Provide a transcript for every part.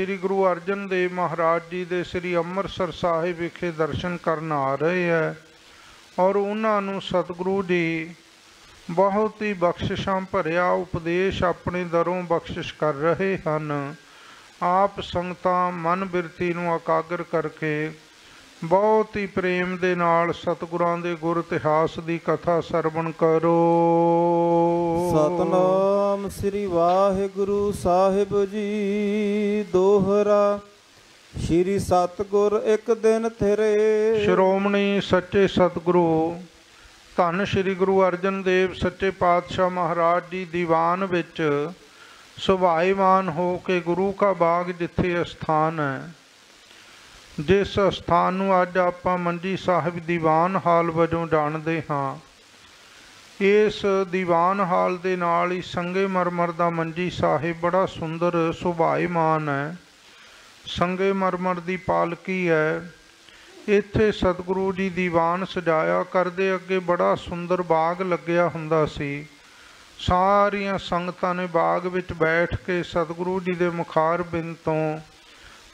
ਸ੍ਰੀ ਗੁਰੂ ਅਰਜਨ ਦੇਵ ਮਹਾਰਾਜ ਜੀ ਦੇ ਸ੍ਰੀ ਅੰਮ੍ਰਿਤਸਰ ਸਾਹਿਬ ਵਿਖੇ ਦਰਸ਼ਨ ਕਰਨ ਆ ਰਹੇ ਹੈ ਔਰ ਉਹਨਾਂ ਨੂੰ ਸਤਿਗੁਰੂ ਜੀ ਬਹੁਤ ਹੀ ਬਖਸ਼ਿਸ਼ਾਂ ਭਰਿਆ ਉਪਦੇਸ਼ ਆਪਣੇ ਦਰੋਂ ਬਖਸ਼ਿਸ਼ ਕਰ ਰਹੇ ਹਨ। ਆਪ ਸੰਗਤਾਂ ਮਨ ਬਿਰਤੀ ਨੂੰ ਇਕਾਗਰ ਕਰਕੇ ਬਹੁਤ ਹੀ ਪ੍ਰੇਮ ਦੇ ਨਾਲ ਸਤਿਗੁਰਾਂ ਦੇ ਗੁਰ ਇਤਿਹਾਸ ਦੀ ਕਥਾ ਸਰਵਣ ਕਰੋ। ਸਤਨਾਮ ਸ੍ਰੀ ਵਾਹਿਗੁਰੂ ਸਾਹਿਬ ਜੀ ਦੋਹਰਾ ਸ੍ਰੀ ਸਤਗੁਰ ਇੱਕ ਦਿਨ ਥਿਰੇ। ਸ਼੍ਰੋਮਣੀ ਸੱਚੇ ਸਤਿਗੁਰੂ ਧੰਨ ਸ੍ਰੀ ਗੁਰੂ ਅਰਜਨ ਦੇਵ ਸੱਚੇ ਪਾਤਸ਼ਾਹ ਮਹਾਰਾਜ ਜੀ ਦੀਵਾਨ ਵਿੱਚ ਸੁਭਾਈਮਾਨ ਹੋ ਕੇ ਗੁਰੂ ਕਾ ਬਾਗ ਜਿੱਥੇ ਅਸਥਾਨ ਹੈ। ਜਿਸ ਅਸਥਾਨ ਨੂੰ ਅੱਜ ਆਪਾਂ ਮੰਜੀ ਸਾਹਿਬ ਦੀਵਾਨ ਹਾਲ ਵਜੋਂ ਜਾਣਦੇ ਹਾਂ, ਇਸ ਦੀਵਾਨ ਹਾਲ ਦੇ ਨਾਲ ਹੀ ਸੰਗੇ ਮਰਮਰ ਦਾ ਮੰਜੀ ਸਾਹਿਬ ਬੜਾ ਸੁੰਦਰ, ਸੁਭਾਈਮਾਨ ਹੈ। ਸੰਗੇ ਮਰਮਰ ਦੀ ਪਾਲਕੀ ਹੈ। ਇੱਥੇ ਸਤਿਗੁਰੂ ਜੀ ਦੀਵਾਨ ਸਜਾਇਆ ਕਰਦੇ ਅੱਗੇ ਬੜਾ ਸੁੰਦਰ ਬਾਗ ਲੱਗਿਆ ਹੁੰਦਾ ਸੀ। ਸਾਰੀਆਂ ਸੰਗਤਾਂ ਨੇ ਬਾਗ ਵਿੱਚ ਬੈਠ ਕੇ ਸਤਿਗੁਰੂ ਜੀ ਦੇ ਮੁਖਾਰ ਬਿੰਦ ਤੋਂ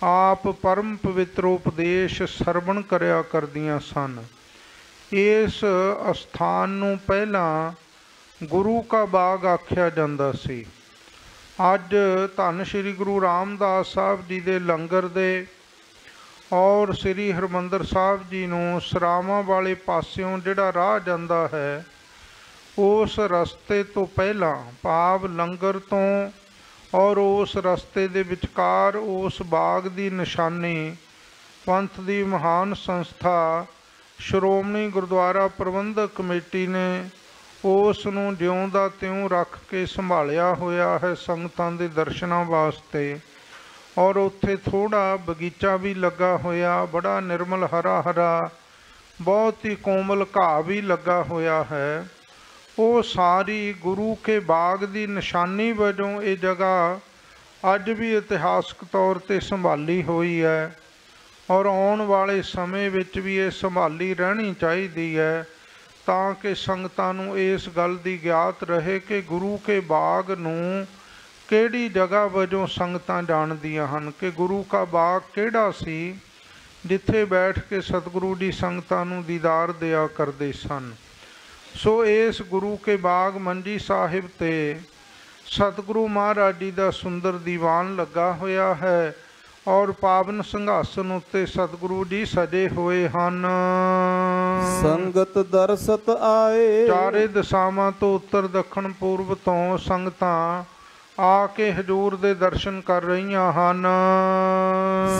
ਆਪ ਪਰਮ ਪਵਿੱਤਰ ਉਪਦੇਸ਼ ਸਰਵਣ ਕਰਿਆ ਕਰਦੀਆਂ ਸਨ। ਇਸ ਅਸਥਾਨ ਨੂੰ ਪਹਿਲਾਂ ਗੁਰੂ ਕਾ ਬਾਗ ਆਖਿਆ ਜਾਂਦਾ ਸੀ। ਅੱਜ ਧੰਨ ਸ੍ਰੀ ਗੁਰੂ ਰਾਮਦਾਸ ਸਾਹਿਬ ਜੀ ਦੇ ਲੰਗਰ ਦੇ ਔਰ ਸ੍ਰੀ ਹਰਮੰਦਰ ਸਾਹਿਬ ਜੀ ਨੂੰ ਸਰਾਵਾਂ ਵਾਲੇ ਪਾਸਿਓਂ ਜਿਹੜਾ ਰਾਹ ਜਾਂਦਾ ਹੈ, ਉਸ ਰਸਤੇ ਤੋਂ ਪਹਿਲਾਂ ਭਾਵ ਲੰਗਰ ਤੋਂ ਔਰ ਉਸ ਰਸਤੇ ਦੇ ਵਿਚਕਾਰ ਉਸ ਬਾਗ ਦੀ ਨਿਸ਼ਾਨੀ, ਪੰਥ ਦੀ ਮਹਾਨ ਸੰਸਥਾ, ਸ਼੍ਰੋਮਣੀ ਗੁਰਦੁਆਰਾ ਪ੍ਰਬੰਧਕ ਕਮੇਟੀ ਨੇ ਉਸ ਨੂੰ ਜਿਉਂ ਦਾ ਤਿਉਂ ਰੱਖ ਕੇ ਸੰਭਾਲਿਆ ਹੋਇਆ ਹੈ ਸੰਗਤਾਂ ਦੇ ਦਰਸ਼ਨਾਂ ਵਾਸਤੇ। ਔਰ ਉੱਥੇ ਥੋੜਾ ਬਗੀਚਾ ਵੀ ਲੱਗਾ ਹੋਇਆ, ਬੜਾ ਨਿਰਮਲ ਹਰਾ ਹਰਾ ਬਹੁਤ ਹੀ ਕੋਮਲ ਘਾਹ ਵੀ ਲੱਗਾ ਹੋਇਆ ਹੈ। ਉਹ ਸਾਰੀ ਗੁਰੂ ਕੇ ਬਾਗ ਦੀ ਨਿਸ਼ਾਨੀ ਵਜੋਂ ਇਹ ਜਗ੍ਹਾ ਅੱਜ ਵੀ ਇਤਿਹਾਸਕ ਤੌਰ ਤੇ ਸੰਭਾਲੀ ਹੋਈ ਹੈ ਔਰ ਆਉਣ ਵਾਲੇ ਸਮੇਂ ਵਿੱਚ ਵੀ ਇਹ ਸੰਭਾਲੀ ਰਹਿਣੀ ਚਾਹੀਦੀ ਹੈ ਤਾਂ ਕਿ ਸੰਗਤਾਂ ਨੂੰ ਇਸ ਗੱਲ ਦੀ ਗਿਆਤ ਰਹੇ ਕਿ ਗੁਰੂ ਕੇ ਬਾਗ ਨੂੰ ਕਿਹੜੀ ਜਗ੍ਹਾ ਵਜੋਂ ਸੰਗਤਾਂ ਜਾਣਦੀਆਂ ਹਨ, ਕਿ ਗੁਰੂ ਕਾ ਬਾਗ ਕਿਹੜਾ ਸੀ, ਜਿੱਥੇ ਬੈਠ ਕੇ ਸਤਿਗੁਰੂ ਦੀ ਸੰਗਤਾਂ ਨੂੰ ਦੀਦਾਰ ਦਿਆ ਕਰਦੇ ਸਨ। ਸੋ ਇਸ ਗੁਰੂ ਕੇ ਬਾਗ ਮੰਜੀ ਸਾਹਿਬ ਤੇ ਸਤਿਗੁਰੂ ਮਹਾਰਾਜ ਜੀ ਦਾ ਸੁੰਦਰ ਦੀਵਾਨ ਲੱਗਾ ਹੋਇਆ ਹੈ ਔਰ ਪਾਵਨ ਸਿੰਘਾਸਨ ਉੱਤੇ ਸਤਿਗੁਰੂ ਜੀ ਸਜੇ ਹੋਏ ਹਨ। ਸੰਗਤ ਦਰਸਤ ਆਏ। ਚਾਰੇ ਦਿਸ਼ਾਵਾਂ ਤੋਂ ਉੱਤਰ ਦੱਖਣ ਪੂਰਬ ਤੋਂ ਸੰਗਤਾਂ ਆ ਕੇ ਹਜੂਰ ਦੇ ਦਰਸ਼ਨ ਕਰ ਰਹੀਆਂ ਹਨ।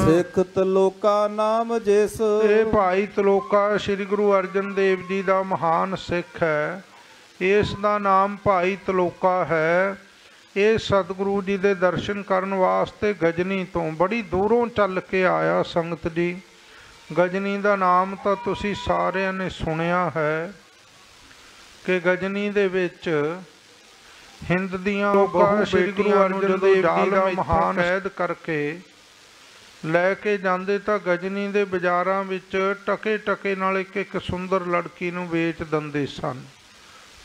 ਸਿੱਖ ਤਲੋਕਾ ਨਾਮ ਜਿਸ। ਇਹ ਭਾਈ ਤਲੋਕਾ ਸ੍ਰੀ ਗੁਰੂ ਅਰਜਨ ਦੇਵ ਜੀ ਦਾ ਮਹਾਨ ਸਿੱਖ ਹੈ। ਇਸ ਦਾ ਨਾਮ ਭਾਈ ਤਲੋਕਾ ਹੈ। ਇਹ ਸਤਿਗੁਰੂ ਜੀ ਦੇ ਦਰਸ਼ਨ ਕਰਨ ਵਾਸਤੇ ਗਜਨੀ ਤੋਂ ਬੜੀ ਦੂਰੋਂ ਚੱਲ ਕੇ ਆਇਆ ਸੰਗਤ ਜੀ। ਗਜਨੀ ਦਾ ਨਾਮ ਤਾਂ ਤੁਸੀਂ ਸਾਰਿਆਂ ਨੇ ਸੁਣਿਆ ਹੈ ਕਿ ਗਜਨੀ ਦੇ ਵਿੱਚ ਹਿੰਦ ਦੀਆਂ ਲੋਕਾਂ ਸ੍ਰੀ ਗੁਰੂ ਅਰਜਨ ਦੇਵ ਜੀ ਦਾ ਮਹਾਨ ਕੈਦ ਕਰਕੇ ਲੈ ਕੇ ਜਾਂਦੇ ਤਾਂ ਗਜਨੀ ਦੇ ਬਾਜ਼ਾਰਾਂ ਵਿੱਚ ਟਕੇ ਟਕੇ ਨਾਲ ਇੱਕ ਇੱਕ ਸੁੰਦਰ ਲੜਕੀ ਨੂੰ ਵੇਚ ਦਿੰਦੇ ਸਨ।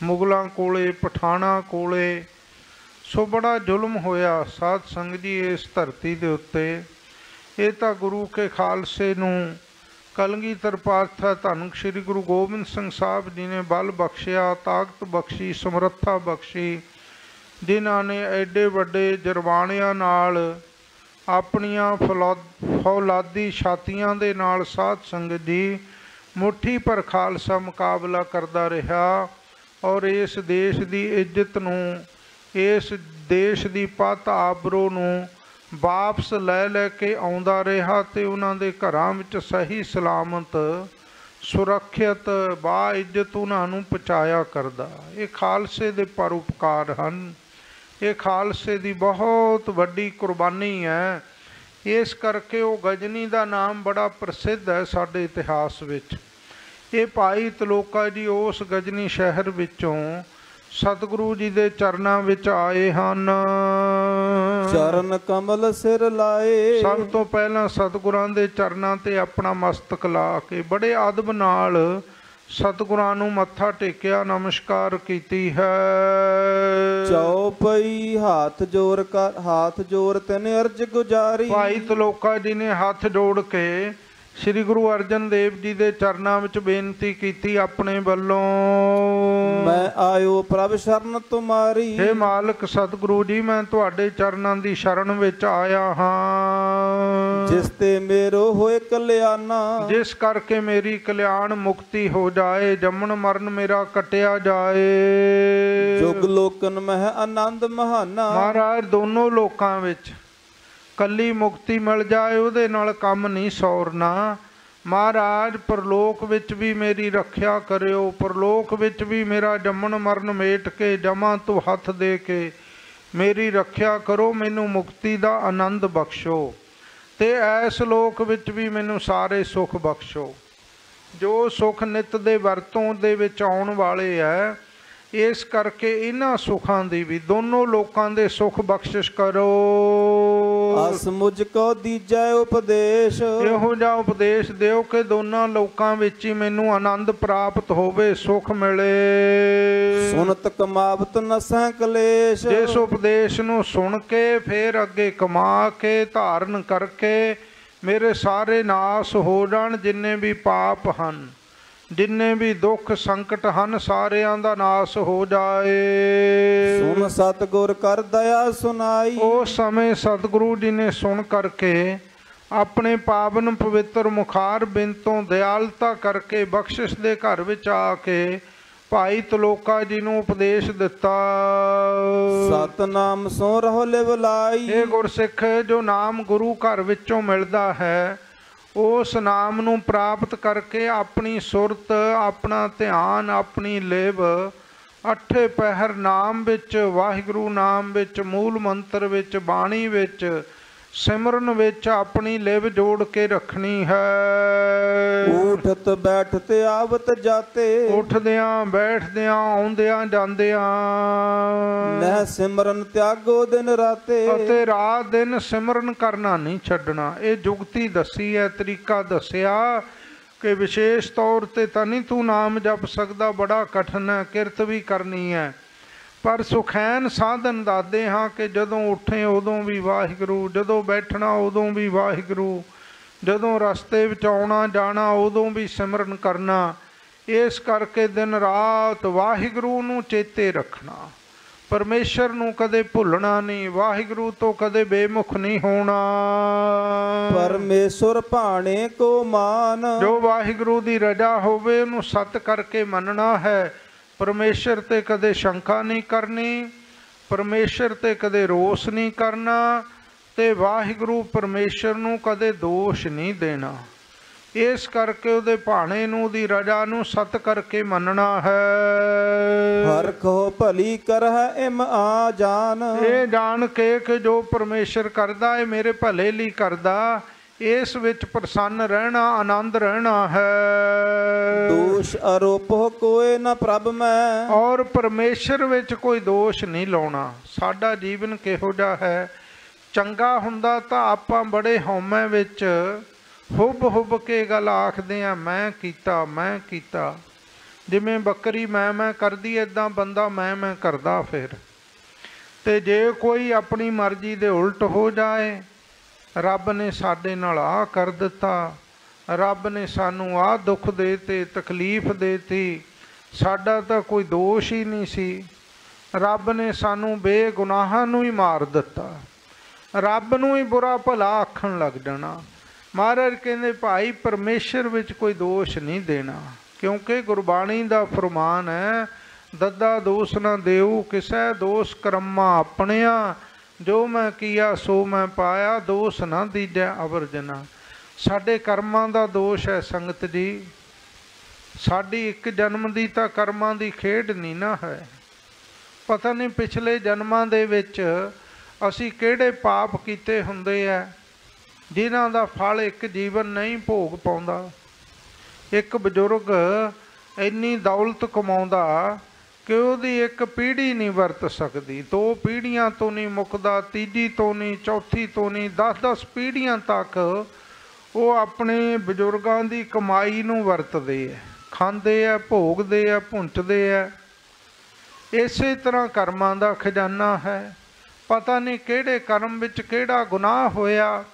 ਮੁਗਲਾਂ ਕੋਲੇ ਪਠਾਣਾ ਕੋਲੇ। ਸੋ ਬੜਾ ਜ਼ੁਲਮ ਹੋਇਆ ਸਾਧ ਸੰਗ ਜੀ ਇਸ ਧਰਤੀ ਦੇ ਉੱਤੇ। ਇਹ ਤਾਂ ਗੁਰੂ ਕੇ ਖਾਲਸੇ ਨੂੰ ਕਲਗੀਧਰ ਪਾਤਸ਼ਾਹ ਧੰਨ ਸ੍ਰੀ ਗੁਰੂ ਗੋਬਿੰਦ ਸਿੰਘ ਸਾਹਿਬ ਜੀ ਨੇ ਬਲ ਬਖਸ਼ਿਆ ਤਾਕਤ ਬਖਸ਼ੀ ਸਮਰੱਥਾ ਬਖਸ਼ੀ। ਜਿਨ੍ਹਾਂ ਨੇ ਐਡੇ ਵੱਡੇ ਜਰਵਾਣਿਆਂ ਨਾਲ ਆਪਣੀਆਂ ਫੌਲਾਦੀ ਛਾਤੀਆਂ ਦੇ ਨਾਲ ਸਾਧ ਸੰਗਤ ਦੀ ਮੁਠੀ ਪਰ ਖਾਲਸਾ ਮੁਕਾਬਲਾ ਕਰਦਾ ਰਿਹਾ ਔਰ ਇਸ ਦੇਸ਼ ਦੀ ਇੱਜ਼ਤ ਨੂੰ, ਇਸ ਦੇਸ਼ ਦੀ ਪਤ ਆਬਰੋ ਨੂੰ ਵਾਪਸ ਲੈ ਲੈ ਕੇ ਆਉਂਦਾ ਰਿਹਾ ਤੇ ਉਹਨਾਂ ਦੇ ਘਰਾਂ ਵਿੱਚ ਸਹੀ ਸਲਾਮਤ, ਸੁਰੱਖਿਅਤ ਬਾ ਇੱਜ਼ਤ ਉਹਨਾਂ ਨੂੰ ਪਹੁੰਚਾਇਆ ਕਰਦਾ। ਇਹ ਖਾਲਸੇ ਦੇ ਪਰਉਪਕਾਰ ਹਨ। ਇਹ ਖਾਲਸੇ ਦੀ ਬਹੁਤ ਵੱਡੀ ਕੁਰਬਾਨੀ ਹੈ। ਇਸ ਕਰਕੇ ਉਹ ਗਜਨੀ ਦਾ ਨਾਮ ਬੜਾ ਪ੍ਰਸਿੱਧ ਹੈ ਸਾਡੇ ਇਤਿਹਾਸ ਵਿੱਚ। ਇਹ ਭਾਈ ਤਲੋਕਾ ਜੀ ਉਸ ਗਜਨੀ ਸ਼ਹਿਰ ਵਿੱਚੋਂ ਸਤਿਗੁਰੂ ਜੀ ਦੇ ਚਰਨਾਂ ਵਿੱਚ ਆਏ ਹਨ। ਚਰਨ ਕਮਲ ਸਿਰ ਲਾਏ। ਸਭ ਤੋਂ ਪਹਿਲਾਂ ਸਤਿਗੁਰਾਂ ਦੇ ਚਰਨਾਂ ਤੇ ਆਪਣਾ ਮਸਤਕ ਲਾ ਕੇ ਬੜੇ ਅਦਬ ਨਾਲ ਸਤਿਗੁਰਾਂ ਨੂੰ ਮੱਥਾ ਟੇਕਿਆ ਨਮਸਕਾਰ ਕੀਤੀ ਹੈ। ਚਉਪਈ ਹੱਥ ਜੋਰ ਕਰ ਹੱਥ ਜੋਰ ਤਨ ਅਰਜ ਗੁਜਾਰੀ। ਭਾਈ ਤਲੋਕਾ ਜੀ ਨੇ ਹੱਥ ਜੋੜ ਕੇ ਸ੍ਰੀ ਗੁਰੂ ਅਰਜਨ ਦੇਵ ਜੀ ਦੇ ਚਰਨਾਂ ਵਿੱਚ ਬੇਨਤੀ ਕੀਤੀ ਆਪਣੇ ਵੱਲੋਂ। ਮੈਂ ਆਇਓ ਪ੍ਰਭ ਸ਼ਰਨ ਤੁਮਾਰੀ। ਹੇ ਮਾਲਕ ਸਤਿਗੁਰੂ ਜੀ ਮੈਂ ਤੁਹਾਡੇ ਚਰਨਾਂ ਦੀ ਸ਼ਰਨ ਵਿੱਚ ਆਇਆ ਹਾਂ। ਜਿਸ ਤੇ ਮੇਰੋ ਹੋਏ ਕਲਿਆਣਾ। ਜਿਸ ਕਰਕੇ ਮੇਰੀ ਕਲਿਆਣ ਮੁਕਤੀ ਹੋ ਜਾਏ ਜੰਮਣ ਮਰਨ ਮੇਰਾ ਕਟਿਆ ਜਾਏ। ਜੁਗ ਲੋਕਨ ਮਹਿ ਆਨੰਦ ਮਹਾਨਾ। ਮਹਾਰਾਜ ਦੋਨੋਂ ਲੋਕਾਂ ਵਿੱਚ ਕੱਲੀ ਮੁਕਤੀ ਮਿਲ ਜਾਏ, ਉਹਦੇ ਨਾਲ ਕੰਮ ਨਹੀਂ ਸੌਰਨਾ। ਮਹਾਰਾਜ, ਪਰਲੋਕ ਵਿੱਚ ਵੀ ਮੇਰੀ ਰੱਖਿਆ ਕਰਿਓ, ਪਰਲੋਕ ਵਿੱਚ ਵੀ ਮੇਰਾ ਜੰਮਣ ਮਰਨ ਮੇਟ ਕੇ, ਜਮਾ ਤੋਂ ਹੱਥ ਦੇ ਕੇ ਮੇਰੀ ਰੱਖਿਆ ਕਰੋ, ਮੈਨੂੰ ਮੁਕਤੀ ਦਾ ਆਨੰਦ ਬਖਸ਼ੋ। ਤੇ ਐਸ ਲੋਕ ਵਿੱਚ ਵੀ ਮੈਨੂੰ ਸਾਰੇ ਸੁੱਖ ਬਖਸ਼ੋ। ਜੋ ਸੁੱਖ ਨਿਤ ਦੇ ਵਰਤੋਂ ਦੇ ਵਿੱਚ ਆਉਣ ਵਾਲੇ ਹੈ ਇਸ ਕਰਕੇ ਇਹਨਾਂ ਸੁਖਾਂ ਦੀ ਵੀ ਦੋਨੋਂ ਲੋਕਾਂ ਦੇ ਸੁਖ ਬਖਸ਼ਿਸ਼ ਕਰੋ। ਅਸ ਮੁਝ ਕੋ ਦੀਜੈ ਉਪਦੇਸ਼। ਇਹੋ ਜਿਹਾ ਉਪਦੇਸ਼ ਦਿਓ ਕਿ ਦੋਨਾਂ ਲੋਕਾਂ ਵਿੱਚ ਹੀ ਮੈਨੂੰ ਆਨੰਦ ਪ੍ਰਾਪਤ ਹੋਵੇ ਸੁਖ ਮਿਲੇ। ਸੁਨਤ ਕਮਾਵਤ ਨਸੈ ਕਲੇਸ਼। ਜਿਸ ਉਪਦੇਸ਼ ਨੂੰ ਸੁਣ ਕੇ ਫੇਰ ਅੱਗੇ ਕਮਾ ਕੇ ਧਾਰਨ ਕਰਕੇ ਮੇਰੇ ਸਾਰੇ ਨਾਸ ਹੋ ਜਾਣ ਜਿੰਨੇ ਵੀ ਪਾਪ ਹਨ। ਜਿੰਨੇ ਵੀ ਦੁੱਖ ਸੰਕਟ ਹਨ ਸਾਰਿਆਂ ਦਾ ਨਾਸ ਹੋ ਜਾਏ। ਸੁਨ ਸਤਗੁਰ ਕਰ ਦਇਆ ਸੁਨਾਈ ਉਸ ਸਮੇਂ ਸਤਿਗੁਰੂ ਜੀ ਨੇ ਸੁਣ ਕਰਕੇ ਆਪਣੇ ਪਾਵਨ ਪਵਿੱਤਰ ਮੁਖਾਰ ਬਿੰਦ ਤੋਂ ਦਿਆਲਤਾ ਕਰਕੇ ਬਖਸ਼ਿਸ਼ ਦੇ ਘਰ ਵਿੱਚ ਆ ਕੇ ਭਾਈ ਤਲੋਕਾ ਜੀ ਨੂੰ ਉਪਦੇਸ਼ ਦਿੱਤਾ। ਸਤਨਾਮ ਸੋ ਰਹੋ ਲਿਵ ਲਾਈ। ਇਹ ਗੁਰਸਿੱਖ ਜੋ ਨਾਮ ਗੁਰੂ ਘਰ ਵਿੱਚੋਂ ਮਿਲਦਾ ਹੈ ਉਸ ਨਾਮ ਨੂੰ ਪ੍ਰਾਪਤ ਕਰਕੇ ਆਪਣੀ ਸੁਰਤ, ਆਪਣਾ ਧਿਆਨ, ਆਪਣੀ ਲਿਵ, ਅੱਠੇ ਪਹਿਰ ਨਾਮ ਵਿੱਚ, ਵਾਹਿਗੁਰੂ ਨਾਮ ਵਿੱਚ, ਮੂਲ ਮੰਤਰ ਵਿੱਚ, ਬਾਣੀ ਵਿੱਚ ਸਿਮਰਨ ਵਿੱਚ ਆਪਣੀ ਲਿਵ ਜੋੜ ਕੇ ਰੱਖਣੀ ਹੈ। ਉਠਤ ਬੈਠਤ ਆਵਤ ਜਾਤੇ। ਉੱਠਦਿਆਂ ਬੈਠਦਿਆਂ ਆਉਂਦਿਆਂ ਜਾਂਦਿਆਂ। ਨਹਿ ਸਿਮਰਨ ਤਿਆਗੋ ਦਿਨ ਰਾਤੇ। ਅਤੇ ਰਾਤ ਦਿਨ ਸਿਮਰਨ ਕਰਨਾ ਨਹੀਂ ਛੱਡਣਾ। ਇਹ ਜੁਗਤੀ ਦੱਸੀ ਹੈ ਤਰੀਕਾ ਦੱਸਿਆ ਕਿ ਵਿਸ਼ੇਸ਼ ਤੌਰ ਤੇ ਤਾਂ ਨਹੀਂ ਤੂੰ ਨਾਮ ਜਪ ਸਕਦਾ ਬੜਾ ਕਠਿਨ ਹੈ ਕਿਰਤ ਵੀ ਕਰਨੀ ਹੈ। ਪਰ ਸੁਖੈਨ ਸਾਧਨ ਦੱਸਦੇ ਹਾਂ ਕਿ ਜਦੋਂ ਉੱਠੇ ਉਦੋਂ ਵੀ ਵਾਹਿਗੁਰੂ ਜਦੋਂ ਬੈਠਣਾ ਉਦੋਂ ਵੀ ਵਾਹਿਗੁਰੂ ਜਦੋਂ ਰਸਤੇ ਵਿੱਚ ਆਉਣਾ ਜਾਣਾ ਉਦੋਂ ਵੀ ਸਿਮਰਨ ਕਰਨਾ। ਇਸ ਕਰਕੇ ਦਿਨ ਰਾਤ ਵਾਹਿਗੁਰੂ ਨੂੰ ਚੇਤੇ ਰੱਖਣਾ। ਪਰਮੇਸ਼ਰ ਨੂੰ ਕਦੇ ਭੁੱਲਣਾ ਨਹੀਂ ਵਾਹਿਗੁਰੂ ਤੋਂ ਕਦੇ ਬੇਮੁਖ ਨਹੀਂ ਹੋਣਾ। ਪਰਮੇਸ਼ਰ ਭਾਣੇ ਕੋ ਮਾਨ। ਜੋ ਵਾਹਿਗੁਰੂ ਦੀ ਰਜਾ ਹੋਵੇ ਉਹਨੂੰ ਸਤ ਕਰਕੇ ਮੰਨਣਾ ਹੈ। ਪਰਮੇਸ਼ਰ ਤੇ ਕਦੇ ਸ਼ੰਕਾ ਨਹੀਂ ਕਰਨੀ ਪਰਮੇਸ਼ਰ ਤੇ ਕਦੇ ਰੋਸ ਨਹੀਂ ਕਰਨਾ ਤੇ ਵਾਹਿਗੁਰੂ ਪਰਮੇਸ਼ਰ ਨੂੰ ਕਦੇ ਦੋਸ਼ ਨਹੀਂ ਦੇਣਾ। ਇਸ ਕਰਕੇ ਉਹਦੇ ਭਾਣੇ ਨੂੰ ਉਹਦੀ ਰਜਾ ਨੂੰ ਸਤ ਕਰਕੇ ਮੰਨਣਾ ਹੈ। ਹਰ ਕੋ ਭਲੀ ਕਰਹਿ ਇਮ ਆ ਜਾਨ। ਇਹ ਜਾਣ ਕੇ ਕਿ ਜੋ ਪਰਮੇਸ਼ਰ ਕਰਦਾ ਹੈ ਮੇਰੇ ਭਲੇ ਲਈ ਕਰਦਾ ਇਸ ਵਿੱਚ ਪ੍ਰਸੰਨ ਰਹਿਣਾ ਆਨੰਦ ਰਹਿਣਾ ਹੈ। ਦੋਸ਼ ਆਰੋਪੋ ਕੋਏ ਨਾ ਪ੍ਰਭ ਮੈਂ। ਔਰ ਪਰਮੇਸ਼ਰ ਵਿੱਚ ਕੋਈ ਦੋਸ਼ ਨਹੀਂ ਲਾਉਣਾ। ਸਾਡਾ ਜੀਵਨ ਕਿਹੋ ਜਿਹਾ ਹੈ? ਚੰਗਾ ਹੁੰਦਾ ਤਾਂ ਆਪਾਂ ਬੜੇ ਹਉਮੈ ਵਿੱਚ ਹੁਬ ਹੁਬ ਕੇ ਗੱਲ ਆਖਦੇ ਆ ਮੈਂ ਕੀਤਾ ਮੈਂ ਕੀਤਾ। ਜਿਵੇਂ ਬੱਕਰੀ ਮੈਂ ਮੈਂ ਕਰਦੀ ਐਦਾਂ ਬੰਦਾ ਮੈਂ ਮੈਂ ਕਰਦਾ ਫਿਰ। ਤੇ ਜੇ ਕੋਈ ਆਪਣੀ ਮਰਜ਼ੀ ਦੇ ਉਲਟ ਹੋ ਜਾਏ ਰੱਬ ਨੇ ਸਾਡੇ ਨਾਲ ਆ ਕਰ ਦਿੱਤਾ। ਰੱਬ ਨੇ ਸਾਨੂੰ ਆ ਦੁੱਖ ਦੇ ਦੇਤੇ ਤਕਲੀਫ ਦੇਤੀ ਸਾਡਾ ਤਾਂ ਕੋਈ ਦੋਸ਼ ਹੀ ਨਹੀਂ ਸੀ। ਰੱਬ ਨੇ ਸਾਨੂੰ ਬੇਗੁਨਾਹਾਂ ਨੂੰ ਹੀ ਮਾਰ ਦਿੱਤਾ। ਰੱਬ ਨੂੰ ਹੀ ਬੁਰਾ ਭਲਾ ਆਖਣ ਲੱਗ ਜਾਣਾ। ਮਹਾਰਾਜ ਕਹਿੰਦੇ, ਭਾਈ, ਪਰਮੇਸ਼ਰ ਵਿੱਚ ਕੋਈ ਦੋਸ਼ ਨਹੀਂ ਦੇਣਾ। ਕਿਉਂਕਿ ਗੁਰਬਾਣੀ ਦਾ ਫਰਮਾਨ ਹੈ, ਦੱਦਾ ਦੋਸ਼ ਨਾ ਦੇਉ ਕਿਸੈ ਦੋਸ਼ ਕਰਮਾ ਆਪਣਿਆ ਜੋ ਮੈਂ ਕੀਆ, ਸੋ ਮੈਂ ਪਾਇਆ, ਦੋਸ਼ ਨਾ ਦੀਜੈ ਅਵਰਜਨਾ ਸਾਡੇ ਕਰਮਾਂ ਦਾ ਦੋਸ਼ ਹੈ ਸੰਗਤ ਜੀ। ਸਾਡੀ ਇੱਕ ਜਨਮ ਦੀ ਤਾਂ ਕਰਮਾਂ ਦੀ ਖੇਡ ਨਹੀਂ ਨਾ ਹੈ। ਪਤਾ ਨਹੀਂ ਪਿਛਲੇ ਜਨਮਾਂ ਦੇ ਵਿੱਚ ਅਸੀਂ ਕਿਹੜੇ ਪਾਪ ਕੀਤੇ ਹੁੰਦੇ ਆ ਜਿਨ੍ਹਾਂ ਦਾ ਫਲ ਇੱਕ ਜੀਵਨ ਨਹੀਂ ਭੋਗ ਪਾਉਂਦਾ। ਇੱਕ ਬਜ਼ੁਰਗ ਇੰਨੀ ਦੌਲਤ ਕਮਾਉਂਦਾ ਕਿ ਉਹਦੀ ਇੱਕ ਪੀੜ੍ਹੀ ਨਹੀਂ ਵਰਤ ਸਕਦੀ, ਦੋ ਪੀੜ੍ਹੀਆਂ ਤੋਂ ਨਹੀਂ ਮੁੱਕਦਾ, ਤੀਜੀ ਤੋਂ ਨਹੀਂ, ਚੌਥੀ ਤੋਂ ਨਹੀਂ 10-10 ਪੀੜ੍ਹੀਆਂ ਤੱਕ ਉਹ ਆਪਣੇ ਬਜ਼ੁਰਗਾਂ ਦੀ ਕਮਾਈ ਨੂੰ ਵਰਤਦੇ ਹੈ ਖਾਂਦੇ ਆ, ਭੋਗਦੇ ਆ, ਭੁੰਚਦੇ ਆ। ਇਸੇ ਤਰ੍ਹਾਂ ਕਰਮਾਂ ਦਾ ਖਜ਼ਾਨਾ ਹੈ। ਪਤਾ ਨਹੀਂ ਕਿਹੜੇ ਕਰਮ ਵਿੱਚ ਕਿਹੜਾ ਗੁਨਾਹ ਹੋਇਆ।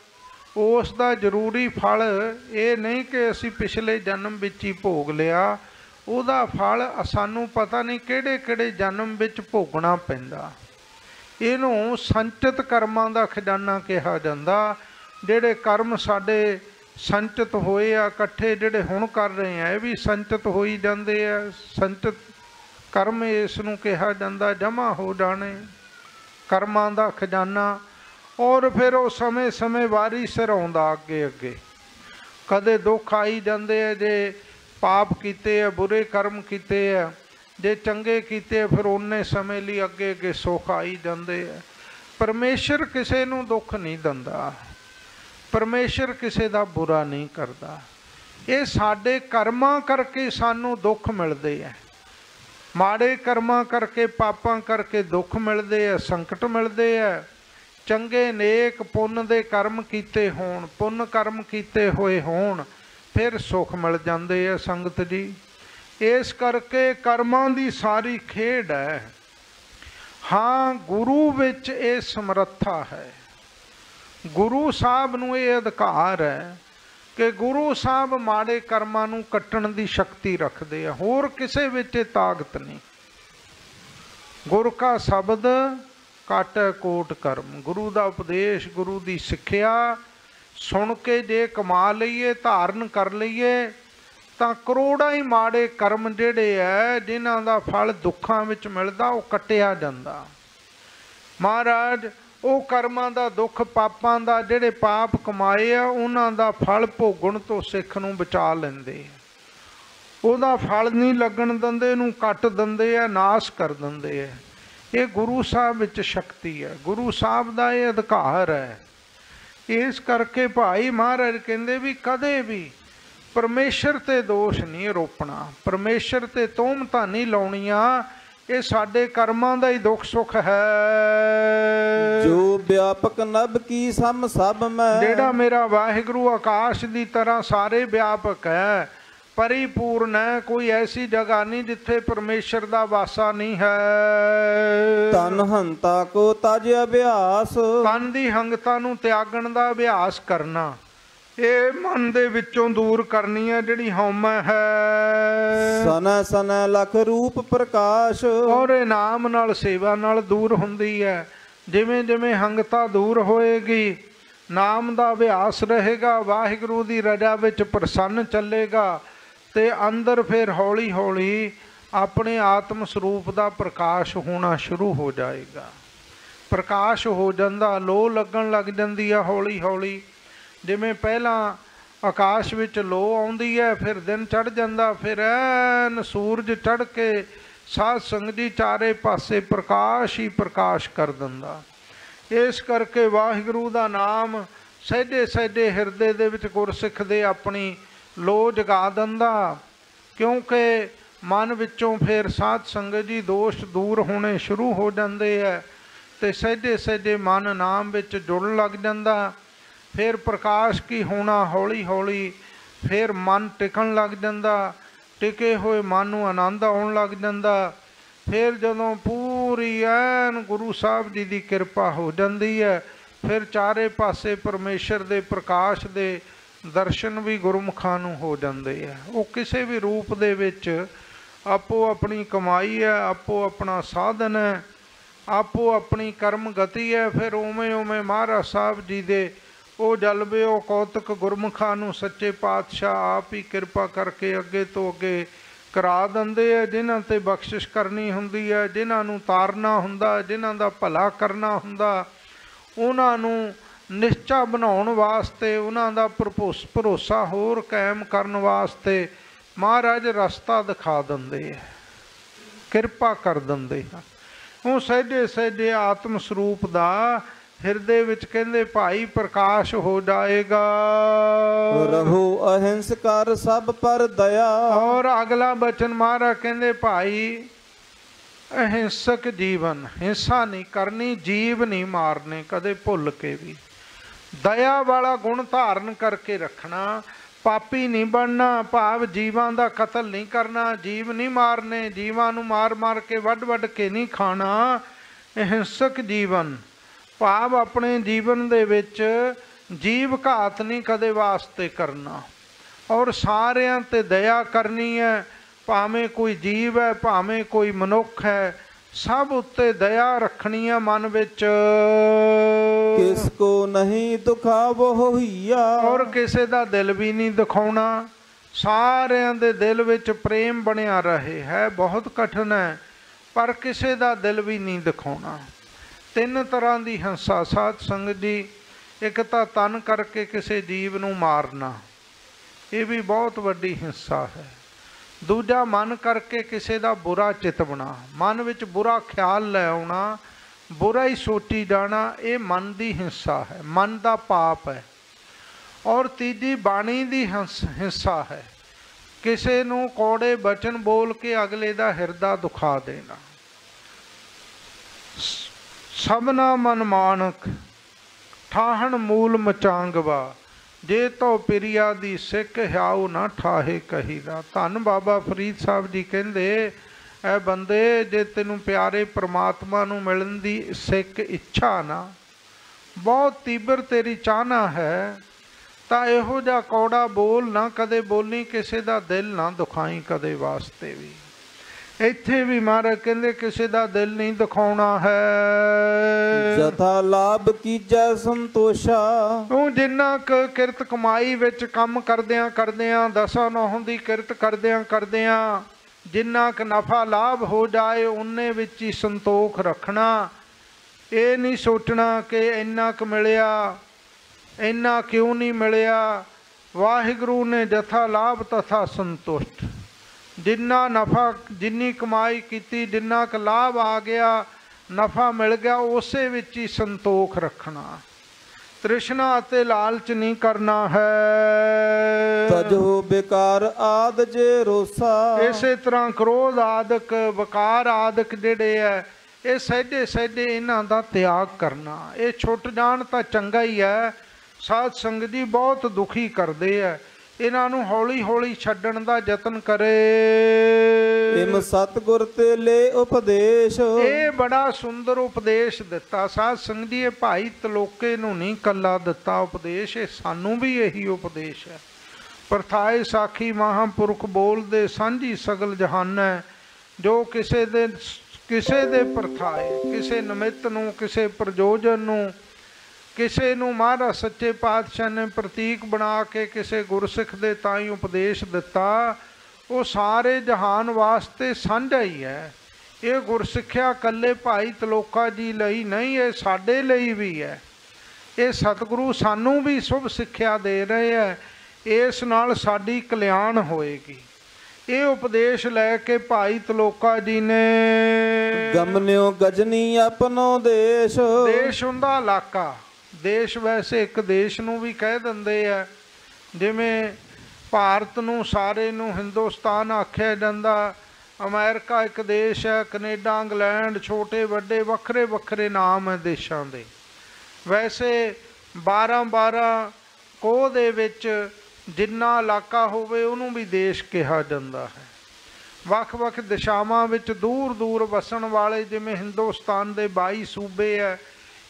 ਉਸ ਦਾ ਜ਼ਰੂਰੀ ਫਲ ਇਹ ਨਹੀਂ ਕਿ ਅਸੀਂ ਪਿਛਲੇ ਜਨਮ ਵਿੱਚ ਹੀ ਭੋਗ ਲਿਆ। ਉਹਦਾ ਫਲ ਸਾਨੂੰ ਪਤਾ ਨਹੀਂ ਕਿਹੜੇ ਕਿਹੜੇ ਜਨਮ ਵਿੱਚ ਭੋਗਣਾ ਪੈਂਦਾ। ਇਹਨੂੰ ਸੰਚਿਤ ਕਰਮਾਂ ਦਾ ਖਜ਼ਾਨਾ ਕਿਹਾ ਜਾਂਦਾ। ਜਿਹੜੇ ਕਰਮ ਸਾਡੇ ਸੰਚਿਤ ਹੋਏ ਆ, ਇਕੱਠੇ ਜਿਹੜੇ ਹੁਣ ਕਰ ਰਹੇ ਆ, ਇਹ ਵੀ ਸੰਚਿਤ ਹੋਈ ਜਾਂਦੇ ਆ। ਸੰਚਿਤ ਕਰਮ ਇਸ ਨੂੰ ਕਿਹਾ ਜਾਂਦਾ ਜਮਾ ਹੋ ਜਾਣੇ ਕਰਮਾਂ ਦਾ ਖਜ਼ਾਨਾ। ਔਰ ਫਿਰ ਉਹ ਸਮੇਂ-ਸਮੇਂ ਵਾਰੀ ਸਿਰ ਆਉਂਦਾ ਅੱਗੇ ਅੱਗੇ ਕਦੇ ਦੁੱਖ ਆਈ ਜਾਂਦੇ ਆ, ਜੇ ਪਾਪ ਕੀਤੇ ਆ ਬੁਰੇ ਕਰਮ ਕੀਤੇ ਆ ਜੇ ਚੰਗੇ ਕੀਤੇ, ਫਿਰ ਉਹਨੇ ਸਮੇਂ ਲਈ ਅੱਗੇ ਅੱਗੇ ਸੁੱਖ ਆਈ ਜਾਂਦੇ ਆ ਪਰਮੇਸ਼ਰ ਕਿਸੇ ਨੂੰ ਦੁੱਖ ਨਹੀਂ ਦਿੰਦਾ। ਪਰਮੇਸ਼ਰ ਕਿਸੇ ਦਾ ਬੁਰਾ ਨਹੀਂ ਕਰਦਾ। ਇਹ ਸਾਡੇ ਕਰਮਾਂ ਕਰਕੇ ਸਾਨੂੰ ਦੁੱਖ ਮਿਲਦੇ ਆ ਮਾੜੇ ਕਰਮਾਂ ਕਰਕੇ, ਪਾਪਾਂ ਕਰਕੇ ਦੁੱਖ ਮਿਲਦੇ ਆ ਸੰਕਟ ਮਿਲਦੇ ਆ ਚੰਗੇ ਨੇਕ ਪੁੰਨ ਦੇ ਕਰਮ ਕੀਤੇ ਹੋਣ, ਪੁੰਨ ਕਰਮ ਕੀਤੇ ਹੋਏ ਹੋਣ ਫਿਰ ਸੁੱਖ ਮਿਲ ਜਾਂਦੇ ਆ ਸੰਗਤ ਜੀ। ਇਸ ਕਰਕੇ ਕਰਮਾਂ ਦੀ ਸਾਰੀ ਖੇਡ ਹੈ। ਹਾਂ, ਗੁਰੂ ਵਿੱਚ ਇਹ ਸਮਰੱਥਾ ਹੈ। ਗੁਰੂ ਸਾਹਿਬ ਨੂੰ ਇਹ ਅਧਿਕਾਰ ਹੈ ਕਿ ਗੁਰੂ ਸਾਹਿਬ ਮਾੜੇ ਕਰਮਾਂ ਨੂੰ ਕੱਟਣ ਦੀ ਸ਼ਕਤੀ ਰੱਖਦੇ ਆ। ਹੋਰ ਕਿਸੇ ਵਿੱਚ ਇਹ ਤਾਕਤ ਨਹੀਂ। ਗੁਰ ਕਾ ਸ਼ਬਦ, ਕਾਟੈ ਕੋਟ ਕਰਮ। ਗੁਰੂ ਦਾ ਉਪਦੇਸ਼ ਗੁਰੂ ਦੀ ਸਿੱਖਿਆ ਸੁਣ ਕੇ ਜੇ ਕਮਾ ਲਈਏ, ਧਾਰਨ ਕਰ ਲਈਏ, ਤਾਂ ਕਰੋੜਾਂ ਹੀ ਮਾੜੇ ਕਰਮ ਜਿਹੜੇ ਐ, ਜਿਨ੍ਹਾਂ ਦਾ ਫਲ ਦੁੱਖਾਂ ਵਿੱਚ ਮਿਲਦਾ, ਉਹ ਕੱਟਿਆ ਜਾਂਦਾ। ਮਹਾਰਾਜ, ਉਹ ਕਰਮਾਂ ਦਾ ਦੁੱਖ ਪਾਪਾਂ ਦਾ ਜਿਹੜੇ ਪਾਪ ਕਮਾਏ ਆ, ਉਹਨਾਂ ਦਾ ਫਲ ਭੋਗਣ ਤੋਂ ਸਿੱਖ ਨੂੰ ਬਚਾ ਲੈਂਦੇ ਉਹਦਾ ਫਲ ਨਹੀਂ ਲੱਗਣ ਦਿੰਦੇ, ਨੂੰ ਕੱਟ ਦਿੰਦੇ ਆ, ਨਾਸ਼ ਕਰ ਦਿੰਦੇ ਆ। ਇਹ ਗੁਰੂ ਸਾਹਿਬ ਵਿੱਚ ਸ਼ਕਤੀ ਹੈ ਗੁਰੂ ਸਾਹਿਬ ਦਾ ਇਹ ਅਧਿਕਾਰ ਹੈ ਇਸ ਕਰਕੇ ਭਾਈ ਮਹਾਰਾਜ ਕਹਿੰਦੇ ਵੀ ਕਦੇ ਵੀ ਪਰਮੇਸ਼ਰ ਤੇ ਦੋਸ਼ ਨਹੀਂ ਰੋਪਣਾ। ਪਰਮੇਸ਼ਰ ਤੇ ਤੋਮਤਾਂ ਨਹੀਂ ਲਾਉਣੀਆਂ। ਇਹ ਸਾਡੇ ਕਰਮਾਂ ਦਾ ਹੀ ਦੁੱਖ ਸੁੱਖ ਹੈ। ਜੋ ਵਿਆਪਕ ਨਭ ਕੀ ਸਮ ਸਭ ਮੈਂ। ਜਿਹੜਾ ਮੇਰਾ ਵਾਹਿਗੁਰੂ ਆਕਾਸ਼ ਦੀ ਤਰ੍ਹਾਂ ਸਾਰੇ ਵਿਆਪਕ ਹੈ। ਪਰਿਪੂਰਨ ਹੈ ਕੋਈ ਐਸੀ ਜਗ੍ਹਾ ਨਹੀਂ ਜਿੱਥੇ ਪਰਮੇਸ਼ਰ ਦਾ ਵਾਸਾ ਨਹੀਂ ਹੈ। ਤਨ ਹੰਤਾ ਕੋ ਤਜ ਅਭਿਆਸ। ਤਨ ਦੀ ਹੰਗਤਾ ਨੂੰ ਤਿਆਗਣ ਦਾ ਅਭਿਆਸ ਕਰਨਾ ਇਹ ਮਨ ਦੇ ਵਿੱਚੋਂ ਦੂਰ ਕਰਨੀ ਹੈ ਜਿਹੜੀ ਹਉਮੈ ਹੈ। ਸਨ ਸਨ ਲਖ ਰੂਪ ਪ੍ਰਕਾਸ਼। ਔਰ ਨਾਮ ਨਾਲ ਸੇਵਾ ਨਾਲ ਦੂਰ ਹੁੰਦੀ ਹੈ। ਜਿਵੇਂ ਜਿਵੇਂ ਹੰਗਤਾ ਦੂਰ ਹੋਏਗੀ ਨਾਮ ਦਾ ਅਭਿਆਸ ਰਹੇਗਾ ਵਾਹਿਗੁਰੂ ਦੀ ਰਜਾ ਵਿੱਚ ਪ੍ਰਸੰਨ ਚੱਲੇਗਾ। ਤੇ ਅੰਦਰ ਫਿਰ ਹੌਲੀ ਹੌਲੀ ਆਪਣੇ ਆਤਮ ਸਰੂਪ ਦਾ ਪ੍ਰਕਾਸ਼ ਹੋਣਾ ਸ਼ੁਰੂ ਹੋ ਜਾਏਗਾ। ਪ੍ਰਕਾਸ਼ ਹੋ ਜਾਂਦਾ ਲੋ ਲੱਗਣ ਲੱਗ ਜਾਂਦੀ ਆ ਹੌਲੀ ਹੌਲੀ ਜਿਵੇਂ ਪਹਿਲਾਂ ਆਕਾਸ਼ ਵਿੱਚ ਲੋ ਆਉਂਦੀ ਹੈ, ਫਿਰ ਦਿਨ ਚੜ ਜਾਂਦਾ, ਫਿਰ ਐਨ ਸੂਰਜ ਚੜ ਕੇ ਸਾਧ ਸੰਗਤ ਦੀ ਚਾਰੇ ਪਾਸੇ ਪ੍ਰਕਾਸ਼ ਹੀ ਪ੍ਰਕਾਸ਼ ਕਰ ਦਿੰਦਾ। ਇਸ ਕਰਕੇ ਵਾਹਿਗੁਰੂ ਦਾ ਨਾਮ ਸਹਿਜੇ ਸਹਿਜੇ ਹਿਰਦੇ ਦੇ ਵਿੱਚ ਗੁਰਸਿੱਖ ਦੇ ਆਪਣੀ ਲੋ ਜਗਾ ਦਿੰਦਾ। ਕਿਉਂਕਿ ਮਨ ਵਿੱਚੋਂ ਫਿਰ ਸਾਧ ਸੰਗਤ ਜੀ ਦੋਸ਼ ਦੂਰ ਹੋਣੇ ਸ਼ੁਰੂ ਹੋ ਜਾਂਦੇ ਆ ਤੇ ਸਹਿਜੇ ਸਹਿਜੇ ਮਨ ਨਾਮ ਵਿੱਚ ਜੁੜਨ ਲੱਗ ਜਾਂਦਾ। ਫਿਰ ਪ੍ਰਕਾਸ਼ ਕੀ ਹੋਣਾ ਹੌਲੀ ਹੌਲੀ ਫਿਰ ਮਨ ਟਿਕਣ ਲੱਗ ਜਾਂਦਾ। ਟਿਕੇ ਹੋਏ ਮਨ ਨੂੰ ਆਨੰਦ ਆਉਣ ਲੱਗ ਜਾਂਦਾ। ਫਿਰ ਜਦੋਂ ਪੂਰੀ ਐਨ ਗੁਰੂ ਸਾਹਿਬ ਜੀ ਦੀ ਕਿਰਪਾ ਹੋ ਜਾਂਦੀ ਹੈ, ਫਿਰ ਚਾਰੇ ਪਾਸੇ ਪਰਮੇਸ਼ਰ ਦੇ ਪ੍ਰਕਾਸ਼ ਦੇ ਦਰਸ਼ਨ ਵੀ ਗੁਰਮੁਖਾਂ ਨੂੰ ਹੋ ਜਾਂਦੇ ਆ। ਉਹ ਕਿਸੇ ਵੀ ਰੂਪ ਦੇ ਵਿੱਚ ਆਪੋ ਆਪਣੀ ਕਮਾਈ ਹੈ, ਆਪੋ ਆਪਣਾ ਸਾਧਨ ਹੈ, ਆਪੋ ਆਪਣੀ ਕਰਮ ਗਤੀ ਹੈ, ਫਿਰ ਉਵੇਂ ਉਵੇਂ ਮਹਾਰਾਜ ਸਾਹਿਬ ਜੀ ਦੇ ਉਹ ਜਲਵੇ ਉਹ ਕੌਤਕ ਗੁਰਮੁਖਾਂ ਨੂੰ ਸੱਚੇ ਪਾਤਸ਼ਾਹ ਆਪ ਹੀ ਕਿਰਪਾ ਕਰਕੇ ਅੱਗੇ ਤੋਂ ਅੱਗੇ ਕਰਾ ਦਿੰਦੇ ਆ। ਜਿਨ੍ਹਾਂ ਤੇ ਬਖਸ਼ਿਸ਼ ਕਰਨੀ ਹੁੰਦੀ ਹੈ ਜਿਨ੍ਹਾਂ ਨੂੰ ਤਾਰਨਾ ਹੁੰਦਾ, ਜਿਨ੍ਹਾਂ ਦਾ ਭਲਾ ਕਰਨਾ ਹੁੰਦਾ, ਉਹਨਾਂ ਨੂੰ ਨਿਸ਼ਚਾ ਬਣਾਉਣ ਵਾਸਤੇ ਉਹਨਾਂ ਦਾ ਭਰਪੂਸ ਭਰੋਸਾ ਹੋਰ ਕਾਇਮ ਕਰਨ ਵਾਸਤੇ ਮਹਾਰਾਜ ਰਸਤਾ ਦਿਖਾ ਦਿੰਦੇ ਆ ਕਿਰਪਾ ਕਰ ਦਿੰਦੇ ਆ। ਉਹ ਸਹਿਜੇ ਸਹਿਜੇ ਆਤਮ ਸਰੂਪ ਦਾ ਹਿਰਦੇ ਵਿੱਚ ਕਹਿੰਦੇ ਭਾਈ ਪ੍ਰਕਾਸ਼ ਹੋ ਜਾਏਗਾ। ਰਹੋ ਅਹਿੰਸਕਾਰ ਸਭ ਪਰ ਦਇਆ। ਔਰ ਅਗਲਾ ਬਚਨ ਮਹਾਰਾਜ ਕਹਿੰਦੇ ਭਾਈ ਅਹਿੰਸਕ ਜੀਵਨ ਹਿੰਸਾ ਨਹੀਂ ਕਰਨੀ ਜੀਵ ਨਹੀਂ ਮਾਰਨੇ ਕਦੇ ਭੁੱਲ ਕੇ ਵੀ। ਦਇਆ ਵਾਲਾ ਗੁਣ ਧਾਰਨ ਕਰਕੇ ਰੱਖਣਾ, ਪਾਪੀ ਨਹੀਂ ਬਣਨਾ, ਭਾਵ ਜੀਵਾਂ ਦਾ ਕਤਲ ਨਹੀਂ ਕਰਨਾ, ਜੀਵ ਨਹੀਂ ਮਾਰਨੇ, ਜੀਵਾਂ ਨੂੰ ਮਾਰ-ਮਾਰ ਕੇ ਵੱਢ-ਵੱਢ ਕੇ ਨਹੀਂ ਖਾਣਾ, ਅਹਿੰਸਕ ਜੀਵਨ। ਭਾਵ ਆਪਣੇ ਜੀਵਨ ਦੇ ਵਿੱਚ ਜੀਵ ਘਾਤ ਨਹੀਂ ਕਦੇ ਵਾਸਤੇ ਕਰਨਾ। ਔਰ ਸਾਰਿਆਂ ਤੇ ਦਇਆ ਕਰਨੀ ਹੈ, ਭਾਵੇਂ ਕੋਈ ਜੀਵ ਹੈ, ਭਾਵੇਂ ਕੋਈ ਮਨੁੱਖ ਹੈ, ਸਭ ਉੱਤੇ ਦਇਆ ਰੱਖਣੀ ਹੈ ਮਨ ਵਿੱਚ। ਕਿਸ ਕੋ ਨਹੀਂ ਦੁਖਾਵੋ ਹੋਈਆ? ਔਰ ਕਿਸੇ ਦਾ ਦਿਲ ਵੀ ਨਹੀਂ ਦਿਖਾਉਣਾ, ਸਾਰਿਆਂ ਦੇ ਦਿਲ ਵਿੱਚ ਪ੍ਰੇਮ ਬਣਿਆ ਰਹੇ, ਹੈ ਬਹੁਤ ਕਠਿਨ ਹੈ, ਪਰ ਕਿਸੇ ਦਾ ਦਿਲ ਵੀ ਨਹੀਂ ਦਿਖਾਉਣਾ। ਤਿੰਨ ਤਰ੍ਹਾਂ ਦੀ ਹਿੰਸਾ, ਸਾਧ ਸੰਗਤ ਜੀ, ਇੱਕ ਤਾਂ ਤਨ ਕਰਕੇ ਕਿਸੇ ਜੀਵ ਨੂੰ ਮਾਰਨਾ, ਇਹ ਵੀ ਬਹੁਤ ਵੱਡੀ ਹਿੰਸਾ ਹੈ। ਦੂਜਾ ਮਨ ਕਰਕੇ ਕਿਸੇ ਦਾ ਬੁਰਾ ਚਿਤਵਣਾ ਮਨ ਵਿੱਚ ਬੁਰਾ ਖਿਆਲ ਲੈ ਆਉਣਾ ਬੁਰਾ ਹੀ ਸੋਚੀ ਜਾਣਾ ਇਹ ਮਨ ਦੀ ਹਿੰਸਾ ਹੈ, ਮਨ ਦਾ ਪਾਪ ਹੈ। ਔਰ ਤੀਜੀ ਬਾਣੀ ਦੀ ਹੰਸ- ਹਿੰਸਾ ਹੈ। ਕਿਸੇ ਨੂੰ ਕੋੜੇ ਬਚਨ ਬੋਲ ਕੇ ਅਗਲੇ ਦਾ ਹਿਰਦਾ ਦੁਖਾ ਦੇਣਾ। ਸਭਨਾ ਮਨ ਮਾਨਕ ਠਾਹਣ ਮੂਲ ਮਚਾਂਗਵਾ, ਜੇ ਤੋ ਪਿਰਿਆ ਦੀ ਸਿੱਖ ਹਿਆਉ ਨਾ ਠਾਹੇ ਕਹੀਦਾ। ਧੰਨ ਬਾਬਾ ਫਰੀਦ ਸਾਹਿਬ ਜੀ ਕਹਿੰਦੇ ਐ ਬੰਦੇ ਜੇ ਤੈਨੂੰ ਪਿਆਰੇ ਪ੍ਰਮਾਤਮਾ ਨੂੰ ਮਿਲਣ ਦੀ ਸਿੱਖ ਇੱਛਾ ਨਾ ਬਹੁਤ ਤੀਬਰ ਤੇਰੀ ਚਾਹਨਾ ਹੈ ਤਾਂ ਇਹੋ ਜਿਹਾ ਕੌੜਾ ਬੋਲ ਨਾ ਕਦੇ ਬੋਲੀ ਕਿਸੇ ਦਾ ਦਿਲ ਨਾ ਦੁਖਾਈ ਕਦੇ ਵਾਸਤੇ ਵੀ। ਇੱਥੇ ਵੀ ਮਹਾਰਾਜ ਕਹਿੰਦੇ ਕਿਸੇ ਦਾ ਦਿਲ ਨਹੀਂ ਦਿਖਾਉਣਾ ਹੈ। ਜਥਾ ਲਾਭ ਕੀਜੈ ਸੰਤੋਸ਼ਾ। ਉਹ ਜਿੰਨਾ ਕੁ ਕਿਰਤ ਕਮਾਈ ਵਿੱਚ ਕੰਮ ਕਰਦਿਆਂ ਕਰਦਿਆਂ ਦਸਾਂ ਨੌਹਾਂ ਦੀ ਕਿਰਤ ਕਰਦਿਆਂ ਕਰਦਿਆਂ ਜਿੰਨਾ ਕੁ ਨਫਾ ਲਾਭ ਹੋ ਜਾਏ, ਉਹਨੇ ਵਿੱਚ ਹੀ ਸੰਤੋਖ ਰੱਖਣਾ। ਇਹ ਨਹੀਂ ਸੋਚਣਾ ਕਿ ਇੰਨਾ ਕੁ ਮਿਲਿਆ, ਇੰਨਾ ਕਿਉਂ ਨਹੀਂ ਮਿਲਿਆ। ਵਾਹਿਗੁਰੂ ਨੇ ਜਥਾ ਲਾਭ ਤਥਾ ਸੰਤੁਸ਼ਟ। ਜਿੰਨਾ ਨਫਾ, ਜਿੰਨੀ ਕਮਾਈ ਕੀਤੀ, ਜਿੰਨਾ ਕੁ ਲਾਭ ਆ ਗਿਆ, ਨਫਾ ਮਿਲ ਗਿਆ, ਉਸੇ ਵਿੱਚ ਹੀ ਸੰਤੋਖ ਰੱਖਣਾ। ਤ੍ਰਿਸ਼ਨਾ ਅਤੇ ਲਾਲਚ ਨਹੀਂ ਕਰਨਾ ਹੈ। ਤਜੋ ਬਿਕਾਰ ਆਦ ਜੇ ਰੋਸਾ। ਇਸੇ ਤਰ੍ਹਾਂ ਕ੍ਰੋਧ ਆਦਿਕ ਵਕਾਰ ਆਦਿਕ ਜਿਹੜੇ ਆ ਇਹ ਸਹਿਜੇ ਸਹਿਜੇ ਇਹਨਾਂ ਦਾ ਤਿਆਗ ਕਰਨਾ। ਇਹ ਛੁੱਟ ਜਾਣ ਤਾਂ ਚੰਗਾ ਹੀ ਹੈ ਸਾਧ ਸੰਗਤ ਜੀ ਬਹੁਤ ਦੁਖੀ ਕਰਦੇ ਆ ਇਹਨਾਂ ਨੂੰ ਹੌਲੀ ਹੌਲੀ ਛੱਡਣ ਦਾ ਯਤਨ ਕਰੇ। ਇਮ ਸਤਗੁਰ ਤੇ ਲੈ ਉਪਦੇਸ਼। ਇਹ ਬੜਾ ਸੁੰਦਰ ਉਪਦੇਸ਼ ਦਿੱਤਾ। ਸਾਧ ਸੰਗਤ ਜੀ, ਇਹ ਭਾਈ ਤਲੋਕੇ ਨੂੰ ਨਹੀਂ ਕੱਲਾ ਦਿੱਤਾ ਉਪਦੇਸ਼, ਇਹ ਸਾਨੂੰ ਵੀ ਇਹੀ ਉਪਦੇਸ਼ ਹੈ। ਪਰਥਾਏ ਸਾਖੀ ਮਹਾਂਪੁਰਖ ਬੋਲਦੇ ਸਾਂਝੀ ਸਗਲ ਜਹਾਨੈ ਜੋ ਕਿਸੇ ਦੇ ਕਿਸੇ ਦੇ ਪਰਥਾਏ, ਕਿਸੇ ਨਿਮਿਤ ਨੂੰ, ਕਿਸੇ ਪ੍ਰਯੋਜਨ ਨੂੰ, ਕਿਸੇ ਨੂੰ ਮਹਾਰਾਜ ਸੱਚੇ ਪਾਤਸ਼ਾਹ ਨੇ ਪ੍ਰਤੀਕ ਬਣਾ ਕੇ ਕਿਸੇ ਗੁਰਸਿੱਖ ਦੇ ਤਾਂ ਹੀ ਉਪਦੇਸ਼ ਦਿੱਤਾ। ਉਹ ਸਾਰੇ ਜਹਾਨ ਵਾਸਤੇ ਸਾਂਝਾ ਹੀ ਹੈ। ਇਹ ਗੁਰਸਿੱਖਿਆ ਕੱਲੇ ਭਾਈ ਤਲੋਕਾ ਜੀ ਲਈ ਨਹੀਂ ਇਹ ਸਾਡੇ ਲਈ ਵੀ ਹੈ। ਇਹ ਸਤਿਗੁਰੂ ਸਾਨੂੰ ਵੀ ਸ਼ੁਭ ਸਿੱਖਿਆ ਦੇ ਰਹੇ ਹੈ। ਇਸ ਨਾਲ ਸਾਡੀ ਕਲਿਆਣ ਹੋਏਗੀ। ਇਹ ਉਪਦੇਸ਼ ਲੈ ਕੇ ਭਾਈ ਤਲੋਕਾ ਜੀ ਨੇ ਗਮਨਿਓ ਗਜਨੀ ਆਪਣੋ ਦੇਸ਼। ਦੇਸ਼ ਹੁੰਦਾ ਇਲਾਕਾ। ਦੇਸ਼ ਵੈਸੇ ਇੱਕ ਦੇਸ਼ ਨੂੰ ਵੀ ਕਹਿ ਦਿੰਦੇ ਆ। ਜਿਵੇਂ ਭਾਰਤ ਨੂੰ ਸਾਰੇ ਨੂੰ ਹਿੰਦੁਸਤਾਨ ਆਖਿਆ ਜਾਂਦਾ। ਅਮਰੀਕਾ ਇੱਕ ਦੇਸ਼ ਹੈ, ਕੈਨੇਡਾ, ਇੰਗਲੈਂਡ, ਛੋਟੇ, ਵੱਡੇ, ਵੱਖਰੇ ਵੱਖਰੇ ਨਾਮ ਹੈ ਦੇਸ਼ਾਂ ਦੇ। ਵੈਸੇ 12 12 ਕੋਹ ਦੇ ਵਿੱਚ ਜਿੰਨਾ ਇਲਾਕਾ ਹੋਵੇ, ਉਹਨੂੰ ਵੀ ਦੇਸ਼ ਕਿਹਾ ਜਾਂਦਾ ਹੈ। ਵੱਖ-ਵੱਖ ਦਿਸ਼ਾਵਾਂ ਵਿੱਚ ਦੂਰ-ਦੂਰ ਵਸਣ ਵਾਲੇ ਜਿਵੇਂ ਹਿੰਦੁਸਤਾਨ ਦੇ 22 ਸੂਬੇ ਹੈ,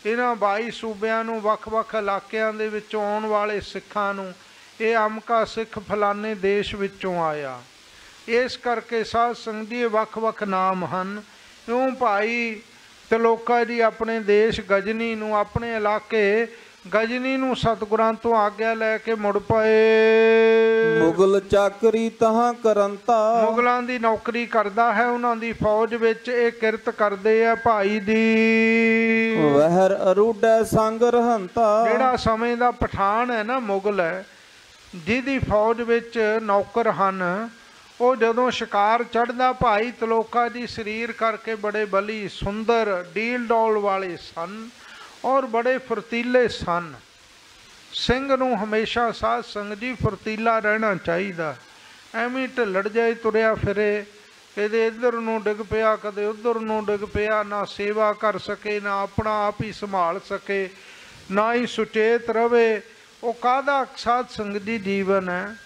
ਇਹਨਾਂ 22 ਸੂਬਿਆਂ ਨੂੰ ਵੱਖ-ਵੱਖ ਇਲਾਕਿਆਂ ਦੇ ਵਿੱਚ ਆਉਣ ਵਾਲੇ ਸਿੱਖਾਂ ਨੂੰ ਇਹ ਅਮਕਾ ਸਿੱਖ ਫਲਾਣੇ ਦੇਸ਼ ਵਿੱਚੋਂ ਆਇਆ। ਇਸ ਕਰਕੇ ਸਾਧ ਸੰਗਤ ਇਹ ਵੱਖ-ਵੱਖ ਨਾਮ ਹਨ। ਇਉਂ ਭਾਈ ਤਲੋਕਾ ਜੀ ਆਪਣੇ ਦੇਸ਼ ਗਜਨੀ ਨੂੰ ਆਪਣੇ ਇਲਾਕੇ ਗਜਨੀ ਨੂੰ ਸਤਿਗੁਰਾਂ ਤੋਂ ਆਗਿਆ ਲੈ ਕੇ ਮੁੜ ਪਏ। ਮੁਗਲ ਚਾਕਰੀ ਤਹਾਂ ਕਰੰਤਾ। ਮੁਗਲਾਂ ਦੀ ਨੌਕਰੀ ਕਰਦਾ ਹੈ ਉਹਨਾਂ ਦੀ ਫੌਜ ਵਿੱਚ ਇਹ ਕਿਰਤ ਕਰਦੇ ਆ ਭਾਈ ਦੀ। ਵਹਿਰ ਅਰੂਡੈ ਸੰਗ ਰਹੰਤਾ। ਜਿਹੜਾ ਸਮੇਂ ਦਾ ਪਠਾਨ ਹੈ ਨਾ ਮੁਗਲ ਹੈ ਜਿਹਦੀ ਫੌਜ ਵਿੱਚ ਨੌਕਰ ਹਨ, ਉਹ ਜਦੋਂ ਸ਼ਿਕਾਰ ਚੜਦਾ ਭਾਈ ਤਲੋਕਾ ਜੀ ਸਰੀਰ ਕਰਕੇ ਬੜੇ ਬਲੀ ਸੁੰਦਰ ਡੀਲ ਡੋਲ ਵਾਲੇ ਸਨ ਔਰ ਬੜੇ ਫੁਰਤੀਲੇ ਸਨ। ਸਿੰਘ ਨੂੰ ਹਮੇਸ਼ਾ ਸਾਧ ਸੰਗਤ ਜੀ ਫੁਰਤੀਲਾ ਰਹਿਣਾ ਚਾਹੀਦਾ। ਐਵੇਂ ਢਿੱਲੜ ਜਾਈ ਤੁਰਿਆ ਫਿਰੇ ਕਦੇ ਇੱਧਰ ਨੂੰ ਡਿੱਗ ਪਿਆ, ਕਦੇ ਉੱਧਰ ਨੂੰ ਡਿੱਗ ਪਿਆ, ਨਾ ਸੇਵਾ ਕਰ ਸਕੇ, ਨਾ ਆਪਣਾ ਆਪ ਹੀ ਸੰਭਾਲ ਸਕੇ, ਨਾ ਹੀ ਸੁਚੇਤ ਰਵੇ। ਉਹ ਕਾਹਦਾ ਸਾਧ ਸੰਗਤ ਦੀ ਜੀਵਨ ਹੈ?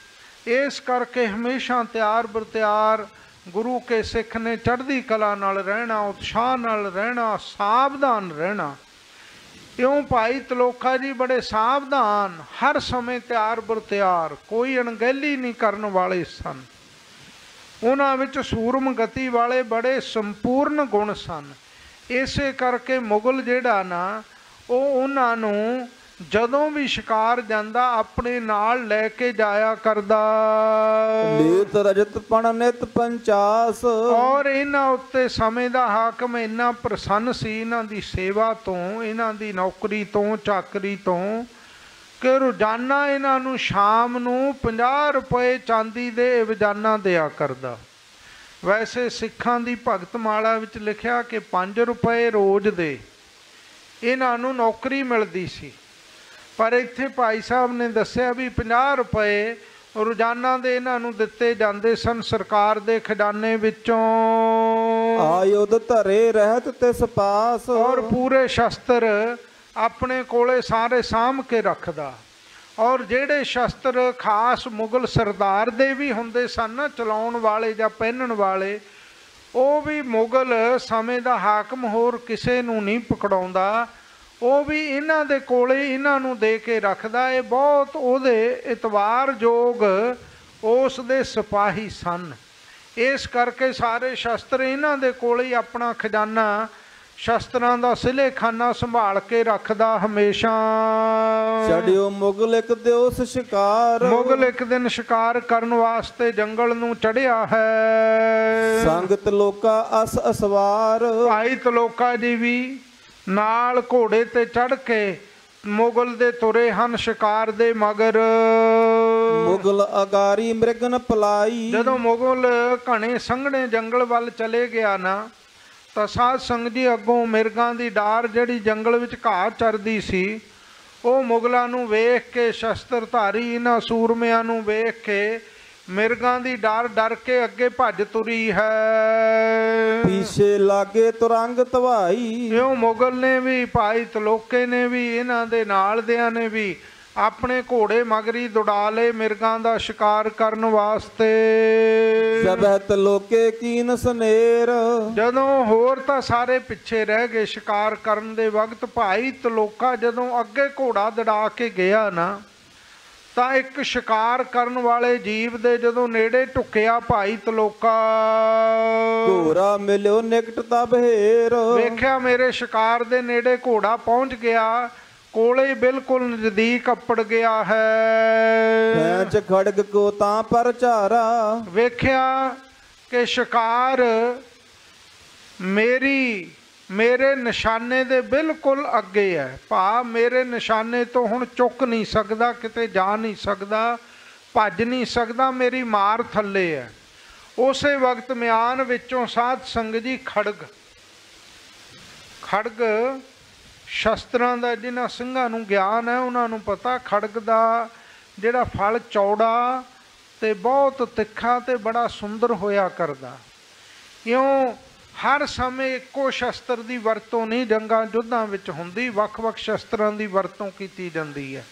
ਇਸ ਕਰਕੇ ਹਮੇਸ਼ਾ ਤਿਆਰ ਬਰਤਿਆਰ ਗੁਰੂ ਕੇ ਸਿੱਖ ਨੇ ਚੜ੍ਹਦੀ ਕਲਾ ਨਾਲ ਰਹਿਣਾ, ਉਤਸ਼ਾਹ ਨਾਲ ਰਹਿਣਾ, ਸਾਵਧਾਨ ਰਹਿਣਾ। ਇਉਂ ਭਾਈ ਤਲੋਖਾ ਜੀ ਬੜੇ ਸਾਵਧਾਨ, ਹਰ ਸਮੇਂ ਤਿਆਰ ਬਰਤਿਆਰ, ਕੋਈ ਅਣਗਹਿਲੀ ਨਹੀਂ ਕਰਨ ਵਾਲੇ ਸਨ। ਉਹਨਾਂ ਵਿੱਚ ਸੂਰਮ ਗਤੀ ਵਾਲੇ ਬੜੇ ਸੰਪੂਰਨ ਗੁਣ ਸਨ। ਇਸੇ ਕਰਕੇ ਮੁਗਲ ਜਿਹੜਾ ਨਾ, ਉਹ ਉਹਨਾਂ ਨੂੰ ਜਦੋਂ ਵੀ ਸ਼ਿਕਾਰ ਜਾਂਦਾ ਆਪਣੇ ਨਾਲ ਲੈ ਕੇ ਜਾਇਆ ਕਰਦਾ। ਲੀਤ ਰਜਤ ਪਣ ਨਿਤ ਪੰਚਾਸ। ਔਰ ਇਹਨਾਂ ਉੱਤੇ ਸਮੇਂ ਦਾ ਹਾਕਮ ਇੰਨਾ ਪ੍ਰਸੰਨ ਸੀ ਇਹਨਾਂ ਦੀ ਸੇਵਾ ਤੋਂ ਇਹਨਾਂ ਦੀ ਨੌਕਰੀ ਤੋਂ ਚਾਕਰੀ ਤੋਂ ਕਿ ਰੋਜ਼ਾਨਾ ਇਹਨਾਂ ਨੂੰ ਸ਼ਾਮ ਨੂੰ 50 ਰੁਪਏ ਚਾਂਦੀ ਦੇ ਰੋਜ਼ਾਨਾ ਦਿਆ ਕਰਦਾ। ਵੈਸੇ ਸਿੱਖਾਂ ਦੀ ਭਗਤ ਮਾਲਾ ਵਿੱਚ ਲਿਖਿਆ ਕਿ 5 ਰੁਪਏ ਰੋਜ਼ ਦੇ ਇਹਨਾਂ ਨੂੰ ਨੌਕਰੀ ਮਿਲਦੀ ਸੀ। ਪਰ ਇੱਥੇ ਭਾਈ ਸਾਹਿਬ ਨੇ ਦੱਸਿਆ ਵੀ 50 ਰੁਪਏ ਰੋਜ਼ਾਨਾ ਦੇ ਇਹਨਾਂ ਨੂੰ ਦਿੱਤੇ ਜਾਂਦੇ ਸਨ ਸਰਕਾਰ ਦੇ ਖਜ਼ਾਨੇ ਵਿੱਚੋਂ। ਆਯੁਧ ਧਰੇ ਰਹਿਤ ਤਿਸ ਪਾਸ ਔਰ ਪੂਰੇ ਸ਼ਸਤਰ ਆਪਣੇ ਕੋਲੇ ਸਾਰੇ ਸਾਂਭ ਕੇ ਰੱਖਦਾ। ਔਰ ਜਿਹੜੇ ਸ਼ਸਤਰ ਖਾਸ ਮੁਗਲ ਸਰਦਾਰ ਦੇ ਵੀ ਹੁੰਦੇ ਸਨ ਨਾ ਚਲਾਉਣ ਵਾਲੇ ਜਾਂ ਪਹਿਨਣ ਵਾਲੇ ਉਹ ਵੀ ਮੁਗਲ ਸਮੇਂ ਦਾ ਹਾਕਮ ਹੋਰ ਕਿਸੇ ਨੂੰ ਨਹੀਂ ਪਕੜਾਉਂਦਾ। ਉਹ ਵੀ ਇਹਨਾਂ ਦੇ ਕੋਲੇ ਇਹਨਾਂ ਨੂੰ ਦੇ ਕੇ ਰੱਖਦਾ ਇਹ ਬਹੁਤ ਉਹਦੇ ਇਤਵਾਰਯੋਗ ਉਸ ਦੇ ਸਿਪਾਹੀ ਸਨ। ਇਸ ਕਰਕੇ ਸਾਰੇ ਸ਼ਸਤਰ ਇਹਨਾਂ ਦੇ ਕੋਲੇ ਹੀ ਆਪਣਾ ਖਜ਼ਾਨਾ ਸ਼ਸਤਰਾਂ ਦਾ ਸਿਲੇਖਾਨਾ ਸੰਭਾਲ ਕੇ ਰੱਖਦਾ ਹਮੇਸ਼ਾ। ਛੜਿਓ ਮੁਗਲ ਇੱਕ ਦਿਉਸ ਸ਼ਿਕਾਰ। ਮੁਗਲ ਇੱਕ ਦਿਨ ਸ਼ਿਕਾਰ ਕਰਨ ਵਾਸਤੇ ਜੰਗਲ ਨੂੰ ਚੜਿਆ ਹੈ। ਸੰਗਤ ਲੋਕਾ ਅਸ ਅਸਵਾਰ। ਭਾਈ ਤਲੋਕਾ ਜੀ ਵੀ ਨਾਲ ਘੋੜੇ ਤੇ ਚੜ ਕੇ ਮੁਗਲ ਦੇ ਤੁਰੇ ਹਨ ਸ਼ਿਕਾਰ ਦੇ ਮਗਰ। ਮੁਗਲ ਅਗਾਰੀ ਮ੍ਰਿਗਨ ਪਲਾਈ। ਜਦੋਂ ਮੁਗਲ ਘਣੇ ਸੰਘਣੇ ਜੰਗਲ ਵੱਲ ਚਲੇ ਗਿਆ ਨਾ ਤਾਂ ਸਾਧ ਸੰਗਤ ਜੀ ਅੱਗੋਂ ਮਿਰਗਾਂ ਦੀ ਡਾਰ ਜਿਹੜੀ ਜੰਗਲ ਵਿੱਚ ਘਾਹ ਚਰਦੀ ਸੀ ਉਹ ਮੁਗਲਾਂ ਨੂੰ ਵੇਖ ਕੇ ਸ਼ਸਤਰਧਾਰੀ ਇਹਨਾਂ ਸੂਰਮਿਆਂ ਨੂੰ ਵੇਖ ਕੇ ਮਿਰਗਾਂ ਦੀ ਡਰ ਡਰ ਕੇ ਅੱਗੇ ਭੱਜ ਤੁਰੀ ਹੈ। ਪੀਛੇ ਲਾਗੇ ਤੁਰੰਗ ਤਵਾਈ। ਇਉਂ ਮੁਗਲ ਨੇ ਵੀ ਭਾਈ ਤਲੋਕੇ ਨੇ ਵੀ ਇਹਨਾਂ ਦੇ ਨਾਲ ਦਿਆਂ ਨੇ ਵੀ ਆਪਣੇ ਘੋੜੇ ਮਗਰੀ ਦੁੜਾ ਲਏ ਮਿਰਗਾਂ ਦਾ ਸ਼ਿਕਾਰ ਕਰਨ ਵਾਸਤੇ। ਜਬਤ ਲੋਕੇ ਕੀਨ ਸਨੇਰ। ਜਦੋਂ ਹੋਰ ਤਾਂ ਸਾਰੇ ਪਿੱਛੇ ਰਹਿ ਗਏ ਸ਼ਿਕਾਰ ਕਰਨ ਦੇ ਵਕਤ ਭਾਈ ਤਲੋਕਾ ਜਦੋਂ ਅੱਗੇ ਘੋੜਾ ਦੜਾ ਕੇ ਗਿਆ ਨਾ ਤਾਂ ਇੱਕ ਸ਼ਿਕਾਰ ਕਰਨ ਵਾਲੇ ਜੀਵ ਦੇ ਜਦੋਂ ਨੇੜੇ ਢੁੱਕਿਆ ਭਾਈ ਤਲੋਕਾ। ਘੋਰਾ ਮਿਲਿਓ ਨਿਕਟ ਤਬ ਹੇਰ ਵੇਖਿਆ ਮੇਰੇ ਸ਼ਿਕਾਰ ਦੇ ਨੇੜੇ ਘੋੜਾ ਪਹੁੰਚ ਗਿਆ ਕੋਲੇ ਬਿਲਕੁਲ ਨਜ਼ਦੀਕ ਅੱਪੜ ਗਿਆ ਹੈ। ਖੈਂਚ ਖੜਗ ਕੋ ਤਾਂ ਪਰ ਝਾਰਾ। ਵੇਖਿਆ ਕਿ ਸ਼ਿਕਾਰ ਮੇਰੀ ਮੇਰੇ ਨਿਸ਼ਾਨੇ ਦੇ ਬਿਲਕੁਲ ਅੱਗੇ ਹੈ। ਭਾ ਮੇਰੇ ਨਿਸ਼ਾਨੇ ਤੋਂ ਹੁਣ ਚੁੱਕ ਨਹੀਂ ਸਕਦਾ, ਕਿਤੇ ਜਾ ਨਹੀਂ ਸਕਦਾ, ਭੱਜ ਨਹੀਂ ਸਕਦਾ, ਮੇਰੀ ਮਾਰ ਥੱਲੇ ਹੈ। ਉਸੇ ਵਕਤ ਮਿਆਨ ਵਿੱਚੋਂ ਸਾਧ ਸੰਗਤ ਜੀ ਖੜਗ ਖੜਗ ਸ਼ਸਤਰਾਂ ਦਾ ਜਿਨ੍ਹਾਂ ਸਿੰਘਾਂ ਨੂੰ ਗਿਆਨ ਹੈ, ਉਹਨਾਂ ਨੂੰ ਪਤਾ ਖੜਗ ਦਾ ਜਿਹੜਾ ਫਲ ਚੌੜਾ ਤੇ ਬਹੁਤ ਤਿੱਖਾ ਤੇ ਬੜਾ ਸੁੰਦਰ ਹੋਇਆ ਕਰਦਾ। ਕਿਉਂ? ਹਰ ਸਮੇਂ ਇੱਕੋ ਸ਼ਸਤਰ ਦੀ ਵਰਤੋਂ ਨਹੀਂ, ਜੰਗਾਂ ਯੁੱਧਾਂ ਵਿੱਚ ਹੁੰਦੀ, ਵੱਖ-ਵੱਖ ਸ਼ਸਤਰਾਂ ਦੀ ਵਰਤੋਂ ਕੀਤੀ ਜਾਂਦੀ ਹੈ।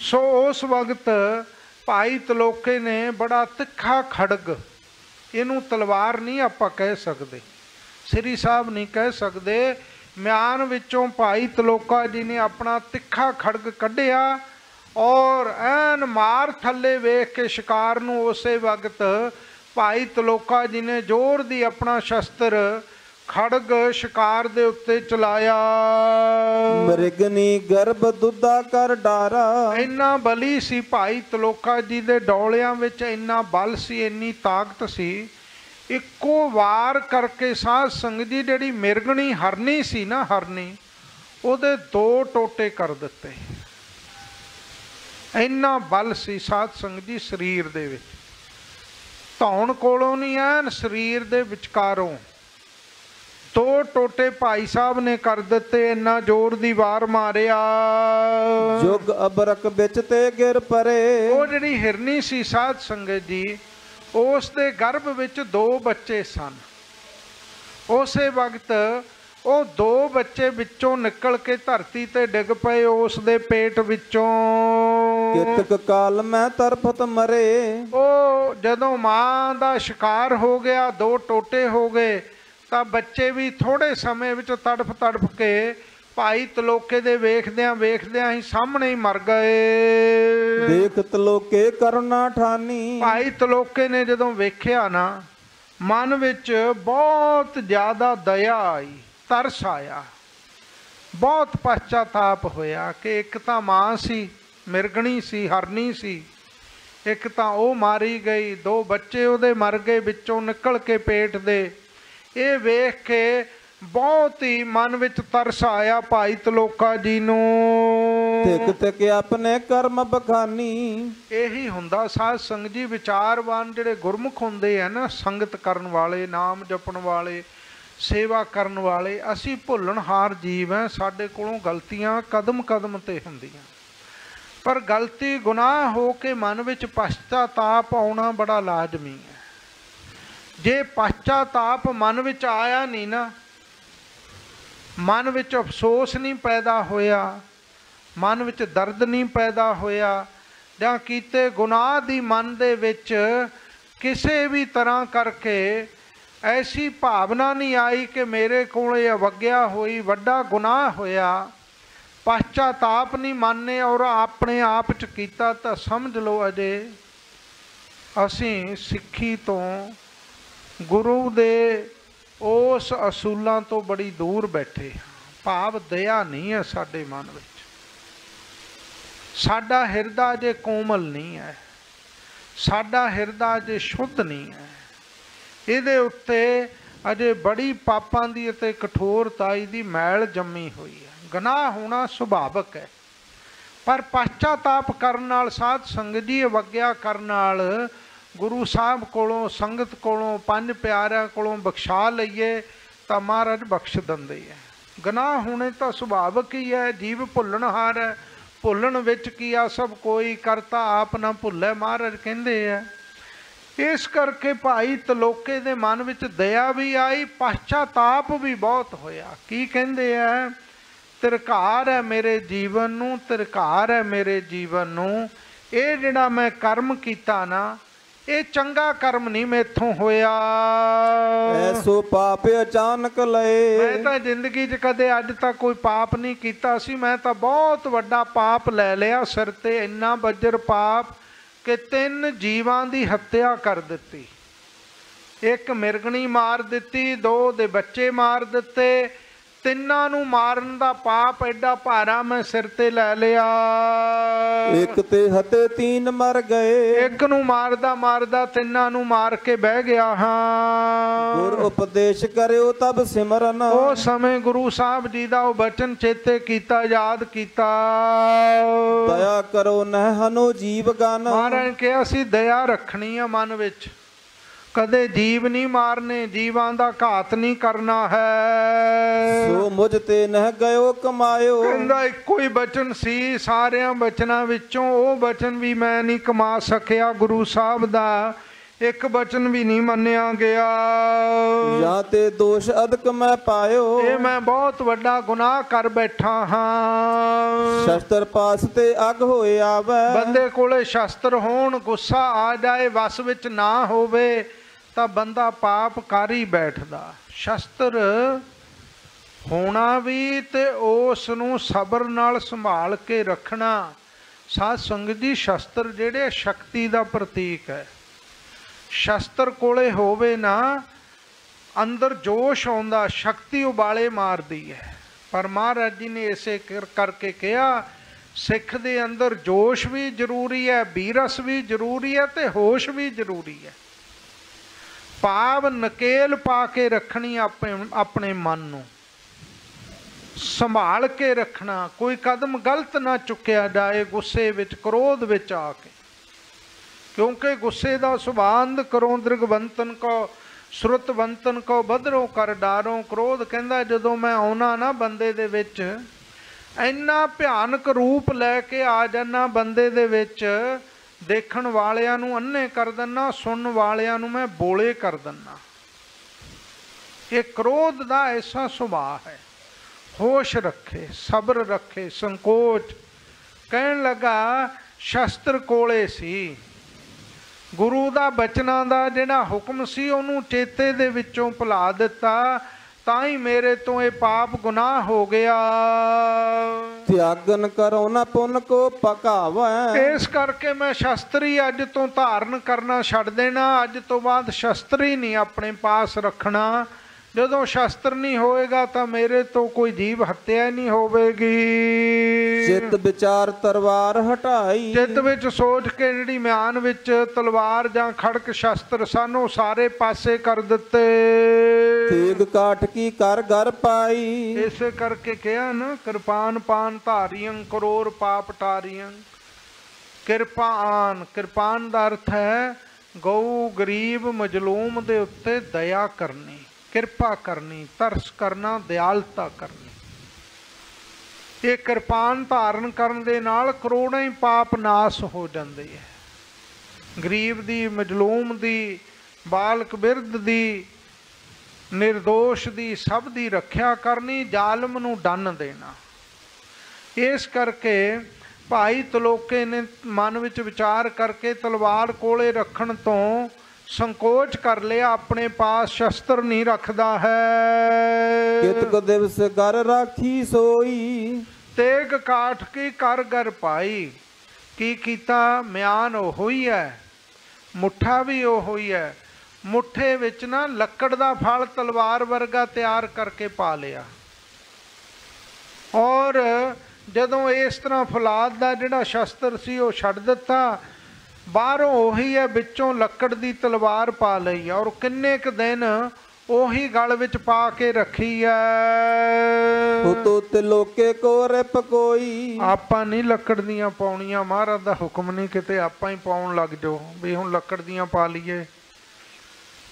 ਸੋ ਉਸ ਵਕਤ ਭਾਈ ਤਲੋਕੇ ਨੇ ਬੜਾ ਤਿੱਖਾ ਖੜਗ, ਇਹਨੂੰ ਤਲਵਾਰ ਨਹੀਂ ਆਪਾਂ ਕਹਿ ਸਕਦੇ। ਸ੍ਰੀ ਸਾਹਿਬ ਨਹੀਂ ਕਹਿ ਸਕਦੇ, ਮਿਆਨ ਵਿੱਚੋਂ ਭਾਈ ਤਲੋਕਾ ਜੀ ਨੇ ਆਪਣਾ ਤਿੱਖਾ ਖੜਗ ਕੱਢਿਆ ਔਰ ਐਨ ਮਾਰ ਥੱਲੇ ਵੇਖ ਕੇ ਸ਼ਿਕਾਰ ਨੂੰ ਉਸੇ ਵਕਤ ਭਾਈ ਤਲੋਕਾ ਜੀ ਨੇ ਜ਼ੋਰ ਦੀ ਆਪਣਾ ਸ਼ਸਤਰ ਖੜਗ ਸ਼ਿਕਾਰ ਦੇ ਉੱਤੇ ਚਲਾਇਆ। ਮ੍ਰਿਗਨੀ ਗਰਭ ਦੁੱਧਾ ਕਰ ਡਾਰਾ। ਇੰਨਾ ਬਲੀ ਸੀ ਭਾਈ ਤਲੋਕਾ ਜੀ ਦੇ ਡੌਲਿਆਂ ਵਿੱਚ ਇੰਨਾ ਬਲ ਸੀ ਇੰਨੀ ਤਾਕਤ ਸੀ। ਇੱਕੋ ਵਾਰ ਕਰਕੇ ਸਾਧ ਸੰਗਤ ਜੀ ਜਿਹੜੀ ਮਿਰਗਣੀ ਹਰਨੀ ਸੀ ਨਾ ਹਰਨੀ ਉਹਦੇ ਦੋ ਟੋਟੇ ਕਰ ਦਿੱਤੇ। ਇੰਨਾ ਬਲ ਸੀ ਸਾਧ ਸੰਗਤ ਜੀ ਸਰੀਰ ਦੇ ਵਿੱਚ। ਧੌਣ ਕੋਲੋਂ ਨਹੀਂ ਐਨ ਸਰੀਰ ਦੇ ਵਿਚਕਾਰੋਂ। ਦੋ ਟੋਟੇ ਭਾਈ ਸਾਹਿਬ ਨੇ ਕਰ ਦਿੱਤੇ ਇੰਨਾ ਜ਼ੋਰ ਦੀ ਵਾਰ ਮਾਰਿਆ। ਜੁਗ ਅਬਰਕ ਵਿੱਚ ਤੇ ਗਿਰ ਪਰੇ। ਉਹ ਜਿਹੜੀ ਹਿਰਨੀ ਸੀ ਸਾਧ ਸੰਗਤ ਜੀ ਉਸ ਦੇ ਗਰਭ ਵਿੱਚ ਦੋ ਬੱਚੇ ਸਨ। ਉਸੇ ਵਕਤ ਉਹ ਦੋ ਬੱਚੇ ਵਿੱਚੋਂ ਨਿਕਲ ਕੇ ਧਰਤੀ ਤੇ ਡਿੱਗ ਪਏ ਉਸ ਦੇ ਪੇਟ ਵਿੱਚੋਂ। ਕਿਤਕ ਕਾਲ ਮੈਂ ਤਰਫਤ ਮਰੇ। ਉਹ ਜਦੋਂ ਮਾਂ ਦਾ ਸ਼ਿਕਾਰ ਹੋ ਗਿਆ ਦੋ ਟੋਟੇ ਹੋ ਗਏ ਤਾਂ ਬੱਚੇ ਵੀ ਥੋੜੇ ਸਮੇਂ ਵਿੱਚ ਤੜਫ ਤੜਫ ਕੇ ਭਾਈ ਤਲੋਕੇ ਦੇ ਵੇਖਦਿਆਂ ਵੇਖਦਿਆਂ ਹੀ ਸਾਹਮਣੇ ਹੀ ਮਰ ਗਏ। ਦੇਖਤ ਲੋਕੇ ਕਰੁਣਾ ਠਾਨੀ। ਭਾਈ ਤਲੋਕੇ ਨੇ ਜਦੋਂ ਵੇਖਿਆ ਨਾ ਮਨ ਵਿੱਚ ਬਹੁਤ ਜ਼ਿਆਦਾ ਦਇਆ ਆਈ। ਤਰਸ ਆਇਆ। ਬਹੁਤ ਪਛਤਾਪ ਹੋਇਆ ਕਿ ਇੱਕ ਤਾਂ ਮਾਂ ਸੀ ਮਿਰਗਣੀ ਸੀ ਹਰਨੀ ਸੀ। ਇੱਕ ਤਾਂ ਉਹ ਮਾਰੀ ਗਈ ਦੋ ਬੱਚੇ ਉਹਦੇ ਮਰ ਗਏ ਵਿੱਚੋਂ ਨਿਕਲ ਕੇ ਪੇਟ ਦੇ। ਇਹ ਵੇਖ ਕੇ ਬਹੁਤ ਹੀ ਮਨ ਵਿੱਚ ਤਰਸ ਆਇਆ ਭਾਈ ਤਲੋਕਾ ਜੀ ਨੂੰ। ਤਿਕ ਤਿਕ ਆਪਣੇ ਕਰਮ ਬਖਾਨੀ। ਇਹੀ ਹੁੰਦਾ ਸਾਧ ਸੰਗਤ ਜੀ ਵਿਚਾਰਵਾਨ ਜਿਹੜੇ ਗੁਰਮੁਖ ਹੁੰਦੇ ਆ ਨਾ ਸੰਗਤ ਕਰਨ ਵਾਲੇ ਨਾਮ ਜਪਣ ਵਾਲੇ ਸੇਵਾ ਕਰਨ ਵਾਲੇ, ਅਸੀਂ ਭੁੱਲਣਹਾਰ ਜੀਵ ਐ, ਸਾਡੇ ਕੋਲੋਂ ਗਲਤੀਆਂ ਕਦਮ ਕਦਮ ਤੇ ਹੁੰਦੀਆਂ। ਪਰ ਗਲਤੀ ਗੁਨਾਹ ਹੋ ਕੇ ਮਨ ਵਿੱਚ ਪਛਤਾਤਾਪ ਆਉਣਾ ਬੜਾ ਲਾਜ਼ਮੀ ਹੈ ਜੇ ਪਛਤਾਤਾਪ ਮਨ ਵਿੱਚ ਆਇਆ ਨਹੀਂ ਨਾ, ਮਨ ਵਿੱਚ ਅਫਸੋਸ ਨਹੀਂ ਪੈਦਾ ਹੋਇਆ, ਮਨ ਵਿੱਚ ਦਰਦ ਨਹੀਂ ਪੈਦਾ ਹੋਇਆ, ਜਾਂ ਕੀਤੇ ਗੁਨਾਹ ਦੀ ਮਨ ਦੇ ਵਿੱਚ ਕਿਸੇ ਵੀ ਤਰ੍ਹਾਂ ਕਰਕੇ ਐਸੀ ਭਾਵਨਾ ਨਹੀਂ ਆਈ ਕਿ ਮੇਰੇ ਕੋਲ ਇਹ ਅਵਗਿਆ ਹੋਈ ਵੱਡਾ ਗੁਨਾਹ ਹੋਇਆ। ਪਛਤਾਤਾਪ ਨਹੀਂ ਮੰਨੇ ਔਰ ਆਪਣੇ ਆਪ ਚ ਕੀਤਾ ਤਾਂ ਸਮਝ ਲਓ ਅਜੇ। ਅਸੀਂ ਸਿੱਖੀ ਤੋਂ ਗੁਰੂ ਦੇ ਉਸ ਅਸੂਲਾਂ ਤੋਂ ਬੜੀ ਦੂਰ ਬੈਠੇ ਹਾਂ। ਭਾਵ ਦਇਆ ਨਹੀਂ ਹੈ ਸਾਡੇ ਮਨ ਵਿੱਚ। ਸਾਡਾ ਹਿਰਦਾ ਜੇ ਕੋਮਲ ਨਹੀਂ ਹੈ। ਸਾਡਾ ਹਿਰਦਾ ਜੇ ਸ਼ੁੱਧ ਨਹੀਂ ਹੈ। ਇਹਦੇ ਉੱਤੇ ਅਜੇ ਬੜੀ ਪਾਪਾਂ ਦੀ ਅਤੇ ਕਠੋਰਤਾਈ ਦੀ ਮੈਲ ਜੰਮੀ ਹੋਈ ਹੈ। ਗਨਾਹ ਹੋਣਾ ਸੁਭਾਵਕ ਹੈ। ਪਰ ਪਛਤਾਤਾਪ ਕਰਨ ਨਾਲ, ਸਾਧ ਸੰਗਤ ਦੀ ਅਵਗਿਆ ਕਰਨ ਨਾਲ ਗੁਰੂ ਸਾਹਿਬ ਕੋਲੋਂ, ਸੰਗਤ ਕੋਲੋਂ, ਪੰਜ ਪਿਆਰਿਆਂ ਕੋਲੋਂ ਬਖਸ਼ਾ ਲਈਏ ਤਾਂ ਮਹਾਰਾਜ ਬਖਸ਼ ਦਿੰਦੇ ਹੈ। ਗਨਾਹ ਹੋਣੇ ਤਾਂ ਸੁਭਾਵਕ ਹੀ ਹੈ, ਜੀਵ ਭੁੱਲਣਹਾਰ ਹੈ। ਭੁੱਲਣ ਵਿੱਚ ਕੀ ਆ, ਸਭ ਕੋਈ ਕਰਤਾ ਆਪ ਨਾ ਭੁੱਲੇ, ਮਹਾਰਾਜ ਕਹਿੰਦੇ ਆ ਇਸ ਕਰਕੇ ਭਾਈ ਤਲੋਕੇ ਦੇ ਮਨ ਵਿੱਚ ਦਇਆ ਵੀ ਆਈ ਪਛਤਾਤਾਪ ਵੀ ਬਹੁਤ ਹੋਇਆ। ਕੀ ਕਹਿੰਦੇ ਆ? ਤਿਰਕਾਰ ਹੈ ਮੇਰੇ ਜੀਵਨ ਨੂੰ ਤਿਰਕਾਰ ਹੈ ਮੇਰੇ ਜੀਵਨ ਨੂੰ। ਇਹ ਜਿਹੜਾ ਮੈਂ ਕਰਮ ਕੀਤਾ ਨਾ ਇਹ ਚੰਗਾ ਕਰਮ ਨਹੀਂ ਮੇਥੋਂ ਹੋਇਆ। ਐਸੋ ਪਾਪ ਅਚਾਨਕ ਮੈਂ ਲਏ ਤਾਂ ਜ਼ਿੰਦਗੀ 'ਚ ਕਦੇ ਅੱਜ ਤੱਕ ਕੋਈ ਪਾਪ ਨਹੀਂ ਕੀਤਾ ਸੀ। ਮੈਂ ਤਾਂ ਬਹੁਤ ਵੱਡਾ ਪਾਪ ਲੈ ਲਿਆ ਸਿਰ ਤੇ ਇੰਨਾ ਬੱਜਰ ਪਾਪ। ਕਿ ਤਿੰਨ ਜੀਵਾਂ ਦੀ ਹੱਤਿਆ ਕਰ ਦਿੱਤੀ। ਇੱਕ ਮਿਰਗਣੀ ਮਾਰ ਦਿੱਤੀ, ਦੋ ਦੇ ਬੱਚੇ ਮਾਰ ਦਿੱਤੇ ਤਿੰਨਾਂ ਨੂੰ ਮਾਰਨ ਦਾ ਪਾਪ ਐਡਾ ਭਾਰਾ ਮੈਂ ਸਿਰ ਤੇ ਲੈ ਲਿਆ। ਇੱਕ ਤੇ ਹਤੇ ਤੀਨ ਮਰ ਗਏ। ਇੱਕ ਨੂੰ ਮਾਰਦਾ ਮਾਰਦਾ ਤਿੰਨਾਂ ਨੂੰ ਮਾਰ ਕੇ ਬਹਿ ਗਿਆ ਹਾਂ। ਗੁਰ ਉਪਦੇਸ਼ ਕਰਿਓ ਤਬ ਸਿਮਰਨ। ਉਹ ਸਮੇਂ ਗੁਰੂ ਸਾਹਿਬ ਜੀ ਦਾ ਉਹ ਬਚਨ ਚੇਤੇ ਕੀਤਾ ਯਾਦ ਕੀਤਾ। ਦਇਆ ਕਰੋ ਨਹਿ ਹਨੋ ਜੀਵ ਗਨ। ਮਹਾਰਾਜ ਕਿਹਾ ਸੀ ਦਇਆ ਰੱਖਣੀ ਆ ਮਨ ਵਿੱਚ। ਕਦੇ ਜੀਵ ਨਹੀਂ ਮਾਰਨੇ ਜੀਵਾਂ ਦਾ ਘਾਤ ਨਹੀਂ ਕਰਨਾ ਹੈ। ਸੋ ਮੁਝ ਤੇ ਨਹਿ ਗਇਓ ਕਮਾਇਓ। ਕਹਿੰਦਾ ਇੱਕੋ ਹੀ ਬਚਨ ਸੀ ਸਾਰਿਆਂ ਬਚਨਾਂ ਵਿੱਚੋਂ ਉਹ ਬਚਨ ਵੀ ਮੈਂ ਨਹੀਂ ਕਮਾ ਸਕਿਆ ਗੁਰੂ ਸਾਹਿਬ ਦਾ। ਇੱਕ ਬਚਨ ਵੀ ਨਹੀਂ ਮੰਨਿਆ ਗਿਆ। ਜਾਂ ਤੇ ਦੋਸ਼ ਅਦਕ ਮੈਂ ਪਾਇਓ। ਇਹ ਮੈਂ ਬਹੁਤ ਵੱਡਾ ਗੁਨਾਹ ਕਰ ਬੈਠਾ ਹਾਂ। ਸ਼ਸਤਰ ਪਾਸ ਤੇ ਅਗ ਹੋਏ ਆਵੈ। ਬੰਦੇ ਕੋਲੇ ਸ਼ਸਤਰ ਹੋਣ ਗੁੱਸਾ ਆ ਜਾਏ ਵਸ ਵਿੱਚ ਨਾ ਹੋਵੇ। ਤਾਂ ਬੰਦਾ ਪਾਪ ਕਰ ਹੀ ਬੈਠਦਾ। ਸ਼ਸਤਰ ਹੋਣਾ ਵੀ ਤੇ ਉਸ ਨੂੰ ਸਬਰ ਨਾਲ ਸੰਭਾਲ ਕੇ ਰੱਖਣਾ, ਸਾਧ ਸੰਗਤ ਦੀ ਸ਼ਸਤਰ ਜਿਹੜੇ ਸ਼ਕਤੀ ਦਾ ਪ੍ਰਤੀਕ ਹੈ। ਸ਼ਸਤਰ ਕੋਲੇ ਹੋਵੇ ਨਾ, ਅੰਦਰ ਜੋਸ਼ ਆਉਂਦਾ, ਸ਼ਕਤੀ ਉਬਾਲੇ ਮਾਰਦੀ ਹੈ। ਪਰ ਮਹਾਰਾਜ ਜੀ ਨੇ ਇਸੇ ਕਰ- ਕਰਕੇ ਕਿਹਾ, ਸਿੱਖ ਦੇ ਅੰਦਰ ਜੋਸ਼ ਵੀ ਜ਼ਰੂਰੀ ਹੈ, ਬੀਰਸ ਵੀ ਜ਼ਰੂਰੀ ਹੈ ਤੇ ਹੋਸ਼ ਵੀ ਜ਼ਰੂਰੀ ਹੈ। ਭਾਵ ਨਕੇਲ ਪਾ ਕੇ ਰੱਖਣੀ ਆਪਣੇ ਆਪਣੇ ਮਨ ਨੂੰ। ਸੰਭਾਲ ਕੇ ਰੱਖਣਾ, ਕੋਈ ਕਦਮ ਗਲਤ ਨਾ ਚੁੱਕਿਆ ਜਾਏ, ਗੁੱਸੇ ਵਿੱਚ, ਕ੍ਰੋਧ ਵਿੱਚ ਆ ਕੇ। ਕਿਉਂਕਿ ਗੁੱਸੇ ਦਾ ਸੁਭਾਂਦ ਕਰੋ ਦ੍ਰਿਗਵੰਤਨ ਕੋ, ਸ਼ਰੁਤਵੰਤਨ ਕੋ ਬਦਰੋਂ ਕਰ ਡਾਰੋਂ। ਕ੍ਰੋਧ ਕਹਿੰਦਾ, ਜਦੋਂ ਮੈਂ ਆਉਣਾ ਨਾ ਬੰਦੇ ਦੇ ਵਿੱਚ, ਇੰਨਾ ਭਿਆਨਕ ਰੂਪ ਲੈ ਕੇ ਆ ਜਾਣਾ ਬੰਦੇ ਦੇ ਵਿੱਚ ਦੇਖਣ ਵਾਲਿਆਂ ਨੂੰ ਅੰਨੇ ਕਰ ਦਿੰਨਾ, ਸੁਣਨ ਵਾਲਿਆਂ ਨੂੰ ਮੈਂ ਬੋਲੇ ਕਰ ਦਿੰਨਾ। ਇਹ ਕ੍ਰੋਧ ਦਾ ਐਸਾ ਸੁਭਾਅ ਹੈ। ਹੋਸ਼ ਰੱਖੇ, ਸਬਰ ਰੱਖੇ, ਸੰਕੋਚ। ਕਹਿਣ ਲੱਗਾ, ਸ਼ਸਤਰ ਕੋਲੇ ਸੀ। ਗੁਰੂ ਦਾ ਬਚਨਾਂ ਦਾ ਜਿਹੜਾ ਹੁਕਮ ਸੀ, ਉਹਨੂੰ ਚੇਤੇ ਦੇ ਵਿੱਚੋਂ ਭੁਲਾ ਦਿੱਤਾ। ਤਾਂ ਹੀ ਮੇਰੇ ਤੋਂ ਇਹ ਪਾਪ ਗੁਨਾਹ ਹੋ ਗਿਆ। ਤਿਆਗਨ ਕਰੋ ਨਾ ਪੁੰਨ ਕੋ ਪਕਾਵੈ। ਇਸ ਕਰਕੇ ਮੈਂ ਸ਼ਸਤਰੀ ਅੱਜ ਤੋਂ ਧਾਰਨ ਕਰਨਾ ਛੱਡ ਦੇਣਾ। ਅੱਜ ਤੋਂ ਬਾਅਦ ਸ਼ਸਤਰੀ ਨਹੀਂ ਆਪਣੇ ਪਾਸ ਰੱਖਣਾ। ਜਦੋਂ ਸ਼ਸਤਰ ਨਹੀਂ ਹੋਏਗਾ ਤਾਂ ਮੇਰੇ ਤੋਂ ਕੋਈ ਜੀਵ ਹੱਤਿਆ ਨਹੀਂ ਹੋਵੇਗੀ। ਚਿੱਤ ਵਿਚਾਰ ਤਰਵਾਰ ਹਟਾਈ। ਚਿੱਤ ਵਿੱਚ ਸੋਚ ਕੇ ਜਿਹੜੀ ਮਿਆਨ ਵਿੱਚ ਤਲਵਾਰ ਜਾਂ ਖੜਕ ਸ਼ਸਤਰ ਸਨ ਸਾਰੇ ਪਾਸੇ ਕਰ ਦਿੱਤੇ। ਤੇਗ ਕਾਠ ਕੀ ਕਰ ਘਰ ਪਾਈ। ਇਸੇ ਕਰਕੇ ਕਿਹਾ ਨਾ, ਕਿਰਪਾਨ ਪਾਨ ਧਾਰੀਆਂ ਕਰੋੜ ਪਾਪ ਟਾਰੀਆਂ। ਕਿਰਪਾਨ ਕਿਰਪਾਨ ਦਾ ਅਰਥ ਹੈ, ਗਊ ਗਰੀਬ ਮਜਲੂਮ ਦੇ ਉੱਤੇ ਦਇਆ ਕਰਨੀ, ਕਿਰਪਾ ਕਰਨੀ, ਤਰਸ ਕਰਨਾ, ਦਿਆਲਤਾ ਕਰਨੀ। ਇਹ ਕਿਰਪਾਨ ਧਾਰਨ ਕਰਨ ਦੇ ਨਾਲ ਕਰੋੜਾਂ ਹੀ ਪਾਪ ਨਾਸ ਹੋ ਜਾਂਦੇ ਹੈ ਗਰੀਬ ਦੀ, ਮਜਲੂਮ ਦੀ, ਬਾਲਕ ਬਿਰਧ ਦੀ ਨਿਰਦੋਸ਼ ਦੀ ਸਭ ਦੀ ਰੱਖਿਆ ਕਰਨੀ ਜ਼ਾਲਮ ਨੂੰ ਡੰਨ ਦੇਣਾ। ਇਸ ਕਰਕੇ ਭਾਈ ਤਲੋਕੇ ਨੇ ਮਨ ਵਿੱਚ ਵਿਚਾਰ ਕਰਕੇ ਤਲਵਾਰ ਕੋਲੇ ਰੱਖਣ ਤੋਂ ਸੰਕੋਚ ਕਰ ਲਿਆ ਆਪਣੇ ਪਾਸ ਸ਼ਸਤਰ ਨਹੀਂ ਰੱਖਦਾ ਹੈ। ਕਿਤਕ ਦਿਵਸ ਘਰ ਰਾਖੀ ਸੋਈ? ਤੇਗ ਕਾਠ ਕੀ ਕਰ ਗਰ ਪਾਈ? ਕੀ ਕੀਤਾ? ਮਿਆਨ ਉਹ ਹੀ ਹੈ ਮੁੱਠਾ ਵੀ ਉਹ ਹੀ ਹੈ। ਮੁੱਠੇ ਵਿੱਚ ਨਾ ਲੱਕੜ ਦਾ ਫਲ ਤਲਵਾਰ ਵਰਗਾ ਤਿਆਰ ਕਰਕੇ ਪਾ ਲਿਆ। ਔਰ ਜਦੋਂ ਇਸ ਤਰ੍ਹਾਂ ਫੌਲਾਦ ਦਾ ਜਿਹੜਾ ਸ਼ਸਤਰ ਸੀ ਉਹ ਛੱਡ ਦਿੱਤਾ ਬਾਹਰੋਂ ਉਹੀ ਹੈ ਵਿੱਚੋਂ ਲੱਕੜ ਦੀ ਤਲਵਾਰ ਪਾ ਲਈ ਔਰ ਕਿੰਨੇ ਕ ਦਿਨ ਉਹੀ ਗਲ ਵਿੱਚ ਪਾ ਕੇ ਰੱਖੀ ਹੈ। ਹੁਤੋ ਤੇ ਲੋਕੇ ਕੋ ਰਿਪ ਕੋਈ ਆਪਾਂ ਨਹੀਂ ਲੱਕੜ ਦੀਆਂ ਪਾਉਣੀਆਂ ਮਹਾਰਾਜ ਦਾ ਹੁਕਮ ਨਹੀਂ ਕਿਤੇ ਆਪਾਂ ਹੀ ਪਾਉਣ ਲੱਗ ਜਾਓ ਵੀ ਹੁਣ ਲੱਕੜ ਦੀਆਂ ਪਾ ਲਈਏ।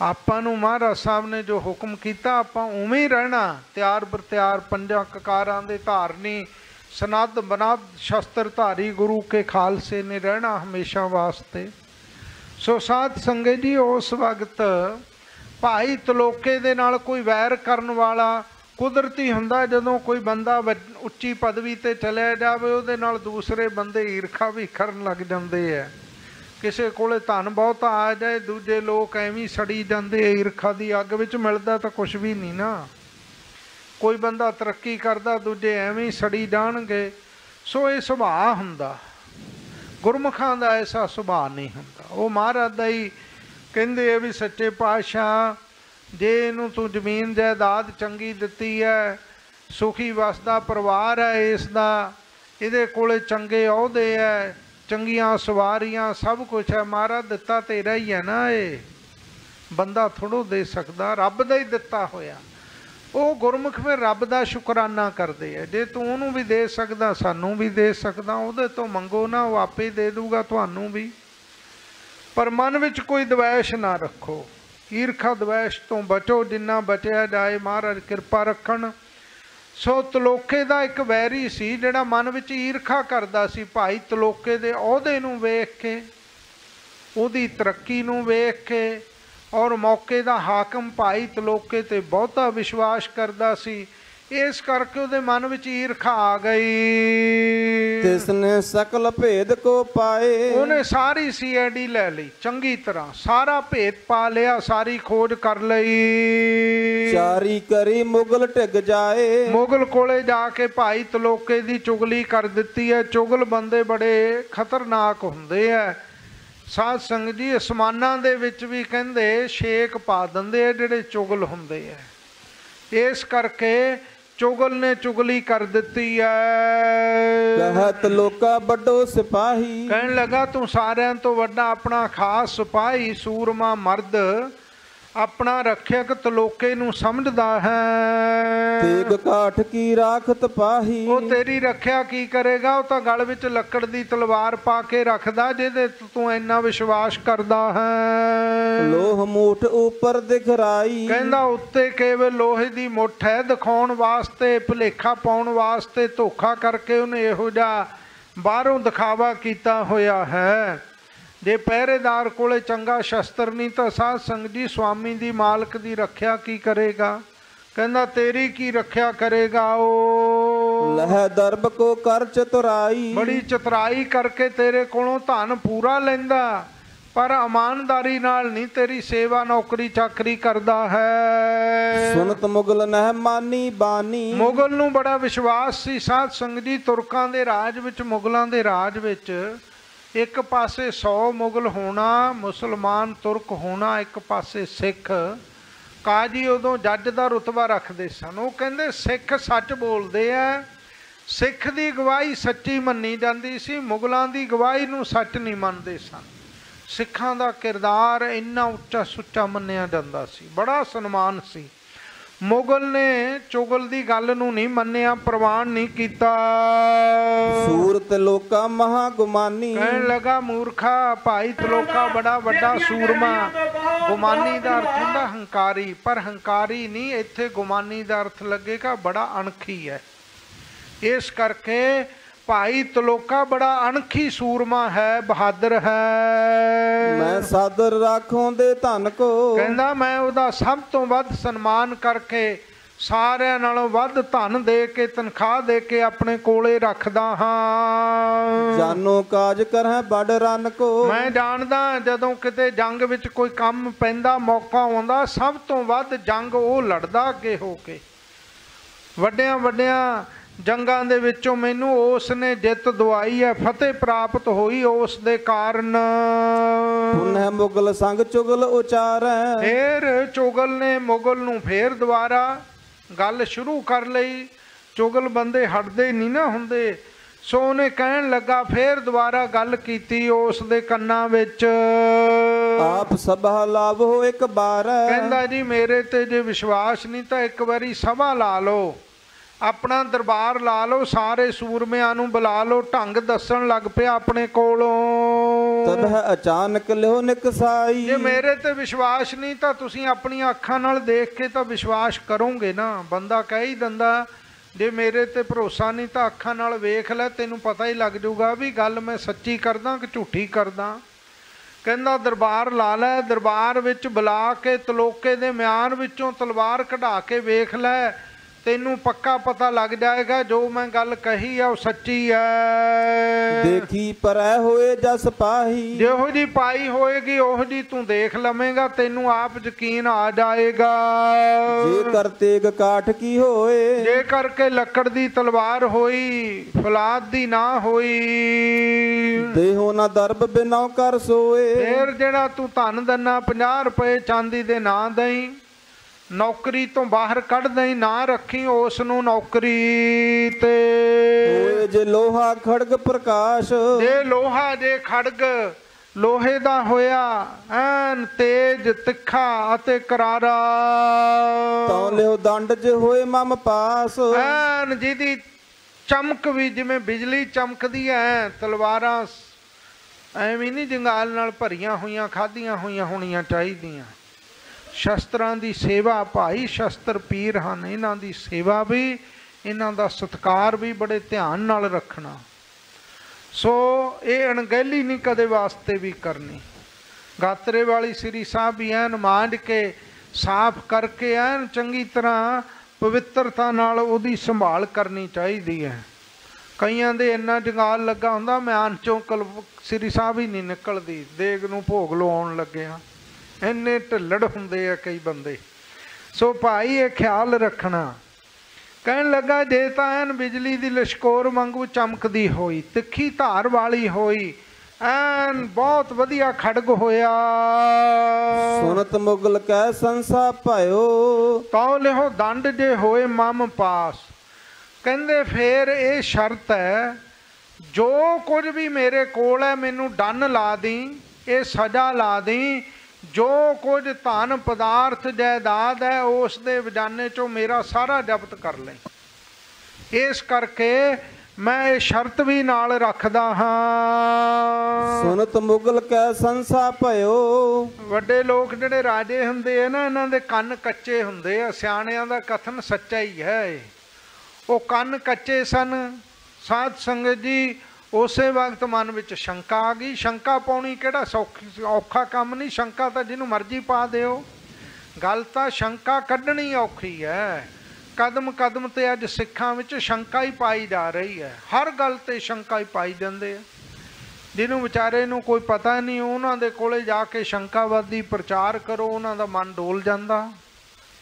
ਆਪਾਂ ਨੂੰ ਮਹਾਰਾਜ ਸਾਹਿਬ ਨੇ ਜੋ ਹੁਕਮ ਕੀਤਾ, ਆਪਾਂ ਉਵੇਂ ਹੀ ਰਹਿਣਾ। ਤਿਆਰ ਬਰਤਿਆਰ ਪੰਜਾਂ ਕਕਾਰਾਂ ਦੇ ਧਾਰਨੀ ਸਨਦ ਬਨਦ ਸ਼ਸਤਰ ਧਾਰੀ ਗੁਰੂ ਕੇ ਖਾਲਸੇ ਨੇ ਰਹਿਣਾ ਹਮੇਸ਼ਾ ਵਾਸਤੇ। ਸੋ ਸਾਧ ਸੰਗਤ ਜੀ, ਉਸ ਵਕਤ ਭਾਈ ਤਲੋਕੇ ਦੇ ਨਾਲ ਕੋਈ ਵੈਰ ਕਰਨ ਵਾਲਾ ਕੁਦਰਤੀ ਹੁੰਦਾ, ਜਦੋਂ ਕੋਈ ਬੰਦਾ ਉੱਚੀ ਪਦਵੀ ਤੇ ਚਲਿਆ ਜਾਵੇ, ਉਹਦੇ ਨਾਲ ਦੂਸਰੇ ਬੰਦੇ ਈਰਖਾ ਵੀ ਕਰਨ ਲੱਗ ਜਾਂਦੇ ਆ। ਕਿਸੇ ਕੋਲੇ ਧਨ ਬਹੁਤਾ ਆ ਜਾਏ, ਦੂਜੇ ਲੋਕ ਐਵੇਂ ਸੜੀ ਜਾਂਦੇ ਈਰਖਾ ਦੀ ਅੱਗ ਵਿੱਚ ਮਿਲਦਾ ਤਾਂ ਕੁਝ ਵੀ ਨਹੀਂ ਨਾ। ਕੋਈ ਬੰਦਾ ਤਰੱਕੀ ਕਰਦਾ, ਦੂਜੇ ਐਵੇਂ ਸੜੀ ਜਾਣਗੇ, ਸੋ ਇਹ ਸੁਭਾਅ ਹੁੰਦਾ। ਗੁਰਮੁਖਾਂ ਦਾ ਐਸਾ ਸੁਭਾਅ ਨਹੀਂ ਹੁੰਦਾ। ਉਹ ਮਹਾਰਾਜ ਦਾ ਹੀ ਕਹਿੰਦੇ ਆ ਵੀ ਸੱਚੇ ਪਾਤਸ਼ਾਹ, ਜੇ ਇਹਨੂੰ ਤੂੰ ਜ਼ਮੀਨ ਜਾਇਦਾਦ ਚੰਗੀ ਦਿੱਤੀ ਹੈ ਸੁਖੀ ਵਸਦਾ ਪਰਿਵਾਰ ਹੈ ਇਸ ਦਾ, ਇਹਦੇ ਕੋਲੇ ਚੰਗੇ ਅਹੁਦੇ ਹੈ ਚੰਗੀਆਂ ਸਵਾਰੀਆਂ ਸਭ ਕੁਝ ਹੈ। ਮਹਾਰਾਜ ਦਿੱਤਾ ਤੇਰਾ ਹੀ ਹੈ ਨਾ ਇਹ। ਬੰਦਾ ਥੋੜੋ ਦੇ ਸਕਦਾ, ਰੱਬ ਦਾ ਹੀ ਦਿੱਤਾ ਹੋਇਆ। ਉਹ ਗੁਰਮੁਖ ਫਿਰ ਰੱਬ ਦਾ ਸ਼ੁਕਰਾਨਾ ਕਰਦੇ ਆ। ਜੇ ਤੂੰ ਉਹਨੂੰ ਵੀ ਦੇ ਸਕਦਾ, ਸਾਨੂੰ ਵੀ ਦੇ ਸਕਦਾ, ਉਹਦੇ ਤੋਂ ਮੰਗੋ ਨਾ, ਉਹ ਆਪੇ ਹੀ ਦੇ ਦੂਗਾ ਤੁਹਾਨੂੰ ਵੀ। ਪਰ ਮਨ ਵਿੱਚ ਕੋਈ ਦਵੈਸ਼ ਨਾ ਰੱਖੋ। ਈਰਖਾ ਦਵੈਸ਼ ਤੋਂ ਬਚੋ, ਜਿੰਨਾ ਬਚਿਆ ਜਾਏ ਮਹਾਰਾਜ ਕਿਰਪਾ ਰੱਖਣ। ਸੋ ਤਲੋਕੇ ਦਾ ਇੱਕ ਵੈਰੀ ਸੀ, ਜਿਹੜਾ ਮਨ ਵਿੱਚ ਈਰਖਾ ਕਰਦਾ ਸੀ। ਭਾਈ ਤਲੋਕੇ ਦੇ ਅਹੁਦੇ ਨੂੰ ਵੇਖ ਕੇ, ਉਹਦੀ ਤਰੱਕੀ ਨੂੰ ਵੇਖ ਕੇ, ਔਰ ਮੌਕੇ ਦਾ ਹਾਕਮ ਭਾਈ ਤਲੋਕੇ ਤੇ ਬਹੁਤਾ ਵਿਸ਼ਵਾਸ ਕਰਦਾ ਸੀ। ਇਸ ਕਰਕੇ ਉਹਦੇ ਮਨ ਵਿੱਚ ਈਰਖਾ ਆ ਗਈ। ਤਿਸਨੇ ਸਕਲ ਭੇਦ ਕੋ ਪਾਏ। ਉਹਨੇ ਸਾਰੀ ਸੀਆਈਡੀ ਲੈ ਲਈ ਚੰਗੀ ਤਰ੍ਹਾਂ। ਸਾਰਾ ਭੇਦ ਪਾ ਲਿਆ ਸਾਰੀ ਖੋਜ ਕਰ ਲਈ। ਚਾਰੀ ਕਰੀ ਮੁਗਲ ਢਿਗ ਜਾਏ। ਮੁਗਲ ਕੋਲੇ ਜਾ ਕੇ ਭਾਈ ਤਲੋਕੇ ਦੀ ਚੁਗਲੀ ਕਰ ਦਿੱਤੀ ਹੈ। ਚੁਗਲ ਬੰਦੇ ਬੜੇ ਖਤਰਨਾਕ ਹੁੰਦੇ ਆ ਸਾਧ ਸੰਗਤ ਜੀ ਅਸਮਾਨਾਂ ਦੇ ਵਿੱਚ ਵੀ ਕਹਿੰਦੇ ਛੇਕ ਪਾ ਦਿੰਦੇ ਆ ਜਿਹੜੇ ਚੁਗਲ ਹੁੰਦੇ ਆ ਇਸ ਕਰਕੇ ਚੁਗਲ ਨੇ ਚੁਗਲੀ ਕਰ ਦਿੱਤੀ ਹੈ ਕਹਤ ਲੋਕਾ ਵੱਡੋ ਸਿਪਾਹੀ। ਕਹਿਣ ਲੱਗਾ ਤੂੰ ਸਾਰਿਆਂ ਤੋਂ ਵੱਡਾ ਆਪਣਾ ਖਾਸ ਸਿਪਾਹੀ ਸੂਰਮਾ ਮਰਦ। ਆਪਣਾ ਰੱਖਿਅਕ ਤਲੋਕੇ ਨੂੰ ਸਮਝਦਾ ਹੈ। ਤੇਗ ਕਾਠ ਕੀ ਰਾਖਤ ਪਾਹੀ? ਉਹ ਤੇਰੀ ਰੱਖਿਆ ਕੀ ਕਰੇਗਾ? ਉਹ ਤਾਂ ਗਲ ਵਿੱਚ ਲੱਕੜ ਦੀ ਤਲਵਾਰ ਪਾ ਕੇ ਰੱਖਦਾ ਜਿਹਦੇ ਤੇ ਇੰਨਾ ਵਿਸ਼ਵਾਸ ਕਰਦਾ ਹੈ। ਲੋਹ ਮੂਠ ਉੱਪਰ ਦਿਖਰਾਈ। ਕਹਿੰਦਾ ਉੱਤੇ ਕੇਵਲ ਲੋਹੇ ਦੀ ਮੁੱਠ ਹੈ ਦਿਖਾਉਣ ਵਾਸਤੇ ਭੁਲੇਖਾ ਪਾਉਣ ਵਾਸਤੇ ਧੋਖਾ ਕਰਕੇ ਉਹਨੇ ਇਹੋ ਜਿਹਾ ਬਾਹਰੋਂ ਦਿਖਾਵਾ ਕੀਤਾ ਹੋਇਆ ਹੈ। ਜੇ ਪਹਿਰੇਦਾਰ ਕੋਲੇ ਚੰਗਾ ਸ਼ਸਤਰ ਨਹੀਂ ਤਾਂ ਸਾਧ ਸੰਗਤ ਜੀ ਸੁਆਮੀ ਦੀ ਮਾਲਕ ਦੀ ਰੱਖਿਆ ਕੀ ਕਰੇਗਾ? ਕਹਿੰਦਾ ਤੇਰੀ ਕੀ ਰੱਖਿਆ ਕਰੇਗਾ ਉਹ ਲਹਿ ਦਰਬ ਕੋ ਕਰ ਚਤੁਰਾਈ। ਬੜੀ ਚਤਰਾਈ ਕਰਕੇ ਤੇਰੇ ਕੋਲੋਂ ਧਨ ਪੂਰਾ ਲੈਂਦਾ। ਪਰ ਇਮਾਨਦਾਰੀ ਨਾਲ ਨਹੀਂ ਤੇਰੀ ਸੇਵਾ ਨੌਕਰੀ ਚਾਕਰੀ ਕਰਦਾ ਹੈ। ਸੁਨਤ ਮੁਗਲ ਨਹਿ ਮਾਨੀ ਬਾਨੀ। ਮੁਗਲ ਨੂੰ ਬੜਾ ਵਿਸ਼ਵਾਸ ਸੀ। ਸਾਧ ਸੰਗਤ ਜੀ ਤੁਰਕਾਂ ਦੇ ਰਾਜ ਵਿੱਚ ਮੁਗਲਾਂ ਦੇ ਰਾਜ ਵਿੱਚ ਇੱਕ ਪਾਸੇ 100 ਮੁਗਲ ਹੋਣਾ, ਮੁਸਲਮਾਨ ਤੁਰਕ ਹੋਣਾ, ਇੱਕ ਪਾਸੇ ਸਿੱਖ। ਕਾਜੀ ਉਦੋਂ ਜੱਜ ਦਾ ਰੁਤਬਾ ਰੱਖਦੇ ਸਨ। ਉਹ ਕਹਿੰਦੇ, ਸਿੱਖ ਸੱਚ ਬੋਲਦੇ ਆ। ਸਿੱਖ ਦੀ ਗਵਾਹੀ ਸੱਚੀ ਮੰਨੀ ਜਾਂਦੀ ਸੀ। ਮੁਗਲਾਂ ਦੀ ਗਵਾਹੀ ਨੂੰ ਸੱਚ ਨਹੀਂ ਮੰਨਦੇ ਸਨ। ਸਿੱਖਾਂ ਦਾ ਕਿਰਦਾਰ ਇੰਨਾ ਉੱਚਾ ਸੁੱਚਾ ਮੰਨਿਆ ਜਾਂਦਾ ਸੀ। ਬੜਾ ਸਨਮਾਨ ਸੀ। ਮੁਗਲ ਨੇ ਚੁਗਲ ਦੀ ਗੱਲ ਨੂੰ ਨਹੀਂ ਮੰਨਿਆ ਪ੍ਰਵਾਨ ਨਹੀਂ ਕੀਤਾ। ਸੂਰਤ ਲੋਕਾ ਮਹਾ ਗੁਮਾਨੀ। ਕਹਿਣ ਲਗਾ ਮੂਰਖਾ ਭਾਈ ਤਲੋਕਾ ਬੜਾ ਵੱਡਾ ਸੂਰਮਾ। ਗੁਮਾਨੀ ਦਾ ਅਰਥ ਹੁੰਦਾ ਹੰਕਾਰੀ ਪਰ ਹੰਕਾਰੀ ਨਹੀਂ ਇੱਥੇ ਗੁਮਾਨੀ ਦਾ ਅਰਥ ਲੱਗੇਗਾ ਬੜਾ ਅਣਖੀ ਹੈ। ਇਸ ਕਰਕੇ ਭਾਈ ਤਲੋਕਾ ਬੜਾ ਅਣਖੀ ਸੂਰਮਾ ਹੈ ਬਹਾਦਰ ਹੈ। ਮੈਂ ਸਾਦਰ ਰਾਖੋਂ ਦੇ ਧਨ ਕੋ। ਕਹਿੰਦਾ ਮੈਂ ਉਹਦਾ ਸਭ ਤੋਂ ਵੱਧ ਸਨਮਾਨ ਕਰਕੇ ਸਾਰਿਆਂ ਨਾਲੋਂ ਵੱਧ ਧਨ ਦੇ ਕੇ ਤਨਖਾਹ ਦੇ ਕੇ ਆਪਣੇ ਕੋਲੇ ਰੱਖਦਾ ਹਾਂ। ਜਾਨੋ ਕਾਜ ਕਰਹਿ ਬੜ ਰਨ ਕੋ। ਮੈਂ ਜਾਣਦਾ ਜਦੋਂ ਕਿਤੇ ਜੰਗ ਵਿੱਚ ਕੋਈ ਕੰਮ ਪੈਂਦਾ ਮੌਕਾ ਆਉਂਦਾ ਸਭ ਤੋਂ ਵੱਧ ਜੰਗ ਉਹ ਲੜਦਾ ਅੱਗੇ ਹੋ ਕੇ। ਵੱਡਿਆਂ ਵੱਡਿਆਂ ਜੰਗਾਂ ਦੇ ਵਿੱਚੋਂ ਮੈਨੂੰ ਉਸ ਨੇ ਜਿੱਤ ਦਵਾਈ ਹੈ ਫਤਿਹ ਪ੍ਰਾਪਤ ਹੋਈ ਉਸ ਦੇ ਕਾਰਨ। ਪੁਨਹ ਮੁਗਲ ਸੰਗ ਚੁਗਲ ਉਚਾਰੈ। ਫੇਰ ਚੁਗਲ ਨੇ ਮੁਗਲ ਨੂੰ ਫੇਰ ਦੁਬਾਰਾ ਗੱਲ ਸ਼ੁਰੂ ਕਰ ਲਈ। ਚੁਗਲ ਬੰਦੇ ਹਟਦੇ ਨਹੀਂ ਨਾ ਹੁੰਦੇ। ਸੋ ਉਹਨੇ ਕਹਿਣ ਲੱਗਾ ਫੇਰ ਦੁਬਾਰਾ ਗੱਲ ਕੀਤੀ ਉਸ ਦੇ ਕੰਨਾਂ ਵਿੱਚ। ਆਪ ਸਭਾ ਲਾਭੋ ਇੱਕ ਬਾਰ। ਕਹਿੰਦਾ ਜੀ ਮੇਰੇ ਤੇ ਜੇ ਵਿਸ਼ਵਾਸ ਨਹੀਂ ਤਾਂ ਇੱਕ ਵਾਰੀ ਸਭਾ ਲਾ ਲਓ। ਆਪਣਾ ਦਰਬਾਰ ਲਾ ਲਓ ਸਾਰੇ ਸੂਰਮਿਆਂ ਨੂੰ ਬੁਲਾ ਲਓ ਢੰਗ ਦੱਸਣ ਲੱਗ ਪਿਆ ਆਪਣੇ ਕੋਲੋਂ। ਤਦ ਹੈ ਅਚਾਨਕ ਲਿਓ ਨਿਕਸਾਈ। ਜੇ ਮੇਰੇ ਤੇ ਵਿਸ਼ਵਾਸ ਨਹੀਂ ਤਾਂ ਤੁਸੀਂ ਆਪਣੀਆਂ ਅੱਖਾਂ ਨਾਲ ਦੇਖ ਕੇ ਤਾਂ ਵਿਸ਼ਵਾਸ ਕਰੋਗੇ ਨਾ। ਬੰਦਾ ਕਹਿ ਹੀ ਦਿੰਦਾ ਜੇ ਮੇਰੇ ਤੇ ਭਰੋਸਾ ਨਹੀਂ ਤਾਂ ਅੱਖਾਂ ਨਾਲ ਵੇਖ ਲੈ ਤੈਨੂੰ ਪਤਾ ਹੀ ਲੱਗ ਜਾਊਗਾ ਵੀ ਗੱਲ ਮੈਂ ਸੱਚੀ ਕਰਦਾ ਕਿ ਝੂਠੀ ਕਰਦਾ। ਕਹਿੰਦਾ ਦਰਬਾਰ ਲਾ ਲੈ ਦਰਬਾਰ ਵਿੱਚ ਬੁਲਾ ਕੇ ਤਲੋਕੇ ਦੇ ਮਿਆਨ ਵਿੱਚੋਂ ਤਲਵਾਰ ਕਢਾ ਕੇ ਵੇਖ ਲੈ ਤੈਨੂੰ ਪੱਕਾ ਪਤਾ ਲੱਗ ਜਾਏਗਾ ਜੋ ਮੈਂ ਗੱਲ ਕਹੀ ਆ ਉਹ ਸੱਚੀ ਹੈ ਦੇਖੀ ਪਰੈ ਹੋਏ ਜਸ ਪਾਹੀ। ਜਿਹੋ ਜੀ ਪਾਈ ਹੋਏਗੀ ਉਹ ਜੀ ਤੂੰ ਦੇਖ ਲਵੇਂਗਾ ਤੈਨੂੰ ਆਪ ਯਕੀਨ ਆ ਜਾਏਗਾ। ਜੇ ਕਰਤੇਗ ਕਾਠ ਕੀ ਹੋਏ? ਜੇ ਕਰਕੇ ਲੱਕੜ ਦੀ ਤਲਵਾਰ ਹੋਈ ਫਲਾਦ ਦੀ ਨਾ ਹੋਈ। ਦੇਹੋ ਨਾ ਦਰਬ ਬਿਨਉ ਕਰ ਸੋਏ। ਫੇਰ ਜਿਹੜਾ ਤੂੰ ਧਨ ਦੰਨਾ 50 ਰੁਪਏ ਚਾਂਦੀ ਦੇ ਨਾ ਦਈ ਨੌਕਰੀ ਤੋਂ ਬਾਹਰ ਕੱਢ ਦਈ ਨਾ ਰੱਖੀ ਉਸ ਨੂੰ ਨੌਕਰੀ ਤੇ। ਹੋਏ ਜੇ ਲੋਹਾ ਖੜਗ ਪ੍ਰਕਾਸ਼। ਜੇ ਲੋਹਾ ਜੇ ਖੜਗ ਲੋਹੇ ਦਾ ਹੋਇਆ ਐਨ ਤੇਜ ਤਿੱਖਾ ਅਤੇ ਕਰਾਰਾ। ਤਾਂ ਲਿਓ ਦੰਡ ਜੇ ਹੋਏ ਮਮ ਪਾਸ। ਐਨ ਜਿਹਦੀ ਚਮਕ ਵੀ ਜਿਵੇਂ ਬਿਜਲੀ ਚਮਕਦੀ ਐ ਤਲਵਾਰਾਂ ਐਵੇਂ ਨਹੀਂ ਜੰਗਾਲ ਨਾਲ ਭਰੀਆਂ ਹੋਈਆਂ ਖਾਧੀਆਂ ਹੋਈਆਂ ਹੋਣੀਆਂ ਚਾਹੀਦੀਆਂ। ਸ਼ਸਤਰਾਂ ਦੀ ਸੇਵਾ ਭਾਈ ਸ਼ਸਤਰ ਪੀਰ ਹਨ, ਇਹਨਾਂ ਦੀ ਸੇਵਾ ਵੀ, ਇਹਨਾਂ ਦਾ ਸਤਕਾਰ ਵੀ ਬੜੇ ਧਿਆਨ ਨਾਲ ਰੱਖਣਾ। ਸੋ ਇਹ ਅਣਗਹਿਲੀ ਨਹੀਂ ਕਦੇ ਵਾਸਤੇ ਵੀ ਕਰਨੀ। ਗਾਤਰੇ ਵਾਲੀ ਸ੍ਰੀ ਸਾਹਿਬ ਵੀ ਐਨ ਮਾਂਜ ਕੇ ਸਾਫ਼ ਕਰਕੇ ਐਨ ਚੰਗੀ ਤਰ੍ਹਾਂ ਪਵਿੱਤਰਤਾ ਨਾਲ ਉਹਦੀ ਸੰਭਾਲ ਕਰਨੀ ਚਾਹੀਦੀ ਹੈ। ਕਈਆਂ ਦੇ ਇੰਨਾ ਜੰਗਾਲ ਲੱਗਾ ਹੁੰਦਾ ਮਿਆਨ ਚੋਂ ਕਲ ਸ੍ਰੀ ਸਾਹਿਬ ਹੀ ਨਹੀਂ ਨਿਕਲਦੀ, ਦੇਗ ਨੂੰ ਭੋਗ ਲਵਾਉਣ ਲੱਗਿਆ। ਇੰਨੇ ਢਿੱਲੜ ਹੁੰਦੇ ਆ ਕਈ ਬੰਦੇ। ਸੋ ਭਾਈ ਇਹ ਖਿਆਲ ਰੱਖਣਾ। ਕਹਿਣ ਲੱਗਾ ਜੇ ਤਾਂ ਐਨ ਬਿਜਲੀ ਦੀ ਲਸ਼ਕੋਰ ਵਾਂਗੂ ਚਮਕਦੀ ਹੋਈ ਤਿੱਖੀ ਧਾਰ ਵਾਲੀ ਹੋਈ ਐਨ ਬਹੁਤ ਵਧੀਆ ਖੜਗ ਹੋਇਆ। ਸੁਨਤ ਮੁਗਲ ਕੈ ਸੰਸਾ ਭਇਓ। ਤਉ ਲਿਹੋ ਦੰਡ ਜੇ ਹੋਏ ਮਮ ਪਾਸ। ਕਹਿੰਦੇ ਫੇਰ ਇਹ ਸ਼ਰਤ ਹੈ ਜੋ ਕੁਝ ਵੀ ਮੇਰੇ ਕੋਲ ਹੈ ਮੈਨੂੰ ਡੰਨ ਲਾ ਦੀ ਇਹ ਸਜ਼ਾ ਲਾ ਦੀ ਜੋ ਕੁਝ ਧਨ ਪਦਾਰਥ ਜਾਇਦਾਦ ਹੈ ਉਸ ਦੇ ਵਜਾਨੇ ਚੋਂ ਮੇਰਾ ਸਾਰਾ ਜ਼ਬਤ ਕਰ ਲੈ। ਇਸ ਕਰਕੇ ਮੈਂ ਇਹ ਸ਼ਰਤ ਵੀ ਨਾਲ ਰੱਖਦਾ ਹਾਂ। ਸੁਨਤ ਮੁਗਲ ਕੈ ਸੰਸਾ ਭਇਓ। ਵੱਡੇ ਲੋਕ ਜਿਹੜੇ ਰਾਜੇ ਹੁੰਦੇ ਆ ਨਾ ਇਹਨਾਂ ਦੇ ਕੰਨ ਕੱਚੇ ਹੁੰਦੇ ਆ। ਸਿਆਣਿਆਂ ਦਾ ਕਥਨ ਸੱਚਾ ਹੀ ਹੈ। ਉਹ ਕੰਨ ਕੱਚੇ ਸਨ। ਸਾਧ ਸੰਗਤ ਜੀ ਉਸੇ ਵਕਤ ਮਨ ਵਿੱਚ ਸ਼ੰਕਾ ਆ ਗਈ। ਸ਼ੰਕਾ ਪਾਉਣੀ ਕਿਹੜਾ ਸੌਖੀ ਔਖਾ ਕੰਮ ਨਹੀਂ। ਸ਼ੰਕਾ ਤਾਂ ਜਿਹਨੂੰ ਮਰਜ਼ੀ ਪਾ ਦਿਓ। ਗੱਲ ਤਾਂ ਸ਼ੰਕਾ ਕੱਢਣੀ ਔਖੀ ਹੈ। ਕਦਮ ਕਦਮ ਤੇ ਅੱਜ ਸਿੱਖਾਂ ਵਿੱਚ ਸ਼ੰਕਾ ਹੀ ਪਾਈ ਜਾ ਰਹੀ ਹੈ। ਹਰ ਗੱਲ ਤੇ ਸ਼ੰਕਾ ਹੀ ਪਾਈ ਜਾਂਦੇ ਆ। ਜਿਹਨੂੰ ਵਿਚਾਰੇ ਨੂੰ ਕੋਈ ਪਤਾ ਨਹੀਂ, ਉਹਨਾਂ ਦੇ ਕੋਲੇ ਜਾ ਕੇ ਸ਼ੰਕਾਵਾਦੀ ਪ੍ਰਚਾਰ ਕਰੋ। ਉਹਨਾਂ ਦਾ ਮਨ ਡੋਲ ਜਾਂਦਾ।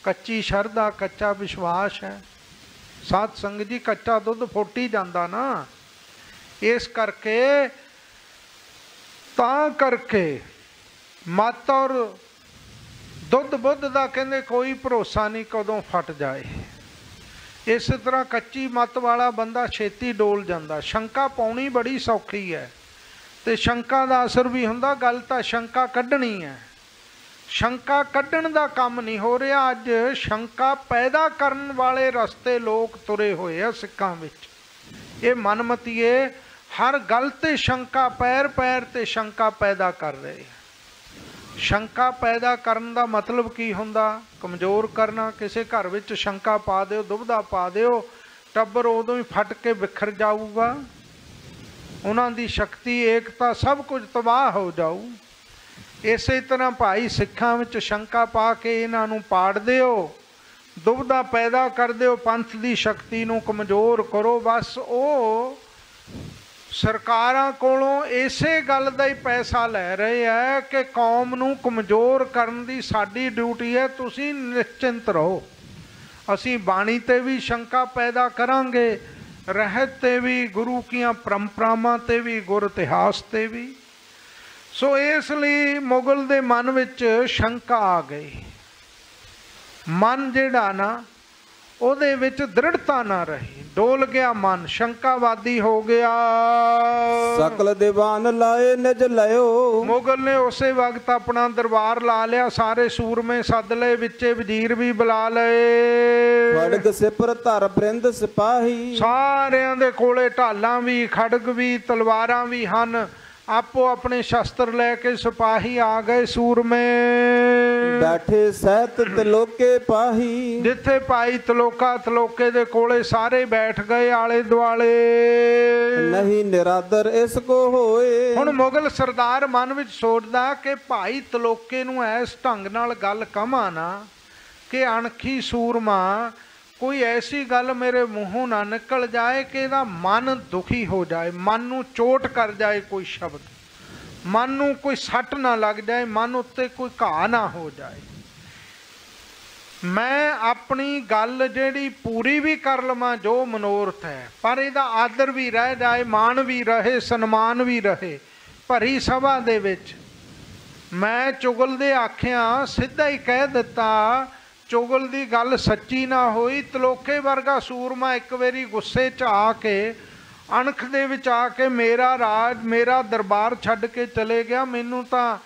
ਕੱਚੀ ਸ਼ਰਧਾ, ਕੱਚਾ ਵਿਸ਼ਵਾਸ ਹੈ। ਸਾਧ ਸੰਗਤ ਜੀ, ਕੱਚਾ ਦੁੱਧ ਫੋਟੀ ਜਾਂਦਾ ਨਾ। ਇਸ ਕਰਕੇ, ਤਾਂ ਕਰਕੇ ਮਤ ਔਰ ਦੁੱਧ ਬੁੱਧ ਦਾ ਕਹਿੰਦੇ ਕੋਈ ਭਰੋਸਾ ਨਹੀਂ ਕਦੋਂ ਫਟ ਜਾਏ। ਇਸ ਤਰ੍ਹਾਂ ਕੱਚੀ ਮਤ ਵਾਲਾ ਬੰਦਾ ਛੇਤੀ ਡੋਲ ਜਾਂਦਾ। ਸ਼ੰਕਾ ਪਾਉਣੀ ਬੜੀ ਸੌਖੀ ਹੈ ਤੇ ਸ਼ੰਕਾ ਦਾ ਅਸਰ ਵੀ ਹੁੰਦਾ, ਗੱਲ ਤਾਂ ਸ਼ੰਕਾ ਕੱਢਣੀ ਹੈ। ਸ਼ੰਕਾ ਕੱਢਣ ਦਾ ਕੰਮ ਨਹੀਂ ਹੋ ਰਿਹਾ ਅੱਜ। ਸ਼ੰਕਾ ਪੈਦਾ ਕਰਨ ਵਾਲੇ ਰਸਤੇ ਲੋਕ ਤੁਰੇ ਹੋਏ ਆ ਸਿੱਖਾਂ ਵਿੱਚ। ਇਹ ਮਨਮਤੀਏ ਹਰ ਗੱਲ ਤੇ ਸ਼ੰਕਾ ਪੈਰ ਪੈਰ ਤੇ ਸ਼ੰਕਾ ਪੈਦਾ ਕਰ ਰਹੇ। ਸ਼ੰਕਾ ਪੈਦਾ ਕਰਨ ਦਾ ਮਤਲਬ ਕੀ ਹੁੰਦਾ? ਕਮਜ਼ੋਰ ਕਰਨਾ, ਕਿਸੇ ਘਰ ਵਿੱਚ ਸ਼ੰਕਾ ਪਾ ਦਿਓ ਦੁਬਦਾ ਪਾ ਦਿਓ, ਟੱਬਰ ਉਦੋਂ ਹੀ ਫਟ ਕੇ ਵਿਖਰ ਜਾਊਗਾ। ਉਹਨਾਂ ਦੀ ਸ਼ਕਤੀ, ਏਕਤਾ ਸਭ ਕੁਝ ਤਬਾਹ ਹੋ ਜਾਊ। ਇਸੇ ਤਰ੍ਹਾਂ ਭਾਈ ਸਿੱਖਾਂ ਵਿੱਚ ਸ਼ੰਕਾ ਪਾ ਕੇ ਇਹਨਾਂ ਨੂੰ ਪਾੜ ਦਿਓ ਦੁਬਦਾ ਪੈਦਾ ਕਰ ਦਿਓ, ਪੰਥ ਦੀ ਸ਼ਕਤੀ ਨੂੰ ਕਮਜ਼ੋਰ ਕਰੋ। ਬਸ ਉਹ ਸਰਕਾਰਾਂ ਕੋਲੋਂ ਇਸੇ ਗੱਲ ਦਾ ਹੀ ਪੈਸਾ ਲੈ ਰਹੇ ਆ ਕਿ ਕੌਮ ਨੂੰ ਕਮਜ਼ੋਰ ਕਰਨ ਦੀ ਸਾਡੀ ਡਿਊਟੀ ਹੈ। ਤੁਸੀਂ ਨਿਸ਼ਚਿੰਤ ਰਹੋ। ਅਸੀਂ ਬਾਣੀ ਤੇ ਵੀ ਸ਼ੰਕਾ ਪੈਦਾ ਕਰਾਂਗੇ, ਰਹਿਤ ਤੇ ਵੀ, ਗੁਰੂ ਕੀਆਂ ਪਰੰਪਰਾਵਾਂ ਤੇ ਵੀ, ਗੁਰ ਇਤਿਹਾਸ ਤੇ ਵੀ। ਸੋ ਇਸ ਲਈ ਮੁਗਲ ਦੇ ਮਨ ਵਿੱਚ ਸ਼ੰਕਾ ਆ ਗਈ। ਮਨ ਜਿਹੜਾ ਨਾ ਉਹਦੇ ਵਿੱਚ ਦ੍ਰਿੜਤਾ ਨਾ ਰਹੀ। ਡੋਲ ਗਿਆ ਮਨ ਸ਼ੰਕਾਵਾਦੀ ਹੋ ਗਿਆ। ਸਕਲ ਦੀਵਾਨ ਲਾਏ ਨਿਜ ਲਿਓ ਮੁਗਲ ਨੇ ਉਸੇ ਵਕਤ ਆਪਣਾ ਦਰਬਾਰ ਲਾ ਲਿਆ ਸਾਰੇ ਸੂਰਮੇ ਸੱਦ ਲਏ ਵਿੱਚੇ ਵਜ਼ੀਰ ਵੀ ਬੁਲਾ ਲਏ। ਖੜਗ ਸਿਪਰ ਧਰ ਬ੍ਰਿੰਦ ਸਿਪਾਹੀ। ਸਾਰਿਆਂ ਦੇ ਕੋਲੇ ਢਾਲਾਂ ਵੀ ਖੜਗ ਵੀ ਤਲਵਾਰਾਂ ਵੀ ਹਨ। ਆਪੋ ਆਪਣੇ ਸ਼ਸਤਰ ਲੈ ਕੇ ਸਿਪਾਹੀ ਆ ਗਏ ਸੂਰਮੇ। ਬੈਠੇ ਸਹਿਤ ਤਲੋਕੇ ਪਾਹੀ। ਜਿੱਥੇ ਭਾਈ ਤਲੋਕਾ ਤਲੋਕੇ ਦੇ ਕੋਲੇ ਸਾਰੇ ਬੈਠ ਗਏ ਆਲੇ ਦੁਆਲੇ। ਨਹੀਂ ਨਿਰਾਦਰ ਇਸ ਕੋ ਹੋਏ। ਹੁਣ ਮੁਗਲ ਸਰਦਾਰ ਮਨ ਵਿੱਚ ਸੋਚਦਾ ਕਿ ਭਾਈ ਤਲੋਕੇ ਨੂੰ ਇਸ ਢੰਗ ਨਾਲ ਗੱਲ ਕਮਾ ਨਾ ਕਿ ਅਣਖੀ ਸੂਰਮਾ ਕੋਈ ਐਸੀ ਗੱਲ ਮੇਰੇ ਮੂੰਹੋਂ ਨਾ ਨਿਕਲ ਜਾਏ ਕਿ ਇਹਦਾ ਮਨ ਦੁਖੀ ਹੋ ਜਾਏ, ਮਨ ਨੂੰ ਚੋਟ ਕਰ ਜਾਏ ਕੋਈ ਸ਼ਬਦ, ਮਨ ਨੂੰ ਕੋਈ ਸੱਟ ਨਾ ਲੱਗ ਜਾਏ, ਮਨ ਉੱਤੇ ਕੋਈ ਘਾਹ ਨਾ ਹੋ ਜਾਏ। ਮੈਂ ਆਪਣੀ ਗੱਲ ਜਿਹੜੀ ਪੂਰੀ ਵੀ ਕਰ ਲਵਾਂ, ਜੋ ਮਨੋਰਥ ਹੈ, ਪਰ ਇਹਦਾ ਆਦਰ ਵੀ ਰਹਿ ਜਾਏ, ਮਾਣ ਵੀ ਰਹੇ, ਸਨਮਾਨ ਵੀ ਰਹੇ, ਭਰੀ ਸਭਾ ਦੇ ਵਿੱਚ। ਮੈਂ ਚੁਗਲ ਦੇ ਆਖਿਆਂ, ਸਿੱਧਾ ਹੀ ਕਹਿ ਦਿੱਤਾ ਚੁਗਲ ਦੀ ਗੱਲ ਸੱਚੀ ਨਾ ਹੋਈ ਤਲੋਕੇ ਵਰਗਾ ਸੂਰਮਾ ਇੱਕ ਵਾਰੀ ਗੁੱਸੇ 'ਚ ਆ ਕੇ, ਅਣਖ ਦੇ ਵਿੱਚ ਆ ਕੇ ਮੇਰਾ ਰਾਜ, ਮੇਰਾ ਦਰਬਾਰ ਛੱਡ ਕੇ ਚਲੇ ਗਿਆ। ਮੈਨੂੰ ਤਾਂ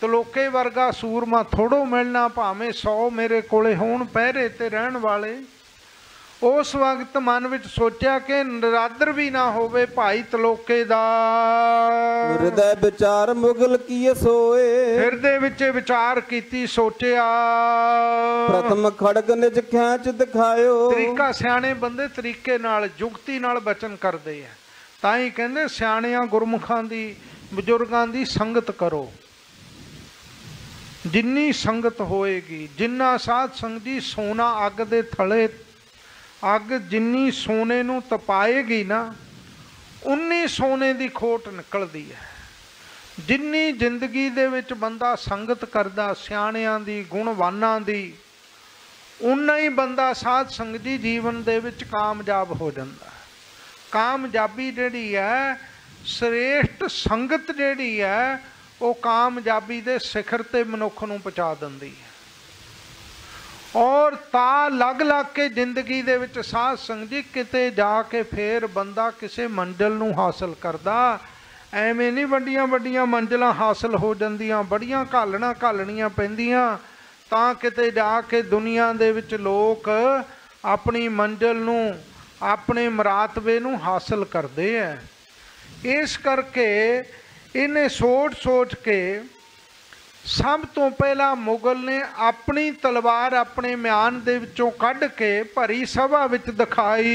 ਤਲੋਕੇ ਵਰਗਾ ਸੂਰਮਾ ਥੋੜੋ ਮਿਲਣਾ, ਭਾਵੇਂ 100 ਮੇਰੇ ਕੋਲੇ ਹੋਣ, ਪਹਿਰੇ ਤੇ ਰਹਿਣ ਵਾਲੇ। ਉਸ ਵਕਤ ਮਨ ਵਿੱਚ ਸੋਚਿਆ ਕਿ ਨਰਾਦਰ ਵੀ ਨਾ ਹੋਵੇ ਭਾਈ ਤਲੋਕੇ ਦਾ। ਹਿਰਦੈ ਵਿਚਾਰ ਮੁਗਲ ਕੀਏ ਸੋਏ। ਹਿਰਦੇ ਵਿੱਚ ਵਿਚਾਰ ਕੀਤੀ ਸੋਚਿਆ। ਪ੍ਰਥਮ ਖੜਗ ਨਿਜ ਖੈਂਚ ਦਿਖਾਇਓ। ਤਰੀਕਾ ਸਿਆਣੇ ਬੰਦੇ ਤਰੀਕੇ ਨਾਲ ਜੁਗਤੀ ਨਾਲ ਬਚਨ ਕਰਦੇ ਆ। ਤਾਂ ਹੀ ਕਹਿੰਦੇ ਸਿਆਣਿਆਂ ਗੁਰਮੁਖਾਂ ਦੀ ਬਜ਼ੁਰਗਾਂ ਦੀ ਸੰਗਤ ਕਰੋ। ਜਿੰਨੀ ਸੰਗਤ ਹੋਏਗੀ ਜਿੰਨਾ ਸਾਧ ਸੰਗਤੀ ਸੋਨਾ ਅੱਗ ਦੇ ਥਲੇ ਅੱਗ ਜਿੰਨੀ ਸੋਨੇ ਨੂੰ ਤਪਾਏਗੀ ਨਾ, ਉਨੀ ਸੋਨੇ ਦੀ ਖੋਟ ਨਿਕਲਦੀ ਹੈ। ਜਿੰਨੀ ਜ਼ਿੰਦਗੀ ਦੇ ਵਿੱਚ ਬੰਦਾ ਸੰਗਤ ਕਰਦਾ, ਸਿਆਣਿਆਂ ਦੀ, ਗੁਣਵਾਨਾਂ ਦੀ ਉਨਾ ਹੀ ਬੰਦਾ ਸਾਧ ਸੰਗਤੀ ਜੀਵਨ ਦੇ ਵਿੱਚ ਕਾਮਯਾਬ ਹੋ ਜਾਂਦਾ ਕਾਮਯਾਬੀ ਜਿਹੜੀ ਹੈ, ਸ੍ਰੇਸ਼ਟ ਸੰਗਤ ਜਿਹੜੀ ਹੈ, ਉਹ ਕਾਮਯਾਬੀ ਦੇ ਸਿਖਰ ਤੇ ਮਨੁੱਖ ਨੂੰ ਪਹੁੰਚਾ ਦਿੰਦੀ ਹੈ। ਔਰ ਤਾਂ ਲੱਗ ਲੱਗ ਕੇ ਜ਼ਿੰਦਗੀ ਦੇ ਵਿੱਚ ਸਾਧ ਸੰਗਤੀ ਕਿਤੇ ਜਾ ਕੇ ਫੇਰ ਬੰਦਾ ਕਿਸੇ ਮੰਜ਼ਿਲ ਨੂੰ ਹਾਸਲ ਕਰਦਾ। ਐਵੇਂ ਨਹੀਂ ਵੱਡੀਆਂ ਵੱਡੀਆਂ ਮੰਜ਼ਿਲਾਂ ਹਾਸਲ ਹੋ ਜਾਂਦੀਆਂ, ਬੜੀਆਂ ਘਾਲਣਾ ਘਾਲਣੀਆਂ ਪੈਂਦੀਆਂ। ਤਾਂ ਕਿਤੇ ਜਾ ਕੇ ਦੁਨੀਆ ਦੇ ਵਿੱਚ ਲੋਕ ਆਪਣੀ ਮੰਜ਼ਿਲ ਨੂੰ, ਆਪਣੇ ਮਰਾਤਬੇ ਨੂੰ ਹਾਸਲ ਕਰਦੇ ਐ। ਇਸ ਕਰਕੇ ਇਹਨੇ ਸੋਚ ਸੋਚ ਕੇ ਸਭ ਤੋਂ ਪਹਿਲਾਂ ਮੁਗਲ ਨੇ ਆਪਣੀ ਤਲਵਾਰ ਆਪਣੇ ਮਿਆਨ ਦੇ ਵਿੱਚੋਂ ਕੱਢ ਕੇ ਭਰੀ ਸਭਾ ਵਿੱਚ ਦਿਖਾਈ।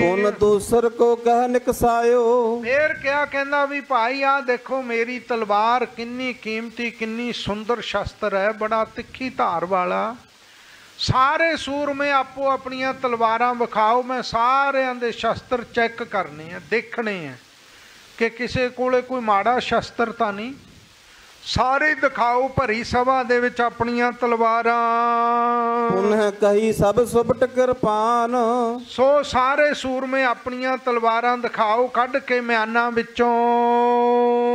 ਪੁਨ ਦੂਸਰ ਕੋ ਕਹਿ ਨਿਕਸਾਇਓ। ਫੇਰ ਕਿਹਾ ਕਹਿੰਦਾ ਵੀ ਭਾਈ ਆ ਦੇਖੋ ਮੇਰੀ ਤਲਵਾਰ ਕਿੰਨੀ ਕੀਮਤੀ ਕਿੰਨੀ ਸੁੰਦਰ ਸ਼ਸਤਰ ਹੈ ਬੜਾ ਤਿੱਖੀ ਧਾਰ ਵਾਲਾ। ਸਾਰੇ ਸੂਰਮੇ ਆਪੋ ਆਪਣੀਆਂ ਤਲਵਾਰਾਂ ਵਿਖਾਓ ਮੈਂ ਸਾਰਿਆਂ ਦੇ ਸ਼ਸਤਰ ਚੈੱਕ ਕਰਨੇ ਆ ਦੇਖਣੇ ਆ ਕਿ ਕਿਸੇ ਕੋਲੇ ਕੋਈ ਮਾੜਾ ਸ਼ਸਤਰ ਤਾਂ ਨਹੀਂ। ਸਾਰੇ ਦਿਖਾਓ ਭਰੀ ਸਭਾ ਦੇ ਵਿੱਚ ਆਪਣੀਆਂ ਤਲਵਾਰਾਂ। ਪੁਨਹ ਕਹੀ ਸਭ ਸੁਭਟ ਕਿਰਪਾਨ। ਸੋ ਸਾਰੇ ਸੂਰਮੇ ਆਪਣੀਆਂ ਤਲਵਾਰਾਂ ਦਿਖਾਓ ਕੱਢ ਕੇ ਮਿਆਨਾਂ ਵਿੱਚੋਂ।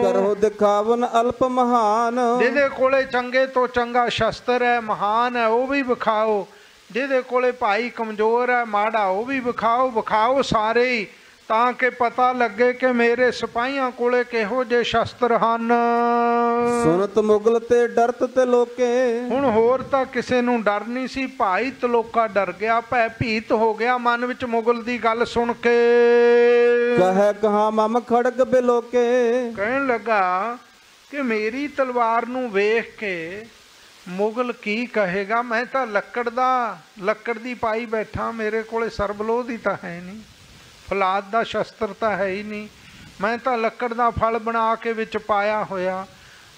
ਕਰੋ ਦਿਖਾਵਨ ਅਲਪ ਮਹਾਨ। ਜਿਹਦੇ ਕੋਲੇ ਚੰਗੇ ਤੋਂ ਚੰਗਾ ਸ਼ਸਤਰ ਹੈ ਮਹਾਨ ਹੈ ਉਹ ਵੀ ਵਿਖਾਓ। ਜਿਹਦੇ ਕੋਲੇ ਭਾਈ ਕਮਜ਼ੋਰ ਹੈ ਮਾੜਾ ਉਹ ਵੀ ਵਿਖਾਓ ਵਿਖਾਓ ਸਾਰੇ ਹੀ। ਤਾਂ ਕਿ ਪਤਾ ਲੱਗੇ ਕਿ ਮੇਰੇ ਸਿਪਾਹੀਆਂ ਕੋਲੇ ਕਿਹੋ ਜਿਹੇ ਸ਼ਸਤਰ ਹਨ। ਸੁਨਤ ਮੁਗਲ ਤੇ ਡਰਤ ਤੇ ਲੋਕੇ। ਹੁਣ ਹੋਰ ਤਾਂ ਕਿਸੇ ਨੂੰ ਡਰ ਨਹੀਂ ਸੀ। ਭਾਈ ਤਲੋਕਾ ਡਰ ਗਿਆ ਭੈ ਭੀਤ ਹੋ ਗਿਆ। ਮਨ ਵਿੱਚ ਮੁਗਲ ਦੀ ਗੱਲ ਸੁਣ ਕੇ ਕਹੈ ਕਹਾ ਮਮ ਖੜਗ ਬਿਲੋਕੇ। ਕਹਿਣ ਲੱਗਾ ਕਿ ਮੇਰੀ ਤਲਵਾਰ ਨੂੰ ਵੇਖ ਕੇ ਮੁਗਲ ਕੀ ਕਹੇਗਾ? ਮੈਂ ਤਾਂ ਲੱਕੜ ਦਾ ਲੱਕੜ ਦੀ ਪਾਈ ਬੈਠਾ। ਮੇਰੇ ਕੋਲੇ ਸਰਬਲੋਹ ਦੀ ਤਾਂ ਹੈ ਨਹੀਂ। ਫਲਾਦ ਦਾ ਸ਼ਸਤਰ ਤਾਂ ਹੈ ਹੀ ਨਹੀਂ। ਮੈਂ ਤਾਂ ਲੱਕੜ ਦਾ ਫਲ ਬਣਾ ਕੇ ਵਿੱਚ ਪਾਇਆ ਹੋਇਆ।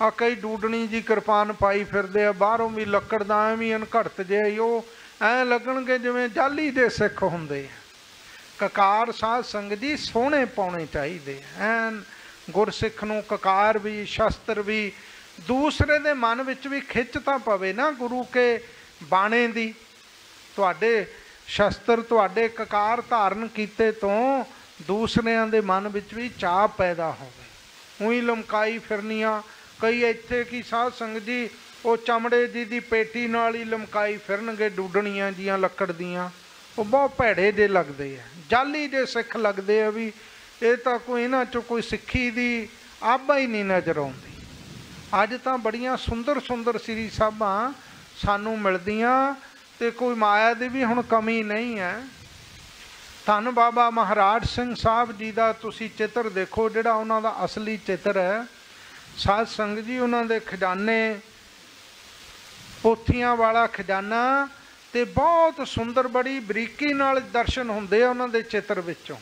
ਆ ਕਈ ਡੂਡਣੀ ਜੀ ਕਿਰਪਾਨ ਪਾਈ ਫਿਰਦੇ ਆ। ਬਾਹਰੋਂ ਵੀ ਲੱਕੜ ਦਾ ਐਵੇਂ ਅਣਘੜਤ ਜਿਹਾ ਹੀ ਉਹ ਐ ਲੱਗਣਗੇ ਜਿਵੇਂ ਜਾਲੀ ਦੇ ਸਿੱਖ ਹੁੰਦੇ ਕਕਾਰ ਸਾਧ ਸੰਗਤ ਜੀ ਸੋਹਣੇ ਪਾਉਣੇ ਚਾਹੀਦੇ ਐਨ ਗੁਰਸਿੱਖ ਨੂੰ ਕਕਾਰ ਵੀ, ਸ਼ਸਤਰ ਵੀ, ਦੂਸਰੇ ਦੇ ਮਨ ਵਿੱਚ ਵੀ ਖਿੱਚ ਤਾਂ ਪਵੇ ਨਾ ਗੁਰੂ ਕੇ ਬਾਣੇ ਦੀ। ਤੁਹਾਡੇ ਸ਼ਸਤਰ ਤੁਹਾਡੇ ਕਕਾਰ ਧਾਰਨ ਕੀਤੇ ਤੋਂ ਦੂਸਰਿਆਂ ਦੇ ਮਨ ਵਿੱਚ ਵੀ ਚਾਹ ਪੈਦਾ ਹੋਵੇ। ਉਹੀ ਲਮਕਾਈ ਫਿਰਨੀਆਂ, ਕਈ ਇੱਥੇ ਕੀ ਸਾਧ ਸੰਗਤ ਜੀ, ਉਹ ਚਮੜੇ ਜੀ ਦੀ ਪੇਟੀ ਨਾਲ ਹੀ ਲਮਕਾਈ ਫਿਰਨਗੇ, ਡੂਡਣੀਆਂ ਜੀਆਂ ਲੱਕੜ ਦੀਆਂ। ਉਹ ਬਹੁਤ ਭੈੜੇ ਜੇ ਲੱਗਦੇ ਆ, ਜਾਲੀ ਜੇ ਸਿੱਖ ਲੱਗਦੇ ਆ ਵੀ ਇਹ ਤਾਂ ਕੋਈ ਇਹਨਾਂ ਚੋਂ ਕੋਈ ਸਿੱਖੀ ਦੀ ਆਭਾ ਹੀ ਨਹੀਂ ਨਜ਼ਰ ਆਉਂਦੀ। ਅੱਜ ਤਾਂ ਬੜੀਆਂ ਸੁੰਦਰ ਸੁੰਦਰ ਸ੍ਰੀ ਸਾਹਿਬਾਂ ਸਾਨੂੰ ਮਿਲਦੀਆਂ ਤੇ ਕੋਈ ਮਾਇਆ ਦੀ ਵੀ ਹੁਣ ਕਮੀ ਨਹੀਂ ਹੈ। ਧੰਨ ਬਾਬਾ ਮਹਾਰਾਜ ਸਿੰਘ ਸਾਹਿਬ ਜੀ ਦਾ ਤੁਸੀਂ ਚਿੱਤਰ ਦੇਖੋ, ਜਿਹੜਾ ਉਹਨਾਂ ਦਾ ਅਸਲੀ ਚਿੱਤਰ ਹੈ। ਸਾਧ ਸੰਗਤ ਜੀ, ਉਹਨਾਂ ਦੇ ਖਜ਼ਾਨੇ, ਪੋਥੀਆਂ ਵਾਲਾ ਖਜ਼ਾਨਾ ਤੇ ਬਹੁਤ ਸੁੰਦਰ, ਬੜੀ ਬਰੀਕੀ ਨਾਲ ਦਰਸ਼ਨ ਹੁੰਦੇ ਆ ਉਹਨਾਂ ਦੇ ਚਿੱਤਰ ਵਿੱਚੋਂ।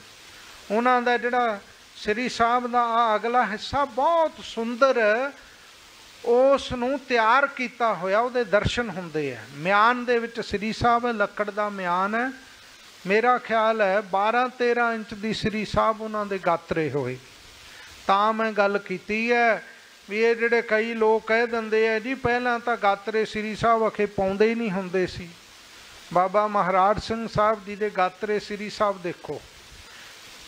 ਉਹਨਾਂ ਦਾ ਜਿਹੜਾ ਸ੍ਰੀ ਸਾਹਿਬ ਦਾ ਆ ਅਗਲਾ ਹਿੱਸਾ ਬਹੁਤ ਸੁੰਦਰ ਉਸ ਨੂੰ ਤਿਆਰ ਕੀਤਾ ਹੋਇਆ, ਉਹਦੇ ਦਰਸ਼ਨ ਹੁੰਦੇ ਆ। ਮਿਆਨ ਦੇ ਵਿੱਚ ਸ੍ਰੀ ਸਾਹਿਬ, ਲੱਕੜ ਦਾ ਮਿਆਨ ਹੈ। ਮੇਰਾ ਖਿਆਲ ਹੈ 12 13 ਇੰਚ ਦੀ ਸ੍ਰੀ ਸਾਹਿਬ ਉਹਨਾਂ ਦੇ ਗਾਤਰੇ ਹੋਏ। ਤਾਂ ਮੈਂ ਗੱਲ ਕੀਤੀ ਹੈ ਵੀ ਇਹ ਜਿਹੜੇ ਕਈ ਲੋਕ ਕਹਿ ਦਿੰਦੇ ਆ, ਜੀ ਪਹਿਲਾਂ ਤਾਂ ਗਾਤਰੇ ਸ੍ਰੀ ਸਾਹਿਬ ਅਖੇ ਪਾਉਂਦੇ ਹੀ ਨਹੀਂ ਹੁੰਦੇ ਸੀ। ਬਾਬਾ ਮਹਾਰਾਜ ਸਿੰਘ ਸਾਹਿਬ ਜੀ ਦੇ ਗਾਤਰੇ ਸ੍ਰੀ ਸਾਹਿਬ ਦੇਖੋ।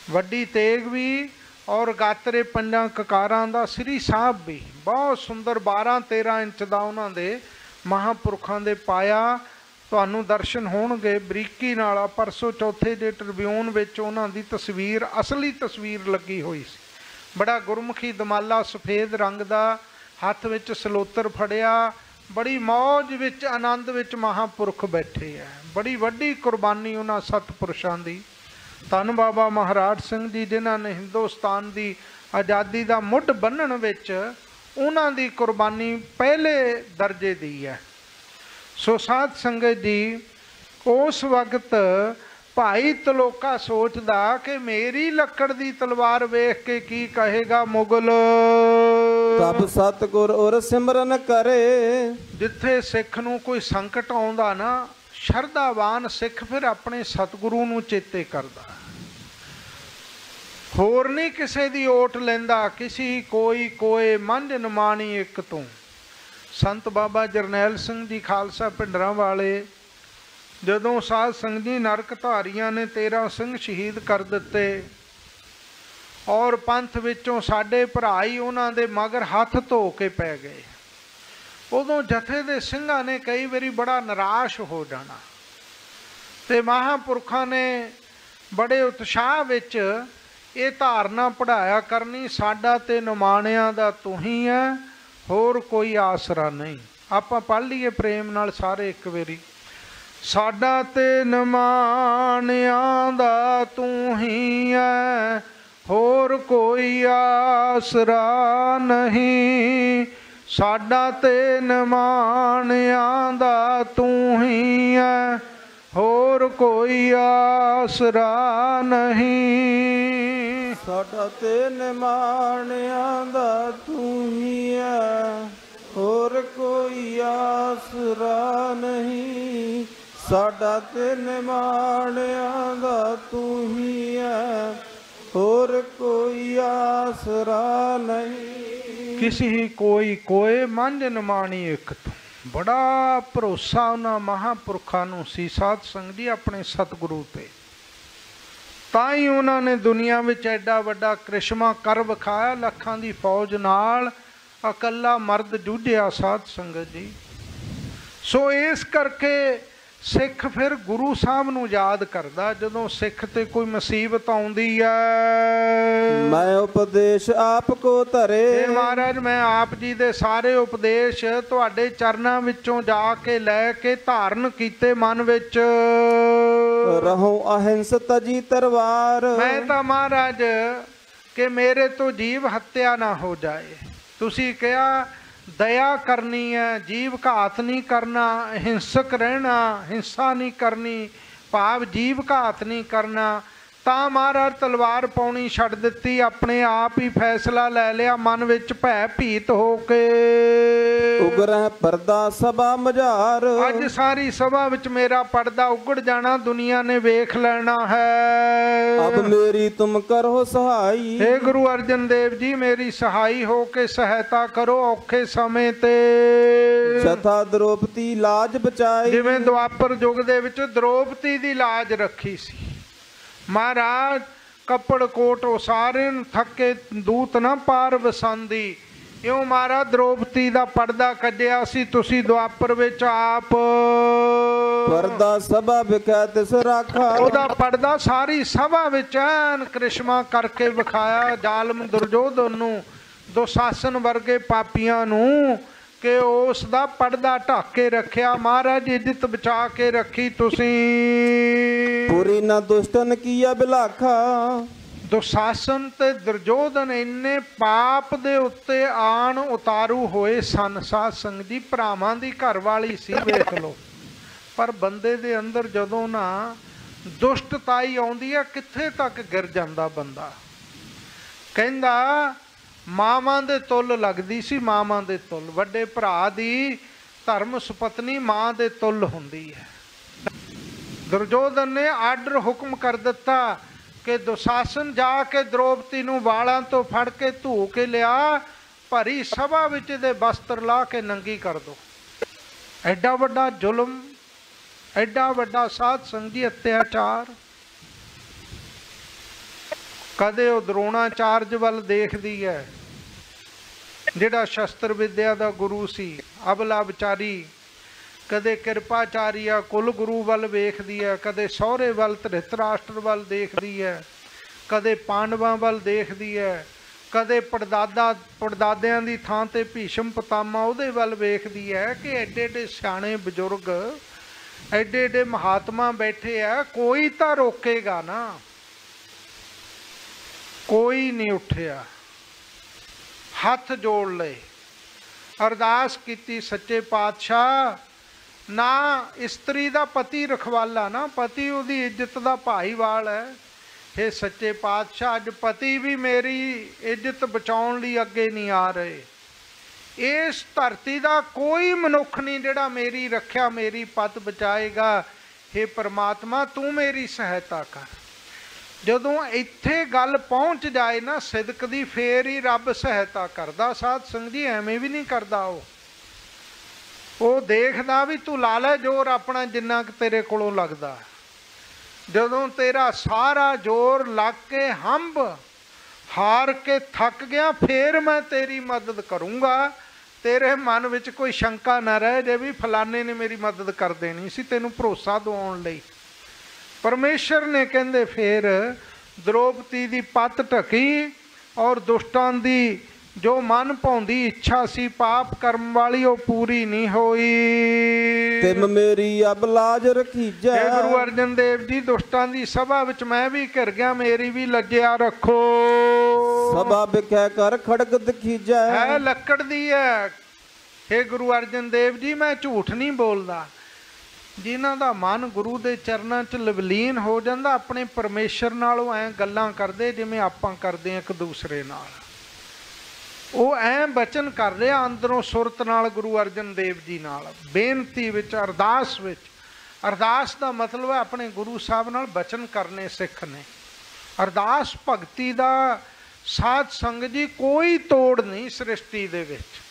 ਵੱਡੀ ਤੇਗ ਵੀ ਔਰ ਗਾਤਰੇ ਪੰਜਾਂ ਕਕਾਰਾਂ ਦਾ ਸ੍ਰੀ ਸਾਹਿਬ ਵੀ। ਬਹੁਤ ਸੁੰਦਰ 12 13 ਇੰਚ ਦਾ ਉਹਨਾਂ ਦੇ ਮਹਾਪੁਰਖਾਂ ਦੇ ਪਾਇਆ। ਤੁਹਾਨੂੰ ਦਰਸ਼ਨ ਹੋਣਗੇ ਬਰੀਕੀ ਨਾਲ। ਆਹ ਪਰਸੋਂ ਚੌਥੇ ਦੇ ਟ੍ਰਿਬਿਊਨ ਵਿੱਚ ਉਹਨਾਂ ਦੀ ਤਸਵੀਰ, ਅਸਲੀ ਤਸਵੀਰ ਲੱਗੀ ਹੋਈ ਸੀ। ਬੜਾ ਗੁਰਮੁਖੀ ਦਮਾਲਾ ਸਫੇਦ ਰੰਗ ਦਾ, ਹੱਥ ਵਿੱਚ ਸਲੋਤਰ ਫੜਿਆ। ਬੜੀ ਮੌਜ ਵਿੱਚ, ਆਨੰਦ ਵਿੱਚ ਮਹਾਪੁਰਖ ਬੈਠੇ ਆ। ਬੜੀ ਵੱਡੀ ਕੁਰਬਾਨੀ ਉਹਨਾਂ ਸਤਪੁਰਸ਼ਾਂ ਦੀ। ਧੰਨ ਬਾਬਾ ਮਹਾਰਾਜ ਸਿੰਘ ਜੀ ਜਿਨ੍ਹਾਂ ਨੇ ਹਿੰਦੁਸਤਾਨ ਦੀ ਆਜ਼ਾਦੀ ਦਾ ਮੁੱਢ ਬੰਨਣ ਵਿੱਚ ਉਹਨਾਂ ਦੀ ਕੁਰਬਾਨੀ ਪਹਿਲੇ ਦਰਜੇ ਦੀ ਹੈ। ਸੋ ਸਾਧ ਸੰਗਤ ਜੀ ਉਸ ਵਕਤ ਭਾਈ ਤਲੋਕਾ ਸੋਚਦਾ ਕਿ ਮੇਰੀ ਲੱਕੜ ਦੀ ਤਲਵਾਰ ਵੇਖ ਕੇ ਕੀ ਕਹੇਗਾ ਮੁਗਲ। ਤਬ ਸਤਗੁਰ ਔਰ ਸਿਮਰਨ ਕਰੇ। ਜਿੱਥੇ ਸਿੱਖ ਨੂੰ ਕੋਈ ਸੰਕਟ ਆਉਂਦਾ ਨਾ ਸ਼ਰਧਾਵਾਨ ਸਿੱਖ ਫਿਰ ਆਪਣੇ ਸਤਿਗੁਰੂ ਨੂੰ ਚੇਤੇ ਕਰਦਾ। ਹੋਰ ਨਹੀਂ ਕਿਸੇ ਦੀ ਓਟ ਲੈਂਦਾ, ਕਿਸੇ ਕੋਈ ਕੋਏ ਮੰਝ ਨਮਾਣੀ ਇੱਕ ਤੋਂ। ਸੰਤ ਬਾਬਾ ਜਰਨੈਲ ਸਿੰਘ ਜੀ ਖਾਲਸਾ ਪਿੰਡਰਾਂ ਵਾਲੇ, ਜਦੋਂ ਸਾਧ ਸੰਗਤ ਜੀ ਨਰਕ ਧਾਰੀਆਂ ਨੇ 13 ਸਿੰਘ ਸ਼ਹੀਦ ਕਰ ਦਿੱਤੇ ਔਰ ਪੰਥ ਵਿੱਚੋਂ ਸਾਡੇ ਭਰਾ ਹੀ ਉਹਨਾਂ ਦੇ ਮਗਰ ਹੱਥ ਧੋ ਕੇ ਪੈ ਗਏ। ਉਦੋਂ ਜਥੇ ਦੇ ਸਿੰਘਾਂ ਨੇ ਕਈ ਵਾਰੀ ਬੜਾ ਨਿਰਾਸ਼ ਹੋ ਜਾਣਾ। ਤੇ ਮਹਾਪੁਰਖਾਂ ਨੇ ਬੜੇ ਉਤਸ਼ਾਹ ਵਿੱਚ ਇਹ ਧਾਰਨਾ ਪੜਾਇਆ ਕਰਨੀ, ਸਾਡਾ ਤੇ ਨਿਮਾਣਿਆਂ ਦਾ ਤੂੰ ਹੀ ਹੈ ਹੋਰ ਕੋਈ ਆਸਰਾ ਨਹੀਂ। ਆਪਾਂ ਪੜ੍ਹ ਲਈਏ ਪ੍ਰੇਮ ਨਾਲ ਸਾਰੇ ਇੱਕ ਵਾਰੀ। ਸਾਡਾ ਤੇ ਨਿਮਾਣਿਆਂ ਦਾ ਤੂੰ ਹੀ ਹੈ ਹੋਰ ਕੋਈ ਆਸਰਾ ਨਹੀਂ। ਸਾਡਾ ਤੇ ਨਿਮਾਣਿਆਂ ਦਾ ਤੂੰ ਹੀ ਹੈ ਹੋਰ ਕੋਈ ਆਸਰਾ ਨਹੀਂ। ਸਾਡਾ ਤੇ ਨਿਮਾਣਿਆਂ ਦਾ ਤੂੰ ਹੀ ਹੈ ਹੋਰ ਕੋਈ ਆਸਰਾ ਨਹੀਂ। ਸਾਡਾ ਤੇ ਨਿਮਾਣਿਆਂ ਦਾ ਤੂੰ ਹੀ ਹੈ ਹੋਰ ਕੋਈ ਆਸਰਾ ਨਹੀਂ। ਕਿਸੇ ਕੋਈ ਕੋਏ ਮੰਝ ਨਿਮਾਣੀ ਇੱਕ ਤੋਂ ਬੜਾ ਭਰੋਸਾ ਉਹਨਾਂ ਮਹਾਪੁਰਖਾਂ ਨੂੰ ਸੀ ਸਾਧ ਸੰਗਤ ਜੀ ਆਪਣੇ ਸਤਿਗੁਰੂ ਤੇ ਤਾਂ ਹੀ ਉਹਨਾਂ ਨੇ ਦੁਨੀਆ ਵਿੱਚ ਐਡਾ ਵੱਡਾ ਕ੍ਰਿਸ਼ਮਾ ਕਰ ਵਿਖਾਇਆ ਲੱਖਾਂ ਦੀ ਫੌਜ ਨਾਲ ਇਕੱਲਾ ਮਰਦ ਜੂਝਿਆ ਸਾਧ ਸੰਗਤ ਜੀ ਸੋ ਇਸ ਕਰਕੇ ਸਿੱਖ ਫਿਰ ਗੁਰੂ ਸਾਹਿਬ ਨੂੰ ਯਾਦ ਕਰਦਾ ਜਦੋਂ ਸਿੱਖ ਤੇ ਕੋਈ ਮੁਸੀਬਤ ਆਉਂਦੀ ਹੈ ਮੈਂ ਉਪਦੇਸ਼ ਆਪ ਕੋ ਧਰੇ। ਮਹਾਰਾਜ ਮੈਂ ਆਪ ਜੀ ਦੇ ਸਾਰੇ ਉਪਦੇਸ਼ ਤੁਹਾਡੇ ਚਰਨਾਂ ਵਿੱਚੋਂ ਜਾ ਕੇ ਲੈ ਕੇ ਧਾਰਨ ਕੀਤੇ ਮਨ ਵਿੱਚ। ਰਹੋ ਅਹਿੰਸ ਤਜੀ ਤਰਵਾਰ ਮੈਂ ਤਾਂ ਮਹਾਰਾਜ ਕਿ ਮੇਰੇ ਤੋਂ ਜੀਵ ਹੱਤਿਆ ਨਾ ਹੋ ਜਾਏ। ਤੁਸੀਂ ਕਿਹਾ ਦਇਆ ਕਰਨੀ ਹੈ, ਜੀਵ ਘਾਤ ਨਹੀਂ ਕਰਨਾ, ਹਿੰਸਕ ਰਹਿਣਾ, ਹਿੰਸਾ ਨਹੀਂ ਕਰਨੀ, ਭਾਵ ਜੀਵ ਘਾਤ ਨਹੀਂ ਕਰਨਾ ਤਾਂ ਮਹਾਰਾਜ ਤਲਵਾਰ ਪਾਉਣੀ ਛੱਡ ਦਿੱਤੀ ਆਪਣੇ ਆਪ ਹੀ ਫੈਸਲਾ ਲੈ ਲਿਆ ਮਨ ਵਿੱਚ ਭੈ ਭੀਤ ਹੋ ਕੇ। ਉਗਰਹਿ ਪਰਦਾ ਸਭਾ ਮਝਾਰ। ਅੱਜ ਸਾਰੀ ਸਭਾ ਵਿੱਚ ਮੇਰਾ ਪਰਦਾ ਉਗੜ ਜਾਣਾ ਦੁਨੀਆ ਨੇ ਵੇਖ ਲੈਣਾ ਹੈ। ਅਬ ਮੇਰੀ ਤੁਮ ਕਰੋ ਸਹਾਈ। ਹੇ ਗੁਰੂ ਅਰਜਨ ਦੇਵ ਜੀ ਮੇਰੀ ਸਹਾਈ ਹੋ ਕੇ ਸਹਾਇਤਾ ਕਰੋ ਔਖੇ ਸਮੇਂ ਤੇ। ਜਥਾ ਦ੍ਰੋਪਤੀ ਲਾਜ ਬਚਾਈ। ਜਿਵੇਂ ਦੁਆਪਰ ਯੁੱਗ ਦੇ ਵਿੱਚ ਦ੍ਰੋਪਤੀ ਦੀ ਲਾਜ ਰੱਖੀ ਸੀ। ਮਹਾਰਾਜ ਕੱਪੜ ਕੋਟ ਉਸਾਰਨ ਥੱਕੇ ਦੂਤ ਨਾ ਪਾਰ ਵਸੰਦੀ। ਇਉਂ ਮਹਾਰਾਜ ਦ੍ਰੋਪਤੀ ਦਾ ਪਰਦਾ ਕੱਢਿਆ ਸੀ ਤੁਸੀਂ ਦੁਆਪਰ ਵਿੱਚ ਆਪ। ਪਰਦਾ ਸਭਾ ਵਿਖੈ ਤਿਸ ਰਾਖਾ। ਉਹਦਾ ਪਰਦਾ ਸਾਰੀ ਸਭਾ ਵਿੱਚ ਐਨ ਕ੍ਰਿਸ਼ਮਾ ਕਰਕੇ ਵਿਖਾਇਆ। ਜ਼ਾਲਮ ਦੁਰਜੋਧਨ ਨੂੰ ਦੁਸ਼ਾਸਨ ਵਰਗੇ ਪਾਪੀਆਂ ਨੂੰ ਕਿ ਉਸ ਦਾ ਪਰਦਾ ਢੱਕ ਕੇ ਰੱਖਿਆ। ਮਹਾਰਾਜ ਇੱਜ਼ਤ ਬਚਾ ਕੇ ਰੱਖੀ ਤੁਸੀਂ। ਪੂਰੀ ਨਾ ਦੁਸ਼ਟਨ ਕੀਆ ਬਿਲਾਖਾ। ਦੁਸ਼ਾਸਨ ਤੇ ਦੁਰਜੋਧਨ ਇੰਨੇ ਪਾਪ ਦੇ ਉੱਤੇ ਆਣ ਉਤਾਰੂ ਹੋਏ ਸਨ। ਸਾਧ ਸੰਗਤ ਜੀ ਭਰਾਵਾਂ ਦੀ ਘਰ ਵਾਲੀ ਸੀ ਵੇਖ ਲਓ। ਪਰ ਬੰਦੇ ਦੇ ਅੰਦਰ ਜਦੋਂ ਨਾ ਦੁਸ਼ਟਤਾਈ ਆਉਂਦੀ ਹੈ ਕਿੱਥੇ ਤੱਕ ਗਿਰ ਜਾਂਦਾ ਬੰਦਾ? ਕਹਿੰਦਾ ਮਾਵਾਂ ਦੇ ਤੁੱਲ ਲੱਗਦੀ ਸੀ, ਮਾਵਾਂ ਦੇ ਤੁੱਲ। ਵੱਡੇ ਭਰਾ ਦੀ ਧਰਮ ਸੁਪਤਨੀ ਮਾਂ ਦੇ ਤੁੱਲ ਹੁੰਦੀ ਹੈ। ਦੁਰਜੋਧਨ ਨੇ ਆਰਡਰ ਹੁਕਮ ਕਰ ਦਿੱਤਾ ਕਿ ਦੁਸ਼ਾਸਨ ਜਾ ਕੇ ਦ੍ਰੋਪਦੀ ਨੂੰ ਵਾਲਾਂ ਤੋਂ ਫੜ ਕੇ ਧੂ ਕੇ ਲਿਆ, ਭਰੀ ਸਭਾ ਵਿੱਚ ਦੇ ਵਸਤਰ ਲਾ ਕੇ ਨੰਗੀ ਕਰ ਦੋ। ਐਡਾ ਵੱਡਾ ਜ਼ੁਲਮ, ਐਡਾ ਵੱਡਾ ਸਾਧ ਸੰਗੀ ਅਤਿਆਚਾਰ ਕਦੇ ਉਹ ਦਰੋਣਾਚਾਰਜ ਵੱਲ ਦੇਖਦੀ ਹੈ। ਜਿਹੜਾ ਸ਼ਸਤਰ ਵਿਦਿਆ ਦਾ ਗੁਰੂ ਸੀ, ਅਬਲਾ ਵਿਚਾਰੀ, ਕਦੇ ਕਿਰਪਾਚਾਰੀਆ ਕੁਲ ਗੁਰੂ ਵੱਲ ਵੇਖਦੀ ਹੈ, ਕਦੇ ਸਹੁਰੇ ਵੱਲ, ਧਰਿਤਰਾਸ਼ਟਰ ਵੱਲ ਦੇਖਦੀ ਹੈ, ਕਦੇ ਪਾਂਡਵਾਂ ਵੱਲ ਦੇਖਦੀ ਹੈ, ਕਦੇ ਪੜਦਾਦਾ, ਪੜਦਾਦਿਆਂ ਦੀ ਥਾਂ ਤੇ ਭੀਸ਼ਮ ਪਤਾਮਾ ਉਹਦੇ ਵੱਲ ਵੇਖਦੀ ਹੈ ਕਿ ਐਡੇ ਐਡੇ ਸਿਆਣੇ ਬਜ਼ੁਰਗ, ਐਡੇ ਐਡੇ ਮਹਾਤਮਾ ਬੈਠੇ ਆ, ਕੋਈ ਤਾਂ ਰੋਕੇਗਾ ਨਾ। ਕੋਈ ਨਹੀਂ ਉੱਠਿਆ। ਹੱਥ ਜੋੜ ਲਏ। ਅਰਦਾਸ ਕੀਤੀ, ਸੱਚੇ ਪਾਤਸ਼ਾਹ, ਨਾ ਇਸਤਰੀ ਦਾ ਪਤੀ ਰਖਵਾਲਾ, ਨਾ ਪਤੀ ਉਹਦੀ ਇੱਜ਼ਤ ਦਾ ਭਾਈਵਾਲ ਹੈ। हे ਸੱਚੇ ਪਾਤਸ਼ਾਹ, ਅੱਜ ਪਤੀ ਵੀ ਮੇਰੀ ਇੱਜ਼ਤ ਬਚਾਉਣ ਲਈ ਅੱਗੇ ਨਹੀਂ ਆ ਰਹੇ। ਇਸ ਧਰਤੀ ਦਾ ਕੋਈ ਮਨੁੱਖ ਨਹੀਂ ਜਿਹੜਾ ਮੇਰੀ ਰੱਖਿਆ, ਮੇਰੀ ਪਤ ਬਚਾਏਗਾ। हे ਪਰਮਾਤਮਾ, ਤੂੰ ਮੇਰੀ ਸਹਾਇਤਾ ਕਰ। ਜਦੋਂ ਇੱਥੇ ਗੱਲ ਪਹੁੰਚ ਜਾਏ ਨਾ, ਸਿਦਕ ਦੀ ਫੇਰ ਹੀ ਰੱਬ ਸਹਾਇਤਾ ਕਰਦਾ। ਸਾਧ ਸੰਗ ਜੀ ਐਵੇਂ ਵੀ ਨਹੀਂ ਕਰਦਾ ਉਹ। ਉਹ ਦੇਖਦਾ ਵੀ ਤੂੰ ਲਾ ਲੈ ਜ਼ੋਰ ਆਪਣਾ ਜਿੰਨਾ ਕਿ ਤੇਰੇ ਕੋਲੋਂ ਲੱਗਦਾ। ਜਦੋਂ ਤੇਰਾ ਸਾਰਾ ਜ਼ੋਰ ਲੱਗ ਕੇ ਹੰਬ ਹਾਰ ਕੇ ਥੱਕ ਗਿਆ, ਫੇਰ ਮੈਂ ਤੇਰੀ ਮਦਦ ਕਰੂੰਗਾ। ਤੇਰੇ ਮਨ ਵਿੱਚ ਕੋਈ ਸ਼ੰਕਾ ਨਾ ਰਹੇ ਜੇ ਵੀ ਫਲਾਣੇ ਨੇ ਮੇਰੀ ਮਦਦ ਕਰ ਦੇਣੀ ਸੀ, ਤੈਨੂੰ ਭਰੋਸਾ ਦਿਵਾਉਣ ਲਈ। ਪਰਮੇਸ਼ਰ ਨੇ ਕਹਿੰਦੇ ਫੇਰ ਦ੍ਰੋਪਦੀ ਦੀ ਪੱਤ ਢਕੀ ਔਰ ਦੁਸ਼ਟਾਂ ਦੀ ਜੋ ਮਨ ਭਾਉਂਦੀ ਇੱਛਾ ਸੀ ਪਾਪ ਕਰਮ ਵਾਲੀ ਉਹ ਪੂਰੀ ਨਹੀਂ ਹੋਈ। ਤਿਮ ਮੇਰੀ ਅਬ ਲਾਜ ਰਖੀਜੈ ਇਹ ਗੁਰੂ ਅਰਜਨ ਦੇਵ ਜੀ ਦੁਸ਼ਟਾਂ ਦੀ ਸਭਾ ਵਿੱਚ ਮੈਂ ਵੀ ਘਿਰ ਗਿਆ ਮੇਰੀ ਵੀ ਲੱਜਿਆ ਰੱਖੋ। ਸਭਾ ਵਿਖੈ ਕਰ ਖੜਕ ਦਖੀਜੈ। ਹੈ ਲੱਕੜ ਦੀ ਹੈ हे ਗੁਰੂ ਅਰਜਨ ਦੇਵ ਜੀ ਮੈਂ ਝੂਠ ਨਹੀਂ ਬੋਲਦਾ। ਜਿਨ੍ਹਾਂ ਦਾ ਮਨ ਗੁਰੂ ਦੇ ਚਰਨਾਂ 'ਚ ਲਵਲੀਨ ਹੋ ਜਾਂਦਾ, ਆਪਣੇ ਪਰਮੇਸ਼ਰ ਨਾਲੋਂ ਐ ਗੱਲਾਂ ਕਰਦੇ ਜਿਵੇਂ ਆਪਾਂ ਕਰਦੇ ਆ ਇੱਕ ਦੂਸਰੇ ਨਾਲ। ਉਹ ਐ ਬਚਨ ਕਰ ਰਿਹਾ ਅੰਦਰੋਂ ਸੁਰਤ ਨਾਲ ਗੁਰੂ ਅਰਜਨ ਦੇਵ ਜੀ ਨਾਲ। ਬੇਨਤੀ ਵਿੱਚ, ਅਰਦਾਸ ਵਿੱਚ। ਅਰਦਾਸ ਦਾ ਮਤਲਬ ਹੈ ਆਪਣੇ ਗੁਰੂ ਸਾਹਿਬ ਨਾਲ ਬਚਨ ਕਰਨੇ ਸਿੱਖ ਨੇ। ਅਰਦਾਸ ਭਗਤੀ ਦਾ ਸਾਧ ਸੰਗ ਜੀ ਕੋਈ ਤੋੜ ਨਹੀਂ ਸ੍ਰਿਸ਼ਟੀ ਦੇ ਵਿੱਚ।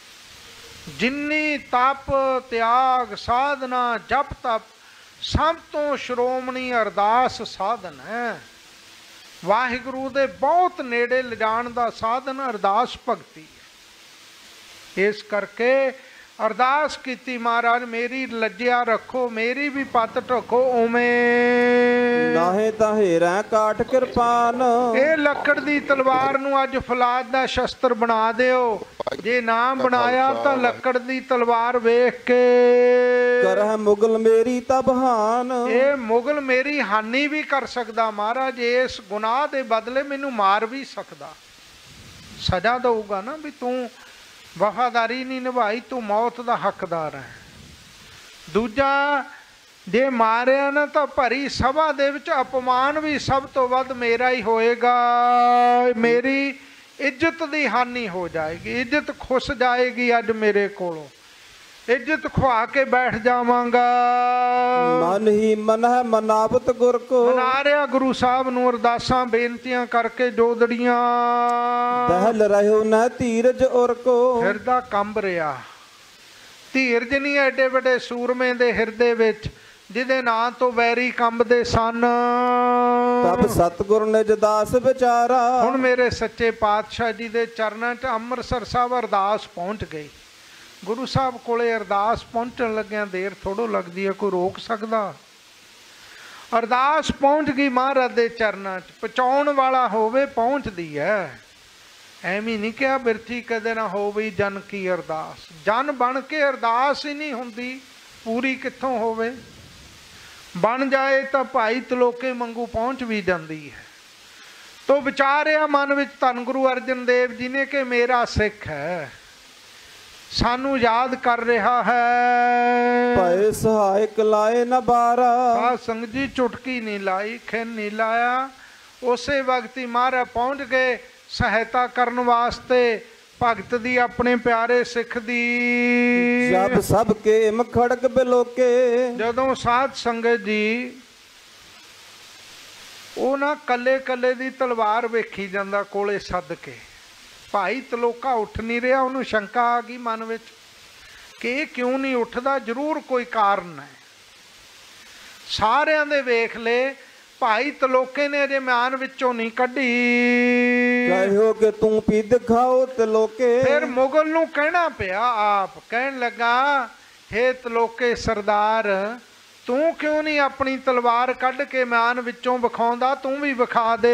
ਜਿੰਨੀ ਤਪ, ਤਿਆਗ, ਸਾਧਨਾ, ਜਪ ਤਪ, ਸਭ ਤੋਂ ਸ਼੍ਰੋਮਣੀ ਅਰਦਾਸ ਸਾਧਨ ਹੈ। ਵਾਹਿਗੁਰੂ ਦੇ ਬਹੁਤ ਨੇੜੇ ਲਿਜਾਣ ਦਾ ਸਾਧਨ ਅਰਦਾਸ ਭਗਤੀ ਹੈ। ਇਸ ਕਰਕੇ ਅਰਦਾਸ ਕੀਤੀ ਮਹਾਰਾਜ ਮੇਰੀ ਲੱਜਿਆ ਰੱਖੋ ਮੇਰੀ ਵੀ ਪੱਤ ਢੋਕੋ ਉਵੇਂ। ਨਾਹੇ ਤਾਂ ਹੀਰਾ ਕਾਟ ਕਿਰਪਾਨ। ਇਹ ਲੱਕੜ ਦੀ ਤਲਵਾਰ ਨੂੰ ਅੱਜ ਫੌਲਾਦ ਦਾ ਸ਼ਸਤਰ ਬਣਾ ਦਿਓ। ਜੇ ਨਾ ਬਣਾਇਆ ਤਾਂ ਲੱਕੜ ਦੀ ਤਲਵਾਰ ਵੇਖ ਕੇ। ਕਰਹਿ ਮੁਗਲ ਮੇਰੀ ਤਬਹਾਨ। ਇਹ ਮੁਗਲ ਮੇਰੀ ਹਾਨੀ ਵੀ ਕਰ ਸਕਦਾ ਮਹਾਰਾਜ ਇਸ ਗੁਨਾਹ ਦੇ ਬਦਲੇ ਮੈਨੂੰ ਮਾਰ ਵੀ ਸਕਦਾ। ਸਜ਼ਾ ਦਊਗਾ ਨਾ ਵੀ ਤੂੰ ਵਫਾਦਾਰੀ ਨਹੀਂ ਨਿਭਾਈ, ਤੂੰ ਮੌਤ ਦਾ ਹੱਕਦਾਰ ਹੈ। ਦੂਜਾ, ਜੇ ਮਾਰਿਆ ਨਾ ਤਾਂ ਭਰੀ ਸਭਾ ਦੇ ਵਿੱਚ ਅਪਮਾਨ ਵੀ ਸਭ ਤੋਂ ਵੱਧ ਮੇਰਾ ਹੀ ਹੋਏਗਾ। ਮੇਰੀ ਇੱਜ਼ਤ ਦੀ ਹਾਨੀ ਹੋ ਜਾਏਗੀ, ਇੱਜ਼ਤ ਖੁੱਸ ਜਾਏਗੀ ਅੱਜ ਮੇਰੇ ਕੋਲੋਂ। ਇੱਜ਼ਤ ਖਵਾ ਕੇ ਬੈਠ ਜਾਵਾਂਗਾ। ਮਨ ਹੀ ਮਨ ਹੈ ਮਨਾਵਤ ਗੁਰ ਕੋ। ਮਨਾ ਗੁਰੂ ਸਾਹਿਬ ਨੂੰ ਅਰਦਾਸਾਂ ਬੇਨਤੀਆਂ ਕਰਕੇ ਜੋਦੜੀਆਂ। ਬਹਿਲ ਰਹਿਓ ਨਾ ਧੀਰਜ ਉਰ ਕੋ। ਹਿਰਦਾ ਕੰਬ ਰਿਹਾ ਧੀਰਜ ਨਹੀਂ ਐਡੇ ਵੱਡੇ ਸੂਰਮੇ ਦੇ ਹਿਰਦੇ ਵਿੱਚ ਜਿਹਦੇ ਨਾਂ ਤੋਂ ਵੈਰੀ ਕੰਬਦੇ ਸਨ। ਤਬ ਸਤਗੁਰ ਨਿਜ ਦਾਸ ਵਿਚਾਰਾ। ਹੁਣ ਮੇਰੇ ਸੱਚੇ ਪਾਤਸ਼ਾਹ ਜੀ ਦੇ ਚਰਨਾਂ 'ਚ ਅੰਮ੍ਰਿਤਸਰ ਸਾਹਿਬ ਅਰਦਾਸ ਪਹੁੰਚ ਗਈ। ਗੁਰੂ ਸਾਹਿਬ ਕੋਲੇ ਅਰਦਾਸ ਪਹੁੰਚਣ ਲੱਗਿਆਂ ਦੇਰ ਥੋੜੋ ਲੱਗਦੀ ਹੈ, ਕੋਈ ਰੋਕ ਸਕਦਾ? ਅਰਦਾਸ ਪਹੁੰਚ ਗਈ ਮਹਾਰਾਜ ਦੇ ਚਰਨਾਂ 'ਚ, ਪਹੁੰਚਾਉਣ ਵਾਲਾ ਹੋਵੇ ਪਹੁੰਚਦੀ ਹੈ। ਐਵੇਂ ਨਹੀਂ ਕਿਹਾ ਬਿਰਥੀ ਕਦੇ ਨਾ ਹੋਵੇ ਜਨ ਕੀ ਅਰਦਾਸ। ਜਨ ਬਣ ਕੇ ਅਰਦਾਸ ਹੀ ਨਹੀਂ ਹੁੰਦੀ, ਪੂਰੀ ਕਿੱਥੋਂ ਹੋਵੇ? ਬਣ ਜਾਏ ਤਾਂ ਭਾਈ ਤਲੋਕੇ ਮੰਗੂ ਪਹੁੰਚ ਵੀ ਜਾਂਦੀ ਹੈ। ਤੋ ਵਿਚਾਰਿਆ ਮਨ ਵਿੱਚ ਧੰਨ ਗੁਰੂ ਅਰਜਨ ਦੇਵ ਜੀ ਨੇ ਕਿ ਮੇਰਾ ਸਿੱਖ ਹੈ। ਸਾਨੂੰ ਯਾਦ ਕਰ ਰਿਹਾ ਹੈ। ਭਏ ਸਹਾਇਕ ਲਾਏ ਨ ਬਾਰਾ। ਸਾਧ ਸੰਗਤ ਜੀ ਚੁਟਕੀ ਨਹੀਂ ਲਾਈ ਖਿੰ ਨਹੀਂ ਲਾਇਆ। ਉਸੇ ਵਕਤ ਹੀ ਮਹਾਰਾਜ ਪਹੁੰਚ ਗਏ ਸਹਾਇਤਾ ਕਰਨ ਵਾਸਤੇ ਭਗਤ ਦੀ ਆਪਣੇ ਪਿਆਰੇ ਸਿੱਖ ਦੀ। ਜਬ ਸਭ ਕੇ ਮਖੜਕ ਬਿਲੋਕੇ। ਜਦੋਂ ਸਾਧ ਸੰਗਤ ਜੀ ਉਹ ਨਾ ਕੱਲੇ ਕੱਲੇ ਦੀ ਤਲਵਾਰ ਵੇਖੀ ਜਾਂਦਾ ਕੋਲੇ ਸੱਦ ਕੇ। ਭਾਈ ਤਲੋਕਾ ਉੱਠ ਨਹੀਂ ਰਿਹਾ ਉਹਨੂੰ ਸ਼ੰਕਾ ਆ ਗਈ ਮਨ ਵਿੱਚ ਕਿ ਇਹ ਕਿਉਂ ਨਹੀਂ ਉੱਠਦਾ? ਜ਼ਰੂਰ ਕੋਈ ਕਾਰਨ ਹੈ। ਸਾਰਿਆਂ ਦੇ ਵੇਖ ਲੈ ਭਾਈ ਤਲੋਕੇ ਨੇ ਅਜੇ ਮਿਆਨ ਵਿੱਚੋਂ ਨਹੀਂ ਕੱਢੀ। ਕਹਿਓ ਕਿ ਤੂੰ ਪੀ ਦਿਖਾਓ ਤੇ ਲੋਕੇ ਫਿਰ ਮੁਗਲ ਨੂੰ ਕਹਿਣਾ ਪਿਆ ਆਪ ਕਹਿਣ ਲੱਗਾ ਹੇ ਤਲੋਕੇ ਸਰਦਾਰ ਤੂੰ ਕਿਉਂ ਨਹੀਂ ਆਪਣੀ ਤਲਵਾਰ ਕੱਢ ਕੇ ਮਿਆਨ ਵਿੱਚੋਂ ਵਿਖਾਉਂਦਾ? ਤੂੰ ਵੀ ਵਿਖਾ ਦੇ।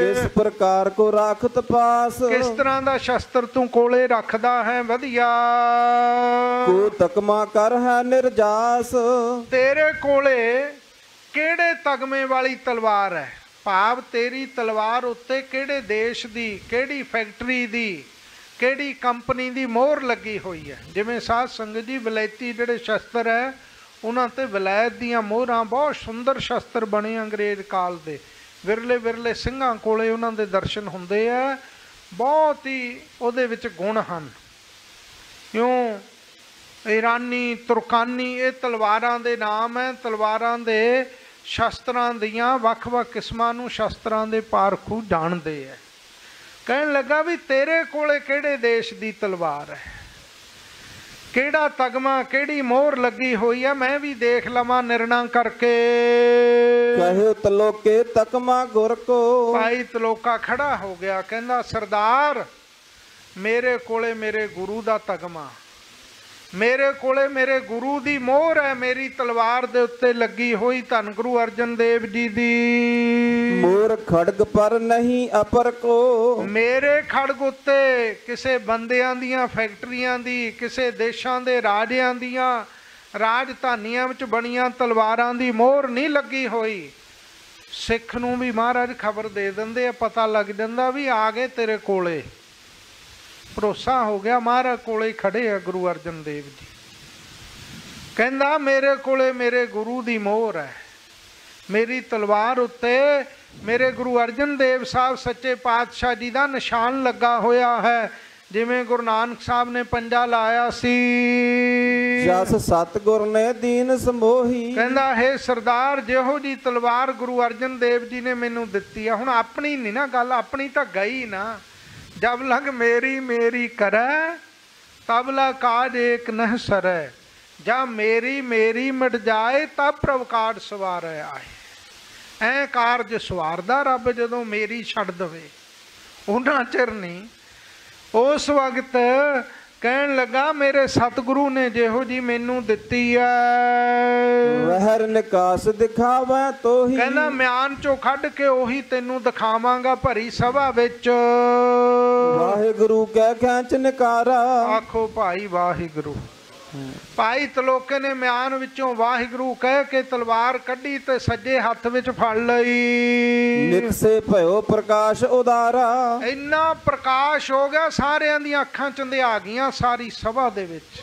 ਕਿਸ ਪ੍ਰਕਾਰ ਕੋ ਰਾਖਤ ਪਾਸ? ਕਿਸ ਤਰ੍ਹਾਂ ਦਾ ਸ਼ਸਤਰ ਤੂੰ ਕੋਲੇ ਰੱਖਦਾ ਹੈ? ਵਧੀਆ। ਕੋ ਤਕਮਾ ਕਰ ਹੈ ਨਿਰਜਾਸ? ਤੇਰੇ ਕੋਲੇ ਕਿਹੜੇ ਤਗਮੇ ਵਾਲੀ ਤਲਵਾਰ ਹੈ? ਭਾਵ ਤੇਰੀ ਤਲਵਾਰ ਉੱਤੇ ਕਿਹੜੇ ਦੇਸ਼ ਦੀ ਕਿਹੜੀ ਫੈਕਟਰੀ ਦੀ ਕਿਹੜੀ ਕੰਪਨੀ ਦੀ ਮੋਹਰ ਲੱਗੀ ਹੋਈ ਹੈ? ਜਿਵੇਂ ਸਾਧ ਸੰਗਤ ਜੀ ਵਿਲਾਇਤੀ ਜਿਹੜੇ ਸ਼ਸਤਰ ਹੈ ਉਹਨਾਂ ਤੇ ਵਿਲਾਇਤ ਦੀਆਂ ਮੋਹਰਾਂ ਬਹੁਤ ਸੁੰਦਰ ਸ਼ਸਤਰ ਬਣੇ ਅੰਗਰੇਜ਼ ਕਾਲ ਦੇ। ਵਿਰਲੇ ਵਿਰਲੇ ਸਿੰਘਾਂ ਕੋਲੇ ਉਹਨਾਂ ਦੇ ਦਰਸ਼ਨ ਹੁੰਦੇ ਆ। ਬਹੁਤ ਹੀ ਉਹਦੇ ਵਿੱਚ ਗੁਣ ਹਨ। ਕਿਉਂ ਈਰਾਨੀ ਤੁਰਕਾਨੀ ਇਹ ਤਲਵਾਰਾਂ ਦੇ ਨਾਮ ਹੈ। ਤਲਵਾਰਾਂ ਦੇ ਸ਼ਸਤਰਾਂ ਦੀਆਂ ਵੱਖ-ਵੱਖ ਕਿਸਮਾਂ ਨੂੰ ਸ਼ਸਤਰਾਂ ਦੇ ਪਾਰਖੂ ਜਾਣਦੇ ਐ ਕਹਿਣ ਲੱਗਾ ਵੀ ਤੇਰੇ ਕੋਲੇ ਕਿਹੜੇ ਦੇਸ਼ ਦੀ ਤਲਵਾਰ ਹੈ? ਕਿਹੜਾ ਤਗਮਾ ਕਿਹੜੀ ਮੋਹਰ ਲੱਗੀ ਹੋਈ ਹੈ ਮੈਂ ਵੀ ਦੇਖ ਲਵਾਂ ਨਿਰਣਾ ਕਰਕੇ। ਕਹਿਓ ਤਲੋਕੇ ਤਕਮਾ ਗੁਰ ਕੋ। ਭਾਈ ਤਲੋਕਾ ਖੜਾ ਹੋ ਗਿਆ ਕਹਿੰਦਾ ਸਰਦਾਰ ਮੇਰੇ ਕੋਲੇ ਮੇਰੇ ਗੁਰੂ ਦਾ ਤਗਮਾ। ਮੇਰੇ ਕੋਲੇ ਮੇਰੇ ਗੁਰੂ ਦੀ ਮੋਹਰ ਹੈ ਮੇਰੀ ਤਲਵਾਰ ਦੇ ਉੱਤੇ ਲੱਗੀ ਹੋਈ ਧੰਨ ਗੁਰੂ ਅਰਜਨ ਦੇਵ ਜੀ ਦੀ। ਮੋਰ ਖੜਗ ਪਰ ਨਹੀਂ ਅਪਰ ਕੋ। ਮੇਰੇ ਖੜਗ ਉੱਤੇ ਕਿਸੇ ਬੰਦਿਆਂ ਦੀਆਂ ਫੈਕਟਰੀਆਂ ਦੀ ਕਿਸੇ ਦੇਸ਼ਾਂ ਦੇ ਰਾਜਿਆਂ ਦੀਆਂ ਰਾਜਧਾਨੀਆਂ ਵਿੱਚ ਬਣੀਆਂ ਤਲਵਾਰਾਂ ਦੀ ਮੋਹਰ ਨਹੀਂ ਲੱਗੀ ਹੋਈ। ਸਿੱਖ ਨੂੰ ਵੀ ਮਹਾਰਾਜ ਖਬਰ ਦੇ ਦਿੰਦੇ ਆ ਪਤਾ ਲੱਗ ਜਾਂਦਾ ਵੀ ਆ ਗਏ ਤੇਰੇ ਕੋਲੇ। ਭਰੋਸਾ ਹੋ ਗਿਆ ਮਹਾਰਾਜ ਕੋਲੇ ਖੜੇ ਆ ਗੁਰੂ ਅਰਜਨ ਦੇਵ ਜੀ। ਕਹਿੰਦਾ ਮੇਰੇ ਕੋਲੇ ਮੇਰੇ ਗੁਰੂ ਦੀ ਮੋਹਰ ਹੈ। ਮੇਰੀ ਤਲਵਾਰ ਉੱਤੇ ਮੇਰੇ ਗੁਰੂ ਅਰਜਨ ਦੇਵ ਸਾਹਿਬ ਸੱਚੇ ਪਾਤਸ਼ਾਹ ਜੀ ਦਾ ਨਿਸ਼ਾਨ ਲੱਗਾ ਹੋਇਆ ਹੈ। ਜਿਵੇਂ ਗੁਰੂ ਨਾਨਕ ਸਾਹਿਬ ਨੇ ਪੰਜਾ ਲਾਇਆ ਸੀ। ਜਸ ਸਤਗੁਰ ਨੇ ਦੀਨ ਸਮੋਹੀ ਕਹਿੰਦਾ ਹੈ ਸਰਦਾਰ ਜਿਹੋ ਜੀ ਤਲਵਾਰ ਗੁਰੂ ਅਰਜਨ ਦੇਵ ਜੀ ਨੇ ਮੈਨੂੰ ਦਿੱਤੀ ਆ ਹੁਣ ਆਪਣੀ ਨਹੀਂ ਨਾ ਗੱਲ ਆਪਣੀ ਤਾਂ ਗਈ ਨਾ। ਜਬ ਲਗ ਮੇਰੀ ਮੇਰੀ ਕਰੈ, ਤਬ ਲਾ ਕਾਜ ਏਕ ਨਹ ਸਰੈ। ਜਾਂ ਮੇਰੀ ਮੇਰੀ ਮਿਟ ਜਾਏ, ਤਬ ਪ੍ਰਭ ਕਾਜ ਸਵਾਰ ਆਏ। ਐ ਕਾਰਜ ਸਵਾਰਦਾ ਰੱਬ ਜਦੋਂ ਮੇਰੀ ਛੱਡ ਦਵੇ। ਉਹਨਾਂ ਚਿਰ ਨਹੀਂ। ਉਸ ਵਕਤ ਕਹਿਣ ਲੱਗਾ ਮੇਰੇ ਸਤਿਗੁਰੂ ਨੇ ਜਿਹੋ ਜੀ ਮੈਨੂੰ ਦਿੱਤੀ ਐ। ਵਹਿਰ ਨਿਕਾਸ ਦਿਖਾਵੈ ਤੋਹੀ। ਕਹਿੰਦਾ ਮਿਆਨ ਚੋਂ ਕੱਢ ਕੇ ਉਹੀ ਤੈਨੂੰ ਦਿਖਾਵਾਂਗਾ ਭਰੀ ਸਭਾ ਵਿੱਚ। ਵਾਹਿਗੁਰੂ ਕਹਿ ਖੈਂਚ ਨਕਾਰਾ। ਆਖੋ ਭਾਈ ਵਾਹਿਗੁਰੂ। ਭਾਈ ਤਲੋਕੇ ਨੇ ਮਿਆਨ ਵਿੱਚੋਂ ਵਾਹਿਗੁਰੂ ਕਹਿ ਕੇ ਤਲਵਾਰ ਕੱਢੀ ਤੇ ਸੱਜੇ ਹੱਥ ਵਿੱਚ ਫੜ ਲਈ। ਨਿਕਸੇ ਭਇਓ ਪ੍ਰਕਾਸ਼ ਉਦਾਰਾ। ਇੰਨਾ ਪ੍ਰਕਾਸ਼ ਹੋ ਗਿਆ ਸਾਰਿਆਂ ਦੀਆਂ ਅੱਖਾਂ ਚੰਦਿਆ ਗਈਆਂ ਸਾਰੀ ਸਭਾ ਦੇ ਵਿੱਚ।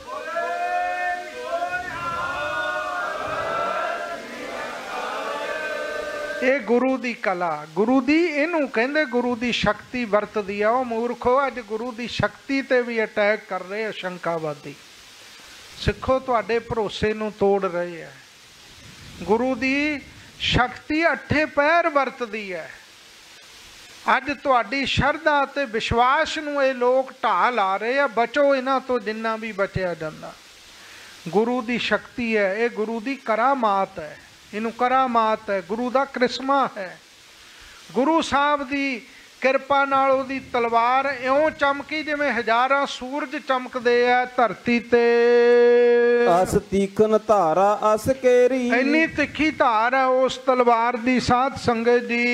ਇਹ ਗੁਰੂ ਦੀ ਕਲਾ ਗੁਰੂ ਦੀ ਇਹਨੂੰ ਕਹਿੰਦੇ ਗੁਰੂ ਦੀ ਸ਼ਕਤੀ ਵਰਤਦੀ ਆ। ਉਹ ਮੂਰਖੋ ਅੱਜ ਗੁਰੂ ਦੀ ਸ਼ਕਤੀ ਤੇ ਵੀ ਅਟੈਕ ਕਰ ਰਹੇ ਆ ਸ਼ੰਕਾਵਾਦੀ। ਸਿੱਖੋ ਤੁਹਾਡੇ ਭਰੋਸੇ ਨੂੰ ਤੋੜ ਰਹੇ ਆ ਗੁਰੂ ਦੀ ਸ਼ਕਤੀ ਅੱਠੇ ਪੈਰ ਵਰਤਦੀ ਹੈ। ਅੱਜ ਤੁਹਾਡੀ ਸ਼ਰਧਾ ਤੇ ਵਿਸ਼ਵਾਸ ਨੂੰ ਇਹ ਲੋਕ ਢਾਹ ਲਾ ਰਹੇ ਆ, ਬਚੋ ਇਹਨਾਂ ਤੋਂ ਜਿੰਨਾ ਵੀ ਬਚਿਆ ਜਾਂਦਾ। ਗੁਰੂ ਦੀ ਸ਼ਕਤੀ ਹੈ, ਇਹ ਗੁਰੂ ਦੀ ਕਰਾਮਾਤ ਹੈ। ਇਹਨੂੰ ਕਰਾਮਾਤ ਹੈ, ਗੁਰੂ ਦਾ ਕ੍ਰਿਸ਼ਮਾ ਹੈ। ਗੁਰੂ ਸਾਹਿਬ ਦੀ ਕਿਰਪਾ ਨਾਲ ਉਹਦੀ ਤਲਵਾਰ ਇਉਂ ਚਮਕੀ ਜਿਵੇਂ ਹਜ਼ਾਰਾਂ ਸੂਰਜ ਚਮਕਦੇ ਆ ਧਰਤੀ ਤੇ। ਅਸ ਤੀਖਨ ਧਾਰਾ ਅਸ ਕੇਰੀ। ਇੰਨੀ ਤਿੱਖੀ ਧਾਰ ਹੈ ਉਸ ਤਲਵਾਰ ਦੀ ਸਾਧ ਸੰਗਤ ਦੀ।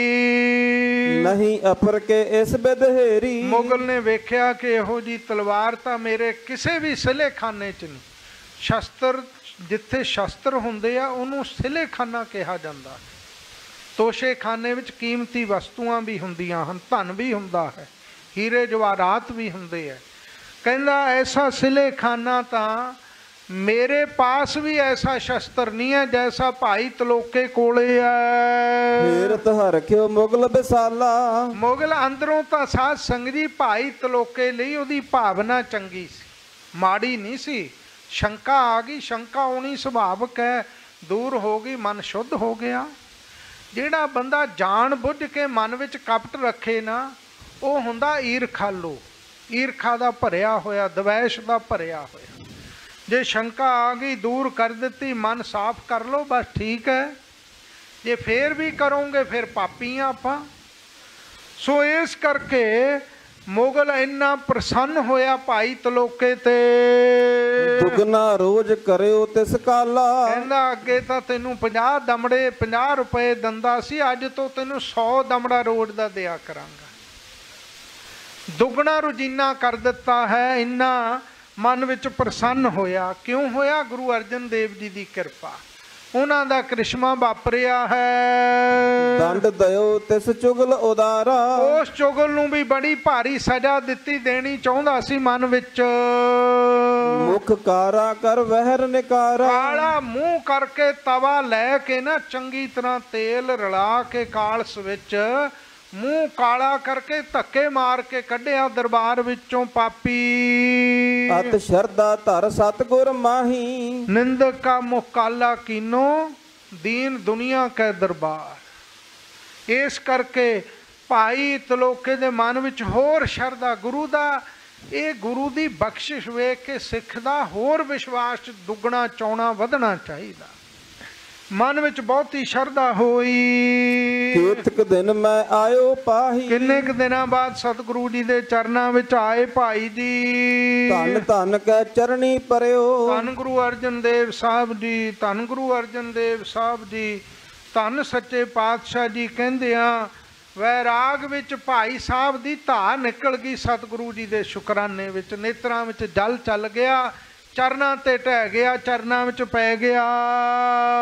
ਨਹੀਂ ਅਪਰ ਕੇ ਇਸ ਬਿਦਹੇਰੀ ਮੁਗਲ ਨੇ ਵੇਖਿਆ ਕਿ ਇਹੋ ਜੀ ਤਲਵਾਰ ਤਾਂ ਮੇਰੇ ਕਿਸੇ ਵੀ ਸਿਲੇਖਾਨੇ 'ਚ ਨਹੀਂ। ਸ਼ਸਤਰ ਜਿੱਥੇ ਸ਼ਸਤਰ ਹੁੰਦੇ ਆ ਉਹਨੂੰ ਸਿਲੇਖਾਨਾ ਕਿਹਾ ਜਾਂਦਾ। ਤੋਸ਼ੇਖਾਨੇ ਵਿੱਚ ਕੀਮਤੀ ਵਸਤੂਆਂ ਵੀ ਹੁੰਦੀਆਂ ਹਨ ਧਨ ਵੀ ਹੁੰਦਾ ਹੈ ਹੀਰੇ ਜਵਾਹਰਾਤ ਵੀ ਹੁੰਦੇ ਆ ਕਹਿੰਦਾ ਐਸਾ ਸਿਲੇਖਾਨਾ ਤਾਂ ਮੇਰੇ ਪਾਸ ਵੀ ਐਸਾ ਸ਼ਸਤਰ ਨਹੀਂ ਹੈ ਜੈਸਾ ਭਾਈ ਤਲੋਕੇ ਕੋਲੇ ਹੈ। ਫੇਰ ਤਹ ਰਖਿਓ ਮੁਗਲ ਬਿਸਾਲਾ ਮੁਗਲ ਅੰਦਰੋਂ ਤਾਂ ਸਾਧ ਸੰਗਤ ਜੀ ਭਾਈ ਤਲੋਕੇ ਲਈ ਉਹਦੀ ਭਾਵਨਾ ਚੰਗੀ ਸੀ। ਮਾੜੀ ਨਹੀਂ ਸੀ। ਸ਼ੰਕਾ ਆ ਗਈ ਸ਼ੰਕਾ ਆਉਣੀ ਸੁਭਾਵਕ ਹੈ ਦੂਰ ਹੋ ਗਈ ਮਨ ਸ਼ੁੱਧ ਹੋ ਗਿਆ। ਜਿਹੜਾ ਬੰਦਾ ਜਾਣ ਬੁੱਝ ਕੇ ਮਨ ਵਿੱਚ ਕਪਟ ਰੱਖੇ ਨਾ, ਉਹ ਹੁੰਦਾ ਈਰਖਾਲੂ। ਈਰਖਾ ਦਾ ਭਰਿਆ ਹੋਇਆ, ਦਵੈਸ਼ ਦਾ ਭਰਿਆ ਹੋਇਆ। ਜੇ ਸ਼ੰਕਾ ਆ ਗਈ, ਦੂਰ ਕਰ ਦਿੱਤੀ, ਮਨ ਸਾਫ਼ ਕਰ ਲਓ, ਬਸ ਠੀਕ ਹੈ। ਜੇ ਫੇਰ ਵੀ ਕਰੋਗੇ, ਫਿਰ ਪਾਪੀ ਆ ਆਪਾਂ। ਸੋ ਇਸ ਕਰਕੇ ਮੁਗਲ ਇੰਨਾ ਪ੍ਰਸੰਨ ਹੋਇਆ ਭਾਈ ਤਲੋਕੇ ਤੇ। ਦੁਗਨਾ ਰੋਜ਼ ਕਰਿਓ ਤਿਸ ਕਾਲਾ। ਕਹਿੰਦਾ ਅੱਗੇ ਤਾਂ ਤੈਨੂੰ 50 ਦਮੜੇ 50 ਰੁਪਏ ਦੰਦਾ ਸੀ ਅੱਜ ਤੋਂ ਤੈਨੂੰ 100 ਦਮੜਾ ਰੋਜ਼ ਦਾ ਦਿਆ ਕਰਾਂਗਾ। ਦੁੱਗਣਾ ਰੁਜੀਨਾ ਕਰ ਦਿੱਤਾ ਹੈ ਇੰਨਾ ਮਨ ਵਿੱਚ ਪ੍ਰਸੰਨ ਹੋਇਆ। ਕਿਉਂ ਹੋਇਆ? ਗੁਰੂ ਅਰਜਨ ਦੇਵ ਜੀ ਦੀ ਕਿਰਪਾ। ਉਹਨਾਂ ਦਾ ਕ੍ਰਿਸ਼ਮਾ ਵਾਪਰਿਆ ਹੈ। ਦੰਡ ਦਇਓ ਤਿਸ ਚੁਗਲ ਉਦਾਰਾ। ਉਸ ਚੁਗਲ ਨੂੰ ਵੀ ਬੜੀ ਭਾਰੀ ਸਜ਼ਾ ਦਿੱਤੀ ਦੇਣੀ ਚਾਹੁੰਦਾ ਸੀ ਮਨ ਵਿੱਚ। ਮੁਖ ਕਾਰਾ ਕਰ ਵਹਿਰ ਨਿਕਾਰਾ। ਕਾਲਾ ਮੂੰਹ ਕਰਕੇ ਤਵਾ ਲੈ ਕੇ ਨਾ ਚੰਗੀ ਤਰ੍ਹਾਂ ਤੇਲ ਰਲਾ ਕੇ ਕਾਲਸ ਵਿੱਚ ਮੂੰਹ ਕਾਲਾ ਕਰਕੇ ਧੱਕੇ ਮਾਰ ਕੇ ਕੱਢਿਆ ਦਰਬਾਰ ਵਿੱਚੋਂ ਪਾਪੀ। ਅਤ ਸ਼ਰਦਾ ਧਰ ਸਤਗੁਰ ਮਾਹੀ। ਨਿੰਦਕ ਕਾ ਮੁਖ ਕਾਲਾ ਕੀਨੋ ਦੀਨ ਦੁਨੀਆ ਕੈ ਦਰਬਾਰ। ਇਸ ਕਰਕੇ ਭਾਈ ਤਲੋਕੇ ਦੇ ਮਨ ਵਿੱਚ ਹੋਰ ਸ਼ਰਧਾ ਗੁਰੂ ਦਾ ਇਹ ਗੁਰੂ ਦੀ ਬਖਸ਼ਿਸ਼ ਵੇਖ ਕੇ ਸਿੱਖ ਦਾ ਹੋਰ ਵਿਸ਼ਵਾਸ ਦੁੱਗਣਾ ਚੌਣਾ ਵਧਣਾ ਚਾਹੀਦਾ। ਮਨ ਵਿੱਚ ਬਹੁਤੀ ਸ਼ਰਧਾ ਹੋਈ। ਕੀਰਤਕ ਦਿਨ ਮੈਂ ਆਇਓ ਪਾਹੀ। ਕਿੰਨੇ ਕੁ ਦਿਨਾਂ ਬਾਅਦ ਸਤਿਗੁਰੂ ਜੀ ਦੇ ਚਰਨਾਂ ਵਿੱਚ ਆਏ ਭਾਈ ਜੀ। ਧੰਨ ਧੰਨ ਕੈ ਚਰਣੀ ਪਰਿਓ। ਧੰਨ ਗੁਰੂ ਅਰਜਨ ਦੇਵ ਸਾਹਿਬ ਜੀ ਧੰਨ ਗੁਰੂ ਅਰਜਨ ਦੇਵ ਸਾਹਿਬ ਜੀ ਧੰਨ ਸੱਚੇ ਪਾਤਸ਼ਾਹ ਜੀ ਕਹਿੰਦੇ ਆ ਵੈਰਾਗ ਵਿੱਚ ਭਾਈ ਸਾਹਿਬ ਦੀ ਧਾ ਨਿਕਲ ਗਈ। ਸਤਿਗੁਰੂ ਜੀ ਦੇ ਸ਼ੁਕਰਾਨੇ ਵਿੱਚ ਨੇਤਰਾਂ ਵਿੱਚ ਜਲ ਚੱਲ ਗਿਆ। ਚਰਨਾਂ ਤੇ ਟਹਿ ਗਿਆ ਚਰਨਾਂ ਵਿੱਚ ਪੈ ਗਿਆ।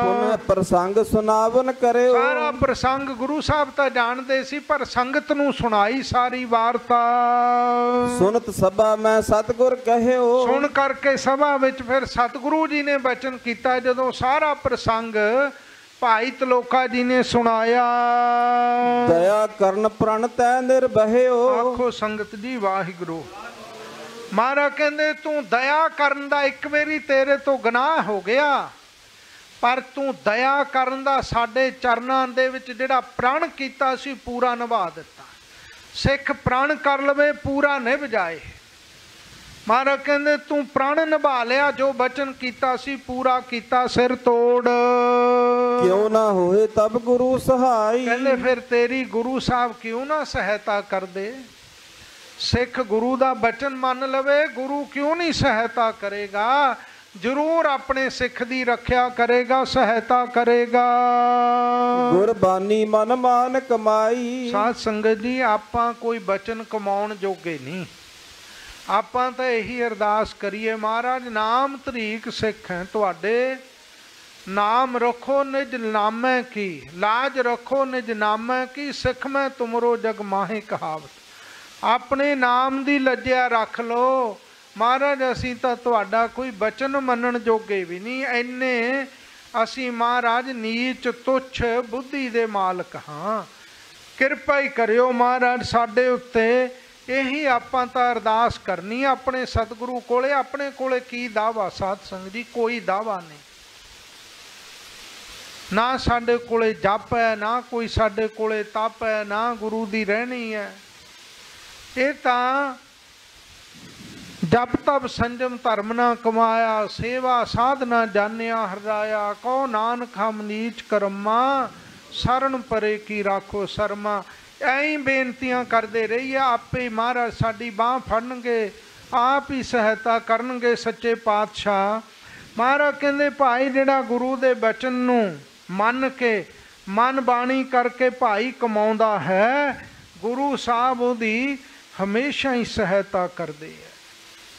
ਪੁਨ ਪ੍ਰਸੰਗ ਸੁਨਾਵਨ ਕਰਿਓ। ਸਾਰਾ ਪ੍ਰਸੰਗ ਗੁਰੂ ਸਾਹਿਬ ਤਾਂ ਜਾਣਦੇ ਸੀ ਪਰ ਸੰਗਤ ਨੂੰ ਸੁਣਾਈ ਸਾਰੀ ਵਾਰਤਾ। ਸੁਨਤ ਸਭਾ ਮੈਂ ਸਤਗੁਰ ਕਹਿਓ। ਸੁਣ ਕਰਕੇ ਸਭਾ ਵਿੱਚ ਫਿਰ ਸਤਿਗੁਰੂ ਜੀ ਨੇ ਬਚਨ ਕੀਤਾ ਜਦੋਂ ਸਾਰਾ ਪ੍ਰਸੰਗ ਭਾਈ ਤਲੋਕਾ ਜੀ ਨੇ ਸੁਣਾਇਆ। ਦਇਆ ਕਰਨ ਪ੍ਰਣ ਤੈ ਨਿਰਭਇਓ। ਆਖੋ ਸੰਗਤ ਜੀ ਵਾਹਿਗੁਰੂ। ਮਹਾਰਾਜ ਕਹਿੰਦੇ ਤੂੰ ਦਇਆ ਕਰਨ ਦਾ ਇੱਕ ਵਾਰੀ ਤੇਰੇ ਤੋਂ ਗੁਨਾਹ ਹੋ ਗਿਆ ਪਰ ਤੂੰ ਦਇਆ ਕਰਨ ਦਾ ਸਾਡੇ ਚਰਨਾਂ ਦੇ ਵਿੱਚ ਜਿਹੜਾ ਪ੍ਰਣ ਕੀਤਾ ਸੀ ਪੂਰਾ ਨਿਭਾ ਦਿੱਤਾ। ਸਿੱਖ ਪ੍ਰਣ ਕਰ ਲਵੇ ਪੂਰਾ ਨਿਭ ਜਾਏ। ਮਹਾਰਾਜ ਕਹਿੰਦੇ ਤੂੰ ਪ੍ਰਣ ਨਿਭਾ ਲਿਆ ਜੋ ਬਚਨ ਕੀਤਾ ਸੀ ਪੂਰਾ ਕੀਤਾ ਸਿਰ ਤੋੜ। ਕਿਉ ਨਾ ਹੋਏ ਤਬ ਗੁਰੂ ਸਹਾਈ? ਕਹਿੰਦੇ ਫਿਰ ਤੇਰੀ ਗੁਰੂ ਸਾਹਿਬ ਕਿਉਂ ਨਾ ਸਹਾਇਤਾ ਕਰਦੇ? ਸਿੱਖ ਗੁਰੂ ਦਾ ਬਚਨ ਮੰਨ ਲਵੇ ਗੁਰੂ ਕਿਉਂ ਨਹੀਂ ਸਹਾਇਤਾ ਕਰੇਗਾ? ਜ਼ਰੂਰ ਆਪਣੇ ਸਿੱਖ ਦੀ ਰੱਖਿਆ ਕਰੇਗਾ ਸਹਾਇਤਾ ਕਰੇਗਾ। ਗੁਰਬਾਨੀ ਮਨ ਮਾਨ ਕਮਾਈ। ਸਾਧ ਸੰਗਤ ਜੀ ਆਪਾਂ ਕੋਈ ਬਚਨ ਕਮਾਉਣ ਜੋਗੇ ਨਹੀਂ। ਆਪਾਂ ਤਾਂ ਇਹੀ ਅਰਦਾਸ ਕਰੀਏ ਮਹਾਰਾਜ ਨਾਮ ਤਰੀਕ ਸਿੱਖ ਹੈ ਤੁਹਾਡੇ। ਨਾਮ ਰੱਖੋ ਨਿਜ ਨਾਮੈ ਕੀ ਲਾਜ ਰੱਖੋ ਨਿਜ ਨਾਮੈ ਕੀ ਸਿੱਖ ਮੈਂ ਤੁਮਰੋ ਜਗ ਮਾਹੇ ਕਹਾਵਤ। ਆਪਣੇ ਨਾਮ ਦੀ ਲੱਜਿਆ ਰੱਖ ਲੋ। ਮਹਾਰਾਜ, ਅਸੀਂ ਤਾਂ ਤੁਹਾਡਾ ਕੋਈ ਬਚਨ ਮੰਨਣ ਜੋਗੇ ਵੀ ਨਹੀਂ। ਐਨੇ ਅਸੀਂ ਮਹਾਰਾਜ ਨੀਚ ਤੁੱਛ ਬੁੱਧੀ ਦੇ ਮਾਲਕ ਹਾਂ। ਕਿਰਪਾ ਹੀ ਕਰਿਓ ਮਹਾਰਾਜ ਸਾਡੇ ਉੱਤੇ। ਇਹੀ ਆਪਾਂ ਤਾਂ ਅਰਦਾਸ ਕਰਨੀ ਆਪਣੇ ਸਤਿਗੁਰੂ ਕੋਲੇ। ਆਪਣੇ ਕੋਲੇ ਕੀ ਦਾਵਾ ਸਾਧ ਸੰਗਤ ਜੀ? ਕੋਈ ਦਾਵਾ ਨਹੀਂ। ਨਾ ਸਾਡੇ ਕੋਲੇ ਜਪ ਹੈ, ਨਾ ਕੋਈ ਸਾਡੇ ਕੋਲੇ ਤਪ ਹੈ, ਨਾ ਗੁਰੂ ਦੀ ਰਹਿਣੀ ਹੈ। ਇਹ ਤਾਂ ਜਪ ਤਪ ਸੰਜਮ ਧਰਮ ਨਾ ਕਮਾਇਆ, ਸੇਵਾ ਸਾਧਨਾ ਜਾਣਿਆ, ਹਰਜਾਇਆ ਕੋ ਨਾਨਕ ਹਮ ਨੀਚ ਕਰਮਾ, ਸਰਨ ਪਰੇ ਕੀ ਰਾਖੋ ਸਰਮਾ। ਐਂ ਹੀ ਬੇਨਤੀਆਂ ਕਰਦੇ ਰਹੀਏ, ਆਪੇ ਮਹਾਰਾਜ ਸਾਡੀ ਬਾਹ ਫੜਨਗੇ, ਆਪ ਹੀ ਸਹਾਇਤਾ ਕਰਨਗੇ ਸੱਚੇ ਪਾਤਸ਼ਾਹ। ਮਹਾਰਾਜ ਕਹਿੰਦੇ, ਭਾਈ ਜਿਹੜਾ ਗੁਰੂ ਦੇ ਬਚਨ ਨੂੰ ਮੰਨ ਕੇ, ਮਨ ਬਾਣੀ ਕਰਕੇ ਭਾਈ ਕਮਾਉਂਦਾ ਹੈ, ਗੁਰੂ ਸਾਹਿਬ ਉਹਦੀ ਹਮੇਸ਼ਾ ਹੀ ਸਹਾਇਤਾ ਕਰਦੇ ਆ।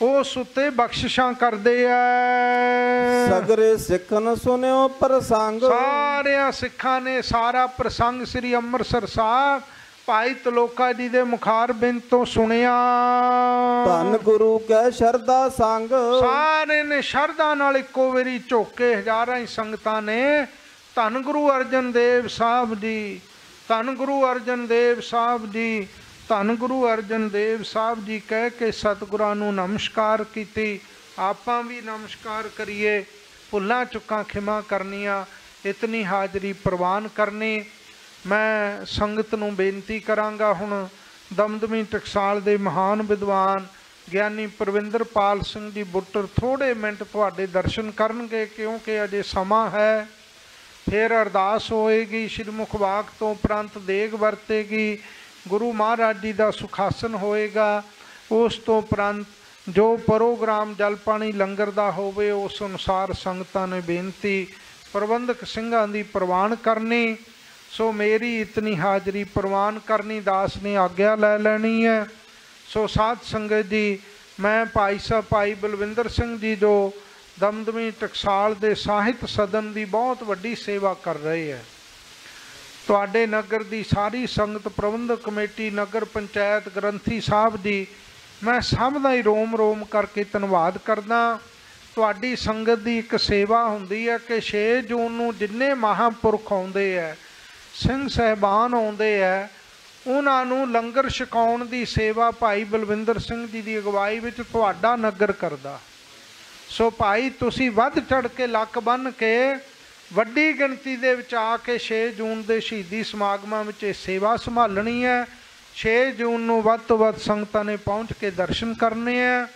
ਉਸ ਉੱਤੇ ਬਖਸ਼ਿਸ਼ਾਂ ਕਰਦੇ ਆ। ਸਗਰੇ ਸਿੱਖਨ ਸੁਨਿਓ ਪ੍ਰਸੰਗ। ਸਾਰਿਆਂ ਸਿੱਖਾਂ ਨੇ ਸਾਰਾ ਪ੍ਰਸੰਗ ਸ੍ਰੀ ਅੰਮ੍ਰਿਤਸਰ ਸਾਹਿਬ ਭਾਈ ਤਲੋਕਾ ਜੀ ਦੇ ਮੁਖਾਰ ਬਿੰਦ ਤੋਂ ਸੁਣਿਆ। ਧੰਨ ਗੁਰੂ ਕੈ ਸ਼ਰਦਾ ਸੰਗ। ਸਾਰੇ ਨੇ ਸ਼ਰਧਾ ਨਾਲ ਇੱਕੋ ਵਾਰੀ ਝੋਕੇ ਹਜ਼ਾਰਾਂ ਹੀ ਸੰਗਤਾਂ ਨੇ। ਧੰਨ ਗੁਰੂ ਅਰਜਨ ਦੇਵ ਸਾਹਿਬ ਜੀ ਧੰਨ ਗੁਰੂ ਅਰਜਨ ਦੇਵ ਸਾਹਿਬ ਜੀ ਧੰਨ ਗੁਰੂ ਅਰਜਨ ਦੇਵ ਸਾਹਿਬ ਜੀ ਕਹਿ ਕੇ ਸਤਿਗੁਰਾਂ ਨੂੰ ਨਮਸਕਾਰ ਕੀਤੀ। ਆਪਾਂ ਵੀ ਨਮਸਕਾਰ ਕਰੀਏ। ਭੁੱਲਾਂ ਚੁੱਕਾਂ ਖਿਮਾ ਕਰਨੀਆਂ, ਇਤਨੀ ਹਾਜ਼ਰੀ ਪ੍ਰਵਾਨ ਕਰਨੀ। ਮੈਂ ਸੰਗਤ ਨੂੰ ਬੇਨਤੀ ਕਰਾਂਗਾ ਹੁਣ ਦਮਦਮੀ ਟਕਸਾਲ ਦੇ ਮਹਾਨ ਵਿਦਵਾਨ ਗਿਆਨੀ ਪ੍ਰਵਿੰਦਰਪਾਲ ਸਿੰਘ ਜੀ ਬੁੱਟਰ ਥੋੜੇ ਮਿੰਟ ਤੁਹਾਡੇ ਦਰਸ਼ਨ ਕਰਨਗੇ ਕਿਉਂਕਿ ਅਜੇ ਸਮਾਂ ਹੈ। ਫਿਰ ਅਰਦਾਸ ਹੋਏਗੀ, ਸ਼੍ਰੀ ਮੁਖਵਾਕ ਤੋਂ ਉਪਰੰਤ ਦੇਗ ਵਰਤੇਗੀ। ਗੁਰੂ ਮਹਾਰਾਜ ਜੀ ਦਾ ਸੁਖਾਸਨ ਹੋਏਗਾ, ਉਸ ਤੋਂ ਉਪਰੰਤ ਜੋ ਪ੍ਰੋਗਰਾਮ ਜਲ ਪਾਣੀ ਲੰਗਰ ਦਾ ਹੋਵੇ, ਉਸ ਅਨੁਸਾਰ ਸੰਗਤਾਂ ਨੇ ਬੇਨਤੀ ਪ੍ਰਬੰਧਕ ਸਿੰਘਾਂ ਦੀ ਪ੍ਰਵਾਨ ਕਰਨੀ, ਸੋ ਮੇਰੀ ਇਤਨੀ ਹਾਜ਼ਰੀ ਪ੍ਰਵਾਨ ਕਰਨੀ ਦਾਸ ਨੇ ਆਗਿਆ ਲੈ ਲੈਣੀ ਹੈ। ਸੋ ਸਾਧ ਸੰਗਤ ਜੀ, ਮੈਂ ਭਾਈ ਸਾਹਿਬ ਭਾਈ ਬਲਵਿੰਦਰ ਸਿੰਘ ਜੀ ਜੋ ਦਮਦਮੀ ਟਕਸਾਲ ਦੇ ਸਾਹਿਤ ਸਦਨ ਦੀ ਬਹੁਤ ਵੱਡੀ ਸੇਵਾ ਕਰ ਰਹੇ ਹੈ। ਤੁਹਾਡੇ ਨਗਰ ਦੀ ਸਾਰੀ ਸੰਗਤ ਪ੍ਰਬੰਧਕ ਕਮੇਟੀ, ਨਗਰ ਪੰਚਾਇਤ, ਗ੍ਰੰਥੀ ਸਾਹਿਬ ਦੀ ਮੈਂ ਸਭ ਦਾ ਹੀ ਰੋਮ ਰੋਮ ਕਰਕੇ ਧੰਨਵਾਦ ਕਰਦਾ। ਤੁਹਾਡੀ ਸੰਗਤ ਦੀ ਇੱਕ ਸੇਵਾ ਹੁੰਦੀ ਹੈ ਕਿ 6 ਜੂਨ ਨੂੰ ਜਿੰਨੇ ਮਹਾਂਪੁਰਖ ਆਉਂਦੇ ਹੈ, ਸਿੰਘ ਸਹਿਬਾਨ ਆਉਂਦੇ ਹੈ, ਉਹਨਾਂ ਨੂੰ ਲੰਗਰ ਛਕਾਉਣ ਦੀ ਸੇਵਾ ਭਾਈ ਬਲਵਿੰਦਰ ਸਿੰਘ ਜੀ ਦੀ ਅਗਵਾਈ ਵਿੱਚ ਤੁਹਾਡਾ ਨਗਰ ਕਰਦਾ। ਸੋ ਭਾਈ, ਤੁਸੀਂ ਵੱਧ ਚੜ ਕੇ ਲੱਕ ਬੰਨ ਕੇ ਵੱਡੀ ਗਿਣਤੀ ਦੇ ਵਿੱਚ ਆ ਕੇ 6 ਜੂਨ ਦੇ ਸ਼ਹੀਦੀ ਸਮਾਗਮਾਂ ਵਿੱਚ ਇਹ ਸੇਵਾ ਸੰਭਾਲਣੀ ਹੈ। 6 ਜੂਨ ਨੂੰ ਵੱਧ ਤੋਂ ਵੱਧ ਸੰਗਤਾਂ ਨੇ ਪਹੁੰਚ ਕੇ ਦਰਸ਼ਨ ਕਰਨੇ ਹੈ।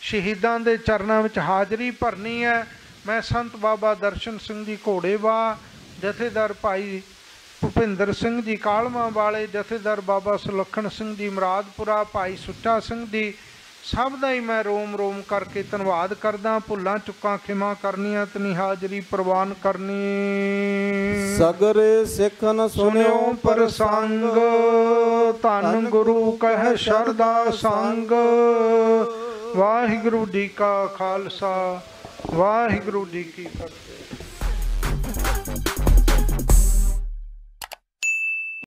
ਸ਼ਹੀਦਾਂ ਦੇ ਚਰਨਾਂ ਵਿੱਚ ਹਾਜ਼ਰੀ ਭਰਨੀ ਹੈ। ਮੈਂ ਸੰਤ ਬਾਬਾ ਦਰਸ਼ਨ ਸਿੰਘ ਜੀ ਘੋੜੇਵਾ, ਜਥੇਦਾਰ ਭਾਈ ਭੁਪਿੰਦਰ ਸਿੰਘ ਜੀ ਕਾਲਮਾ ਵਾਲੇ ਜਥੇਦਾਰ ਬਾਬਾ ਸੁਲੱਖਣ ਸਿੰਘ ਜੀ ਮਰਾਦਪੁਰਾ, ਭਾਈ ਸੁੱਚਾ ਸਿੰਘ ਜੀ ਸਭ ਦਾ ਹੀ ਮੈਂ ਰੋਮ ਰੋਮ ਕਰਕੇ ਧੰਨਵਾਦ ਕਰਦਾ ਭੁੱਲਾਂ ਚੁੱਕਾਂ ਖਿਮਾ ਕਰਨੀਆਂ ਤਨੀ ਹਾਜ਼ਰੀ ਪ੍ਰਵਾਨ ਕਰਨੀ। ਸਗਰੇ ਸਿੱਖਨ ਸੁਣਿਓ ਸੁਨਿਓ ਪ੍ਰਸੰਗ ਧੰਨ ਗੁਰੂ ਕਹਿ ਸ਼ਰਦਾ ਸੰਗ। ਵਾਹਿਗੁਰੂ ਜੀ ਕਾ ਖਾਲਸਾ ਵਾਹਿਗੁਰੂ ਜੀ ਕੀ ਫਤਿਹ।